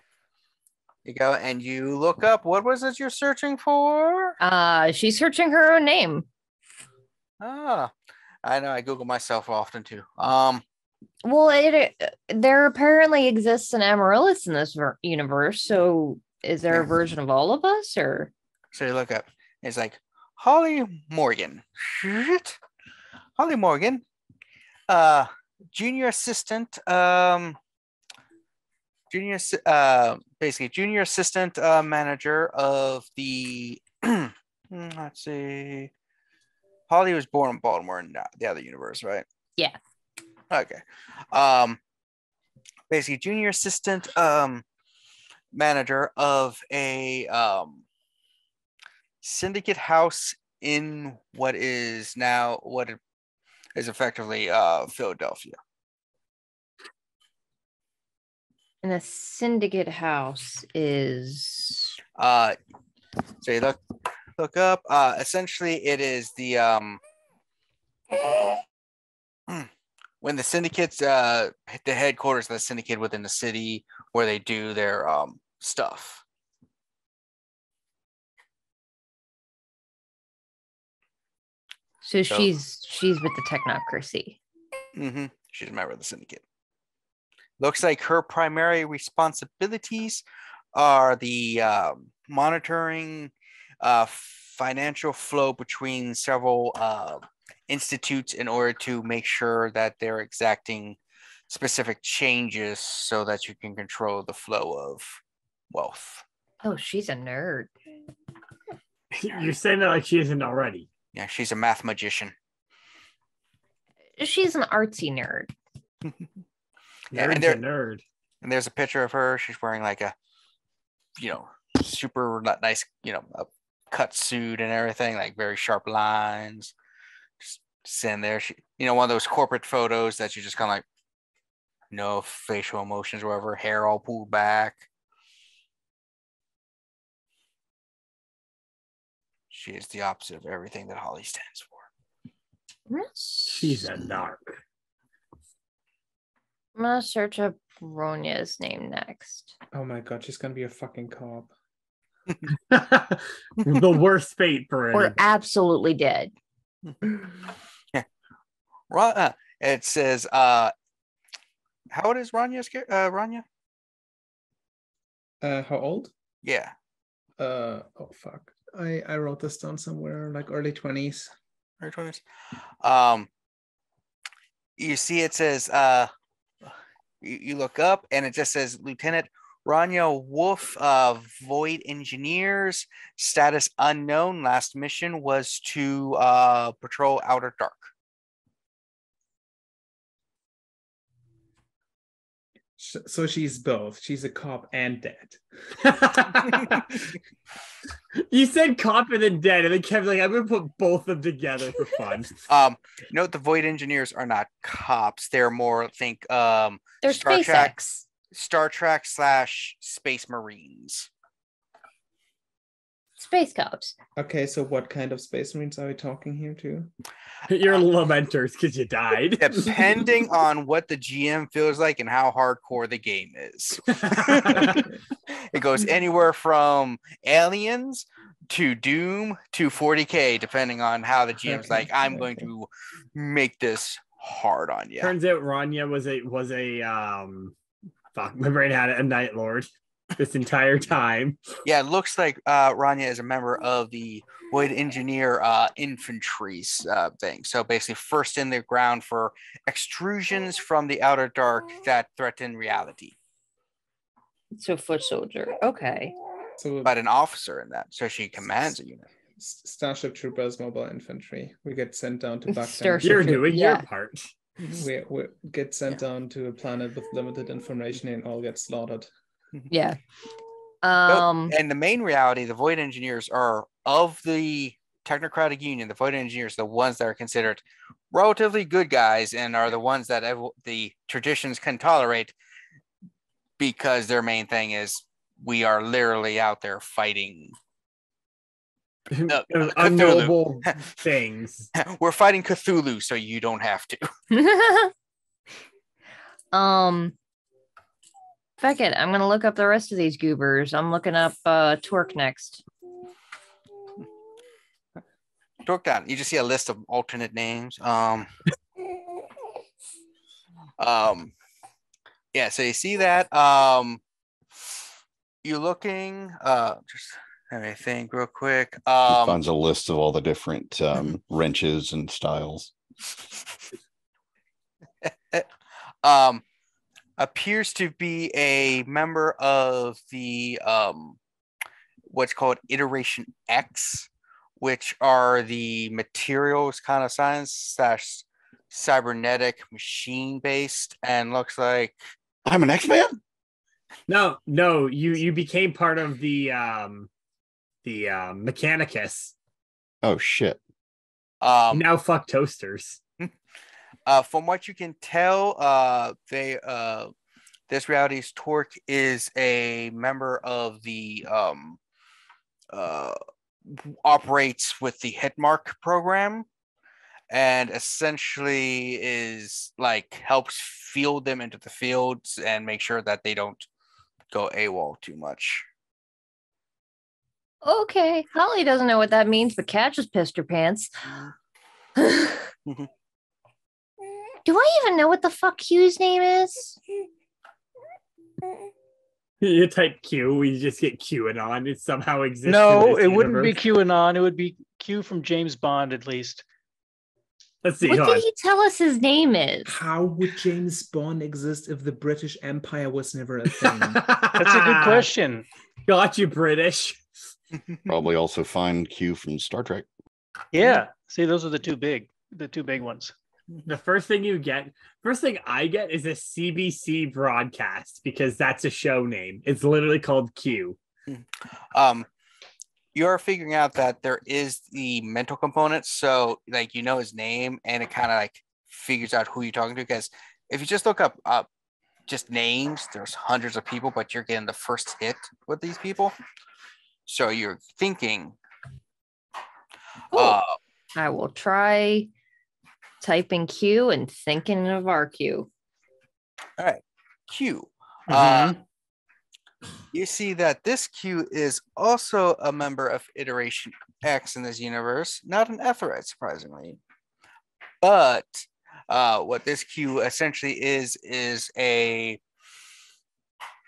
You go and you look up. What was it you're searching for? Uh she's searching her own name. Ah, I know. I Google myself often too. Um, Well, it uh, there apparently exists an Amaryllis in this ver- universe. So is there a version of all of us or so you look up. It's like Holly Morgan. Shit. Holly Morgan, uh, junior assistant, um, junior, uh, basically junior assistant uh, manager of the. let's see. Holly was born in Baltimore in the- the other universe, right? Yeah. Okay. Um, basically junior assistant um manager of a um syndicate house in what is now what is effectively uh Philadelphia. And the syndicate house is Uh, so you look look up. Uh, essentially, it is the um when the syndicates uh hit the headquarters of the syndicate within the city where they do their um stuff. So So- she's she's with the technocracy. Mm-hmm. She's a member of the syndicate. Looks like her primary responsibilities are the um monitoring uh, financial flow between several uh, institutes in order to make sure that they're exacting specific changes so that you can control the flow of wealth. Oh, she's a nerd. You're saying that like she isn't already. Yeah, she's a math magician. She's an artsy nerd. Yeah, Nerd's and a there- nerd. and there's a picture of her. She's wearing like a, you know, super not nice, you know, a cut suit and everything, like very sharp lines. Just sitting there. She, you know, one of those corporate photos that you just kind of like, no facial emotions or whatever, hair all pulled back. She is the opposite of everything that Holly stands for. She's a narc. I'm gonna search up Ronja's name next. Oh my god, she's gonna be a fucking cop. the worst fate for We're her. absolutely dead. Ron, uh, it says, uh, how old is Ronja's, char- uh, Ranya? Uh, how old? Yeah. Uh, oh fuck. I I wrote this down somewhere, like early twenties. Early 20s. Um, you see, it says, uh, you, you look up and it just says Lieutenant Ronja Wolf of Void Engineers, status unknown. Last mission was to uh, patrol Outer Dark. So she's both. She's a cop and dead. you said cop and then dead, and then Kevin's like, I'm gonna put both of them together for fun. Um, note the Void Engineers are not cops. They're more, think, um, They're Star Trek. Star Trek slash Space Marines. Space cops. Okay, so what kind of space marines are we talking here to? You're lamenters because you died. Depending on what the GM feels like and how hardcore the game is. It goes anywhere from aliens to Doom to 40k, depending on how the GM's like, I'm going to make this hard on you. Turns out Ronja was a was a um fuck my brain had it, a Night Lord this entire time. Yeah, it looks like uh, Ronja is a member of the Void Engineer uh, infantry uh, thing. So basically, first in the ground for extrusions from the outer dark that threaten reality. So foot soldier. Okay. So But an officer in that, so she commands a unit. S- Starship Troopers mobile infantry. We get sent down to Baghdad. Starship You're doing yeah. your part. We, we get sent down to a planet with limited information and all get slaughtered. Yeah. Nope. Um. and the main reality, the Void Engineers are of the Technocratic Union. The Void Engineers, are the ones that are considered relatively good guys, and are the ones that ev- the traditions can tolerate, because their main thing is we are literally out there fighting. Uh, Unknowable things. We're fighting Cthulhu, so you don't have to. um. Fuck it. I'm gonna look up the rest of these goobers. I'm looking up uh Torque next. Torque down. You just see a list of alternate names. Um. Um. Yeah. So you see that. Um. You looking? Uh. Just let me think real quick. Um. finds a list of all the different um, wrenches and styles. um appears to be a member of the um, what's called Iteration X, which are the materials kind of science slash cybernetic machine based, and looks like I'm an X-Man? No, no, you you became part of the um the um Mechanicus. Oh shit. um, now fuck toasters. Uh, from what you can tell, uh, they uh, this reality's Torque is a member of the um, uh, operates with the HIT Mark program, and essentially is like helps field them into the fields and make sure that they don't go AWOL too much. Okay. Holly doesn't know what that means, but Kat just pissed her pants. Do I even know what the fuck Q's name is? You type Q, we just get QAnon. It somehow exists. No, this it wouldn't be universe. QAnon. It would be Q from James Bond, at least. Let's see. What did on. he tell us his name is? How would James Bond exist if the British Empire was never a thing? That's a good question. Got you, British. Probably also find Q from Star Trek. Yeah. See, those are the two big, the two big ones. The first thing you get, first thing I get is a CBC broadcast because that's a show name. It's literally called Q. um you're figuring out that there is the mental component so like you know his name and it kind of like figures out who you're talking to because if you just look up up just names there's hundreds of people but you're getting the first hit with these people so you're thinking Cool. uh I will try typing Q and thinking of RQ. q Mhm. uh you see that this q is also a member of iteration x in this universe not an etherite surprisingly but uh, what this Q essentially is is a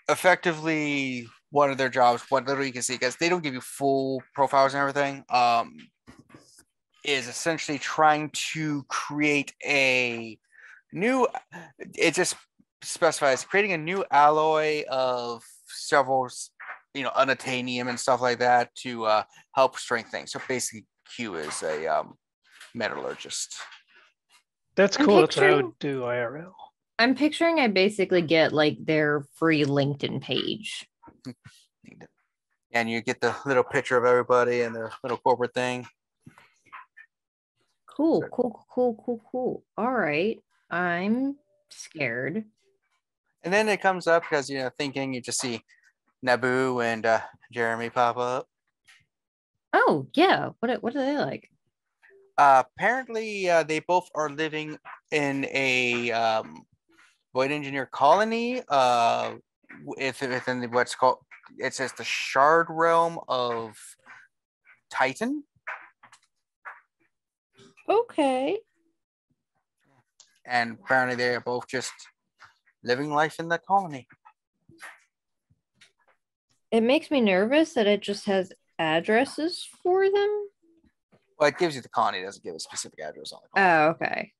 effectively one of their jobs what literally you can see because they don't give you full profiles and everything um is essentially trying to create a new it just specifies creating a new alloy of several you know unobtainium and stuff like that to uh help strengthen things so basically q is a um metallurgist That's I'm cool. That's what I would do IRL. I'm picturing I basically get like their free LinkedIn page. and you get the little picture of everybody and their little corporate thing. Cool, cool, cool, cool, cool. All right. I'm scared. And then it comes up because you know, thinking you just see Naboo and uh, Jeremy pop up. Oh, yeah. What are- what are they like? Uh, apparently, uh, they both are living in a um, void engineer colony. Uh, if within the, what's called it says the shard realm of Titan. Okay. and apparently they are both just living life in the colony. It makes me nervous that it just has addresses for them. Well, it gives you the colony, it doesn't give a specific address on the colony. Oh, okay.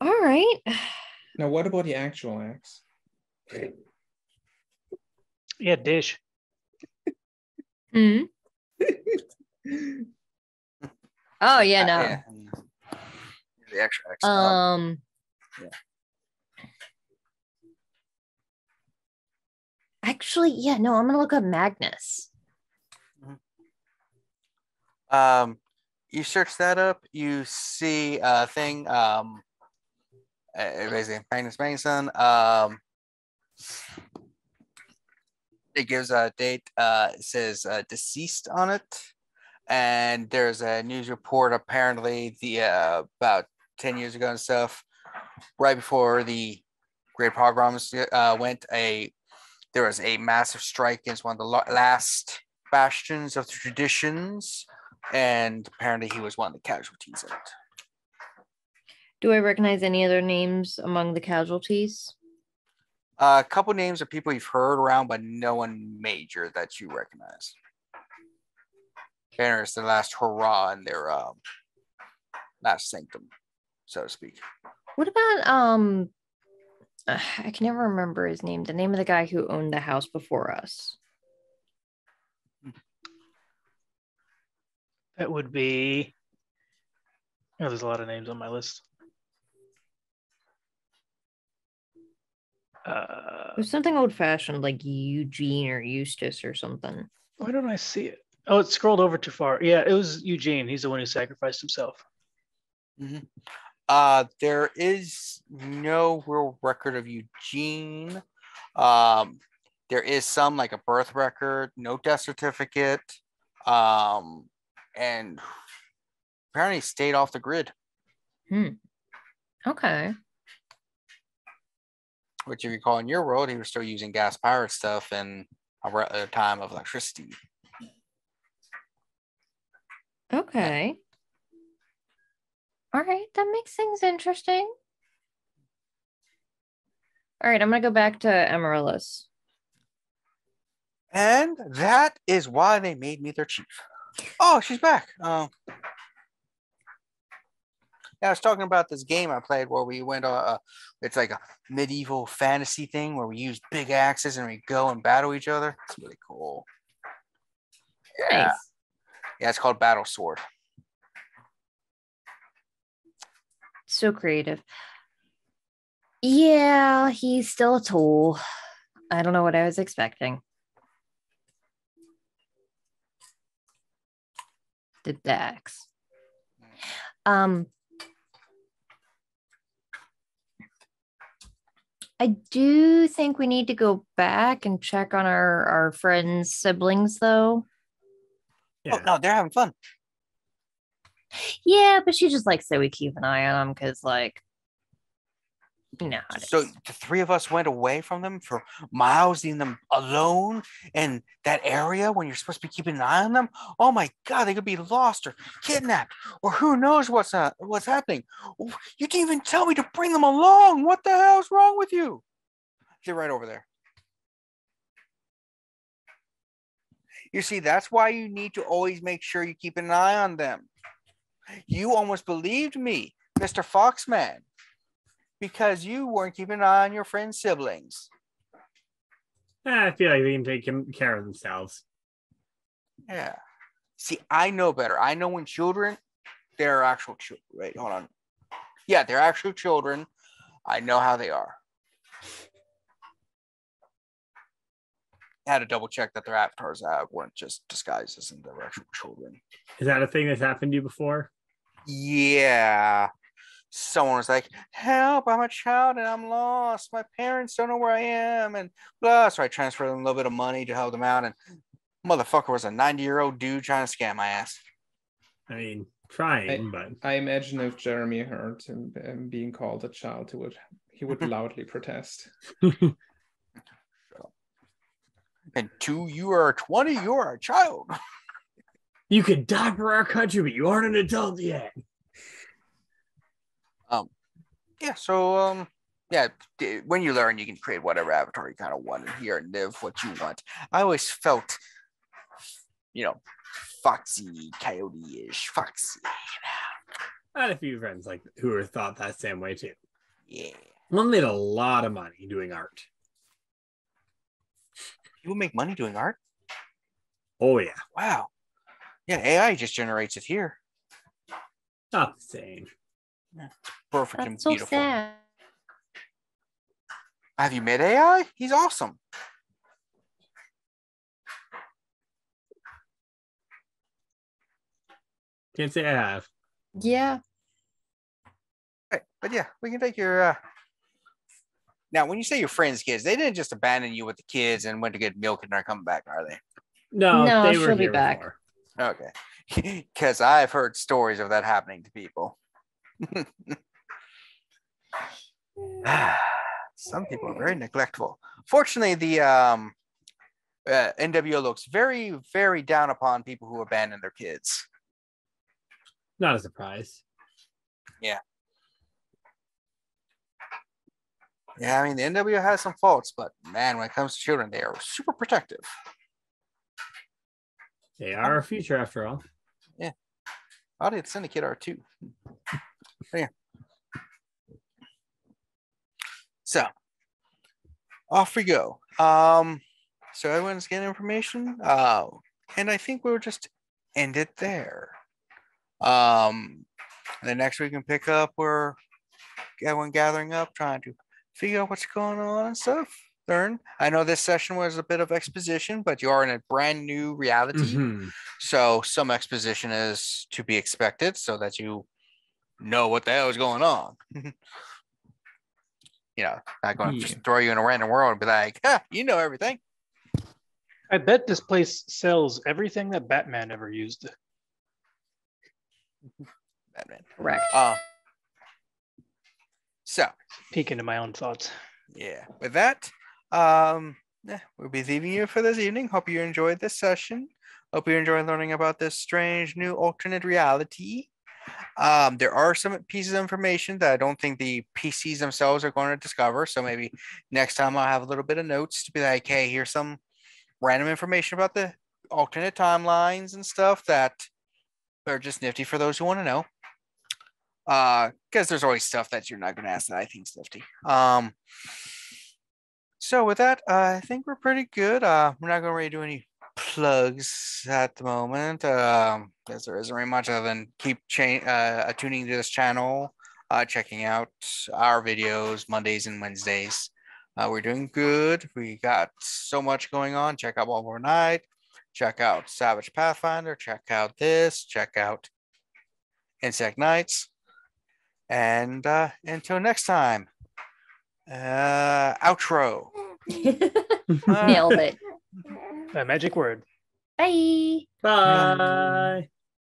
All right. now, what about the actual X? Yeah, dish. Hmm. Oh yeah, Uh, no. yeah. The extra X. Um, Um. yeah. Actually, yeah, no, I'm gonna look up Magnus. um, you search that up, you see a thing. Um, uh, basically, Magnus Mason. Um, it gives a date. Uh, it says uh, deceased on it, and there's a news report. Apparently, the uh, about ten years ago and stuff, right before the Great Pogroms uh, went, a there was a massive strike against one of the last bastions of the traditions, and apparently he was one of the casualties of it. Do I recognize any other names among the casualties? Uh, a couple names of people you've heard around, but no one major that you recognize. Banner is the last hurrah in their um, last sanctum. so to speak. What about um? uh, I can never remember his name. The name of the guy who owned the house before us. That would be. Oh, there's a lot of names on my list. Uh, It was something old fashioned, like Eugene or Eustace or something. why don't I see it? Oh, it scrolled over too far. Yeah, it was Eugene. He's the one who sacrificed himself. Uh, there is no real record of Eugene. Um, there is some like a birth record, no death certificate, um, and apparently stayed off the grid. Hmm. Okay. Which, if you recall, in your world, he was still using gas powered stuff in a, time of electricity. Okay. All right, that makes things interesting. All right, I'm gonna go back to Amaryllis. And that is why they made me their chief. Oh, she's back. Oh. I was talking about this game I played where we went. Uh, uh, it's like a medieval fantasy thing where we use big axes and we go and battle each other. It's really cool. Yeah, Nice. yeah, it's called Battle Sword. So creative. Yeah, he's still a tool. I don't know what I was expecting. The Dex. Um I do think we need to go back and check on our our friends' siblings though. Oh no, they're having fun. Yeah, but she just likes that we keep an eye on them because like you know how it So the three of us went away from them for miles, leaving them alone in that area when you're supposed to be keeping an eye on them. Oh my God, they could be lost or kidnapped, or who knows what's uh, what's happening. You didn't even tell me to bring them along. What the hell's wrong with you? They're right over there. You see, that's why you need to always make sure you keep an eye on them. You almost believed me, Mr. Foxman because you weren't keeping an eye on your friend's siblings. I feel like they can take care of themselves. Yeah. See, I know better. I know when children, they're actual children. Wait, hold on. Yeah, they're actual children. I know how they are. I had to double check that their avatars uh, weren't just disguises and they're actual children. Is that a thing that's happened to you before? Yeah. Someone was like, Help, I'm a child and I'm lost. My parents don't know where I am. And blah. So I transferred them a little bit of money to help them out. And motherfucker was a 90 year old dude trying to scam my ass. I mean, trying, but I imagine if Jeremy heard him um, being called a child, he would he would loudly protest. And two, you are 20, you are a child. you can die for our country, but you aren't an adult yet. Yeah. So, um, yeah, when you learn, you can create whatever avatar you kind of want in here and live what you want. I always felt, you know, foxy, coyote ish, foxy. I had a few friends like who were thought that same way too. Yeah. One made a lot of money doing art. People make money doing art. Oh yeah, Wow. Yeah, AI just generates it here. not the same. Perfect and That's so beautiful. sad. Have you met AI? He's awesome. Can't say I have. Yeah. Right. But yeah, we can take your uh now when you say your friends' kids, they didn't just abandon you with the kids and went to get milk and are coming back, are they? No, No, they were she'll be here back. before. Okay. Because I've heard stories of that happening to people. Some people are very neglectful. Fortunately, the um, uh, NWO looks very, very down upon people who abandon their kids. Not a surprise. Yeah, Yeah, I mean, the NWO has some faults, but man, when it comes to children, they are super protective. They are our future after all. Yeah. Audience Syndicate are too. Yeah. So off we go. Um, so everyone's getting information. Uh, and I think we'll just end it there. Um, and then next we can pick up where everyone gathering up, trying to figure out what's going on and stuff. Learn. I know this session was a bit of exposition, but you are in a brand new reality. Mhm. So some exposition is to be expected so that you know what the hell is going on. you know, not going to Yeah. just throw you in a random world and be like, huh, you know everything. I bet this place sells everything that Batman ever used. Batman. Correct. Uh, so Peek into my own thoughts. yeah, with that, um, yeah, we'll be leaving you for this evening. Hope you enjoyed this session. Hope you enjoyed learning about this strange new alternate reality. Um, there are some pieces of information that I don't think the PCs themselves are going to discover. So maybe next time I'll have a little bit of notes to be like, hey, here's some random information about the alternate timelines and stuff that are just nifty for those who want to know. Uh, because there's always stuff that you're not going to ask that I think's nifty. Um, so with that, uh, I think we're pretty good. Uh, we're not going to really do any plugs at the moment. Um, there isn't really much other than keep cha- uh, tuning to this channel, uh, checking out our videos Mondays and Wednesdays. Uh, we're doing good. We got so much going on. Check out One More Night. Check out Savage Pathfinder. Check out this. Check out Insect Nights. And uh, until next time, uh, outro. Nailed it. A magic word. Bye. Bye.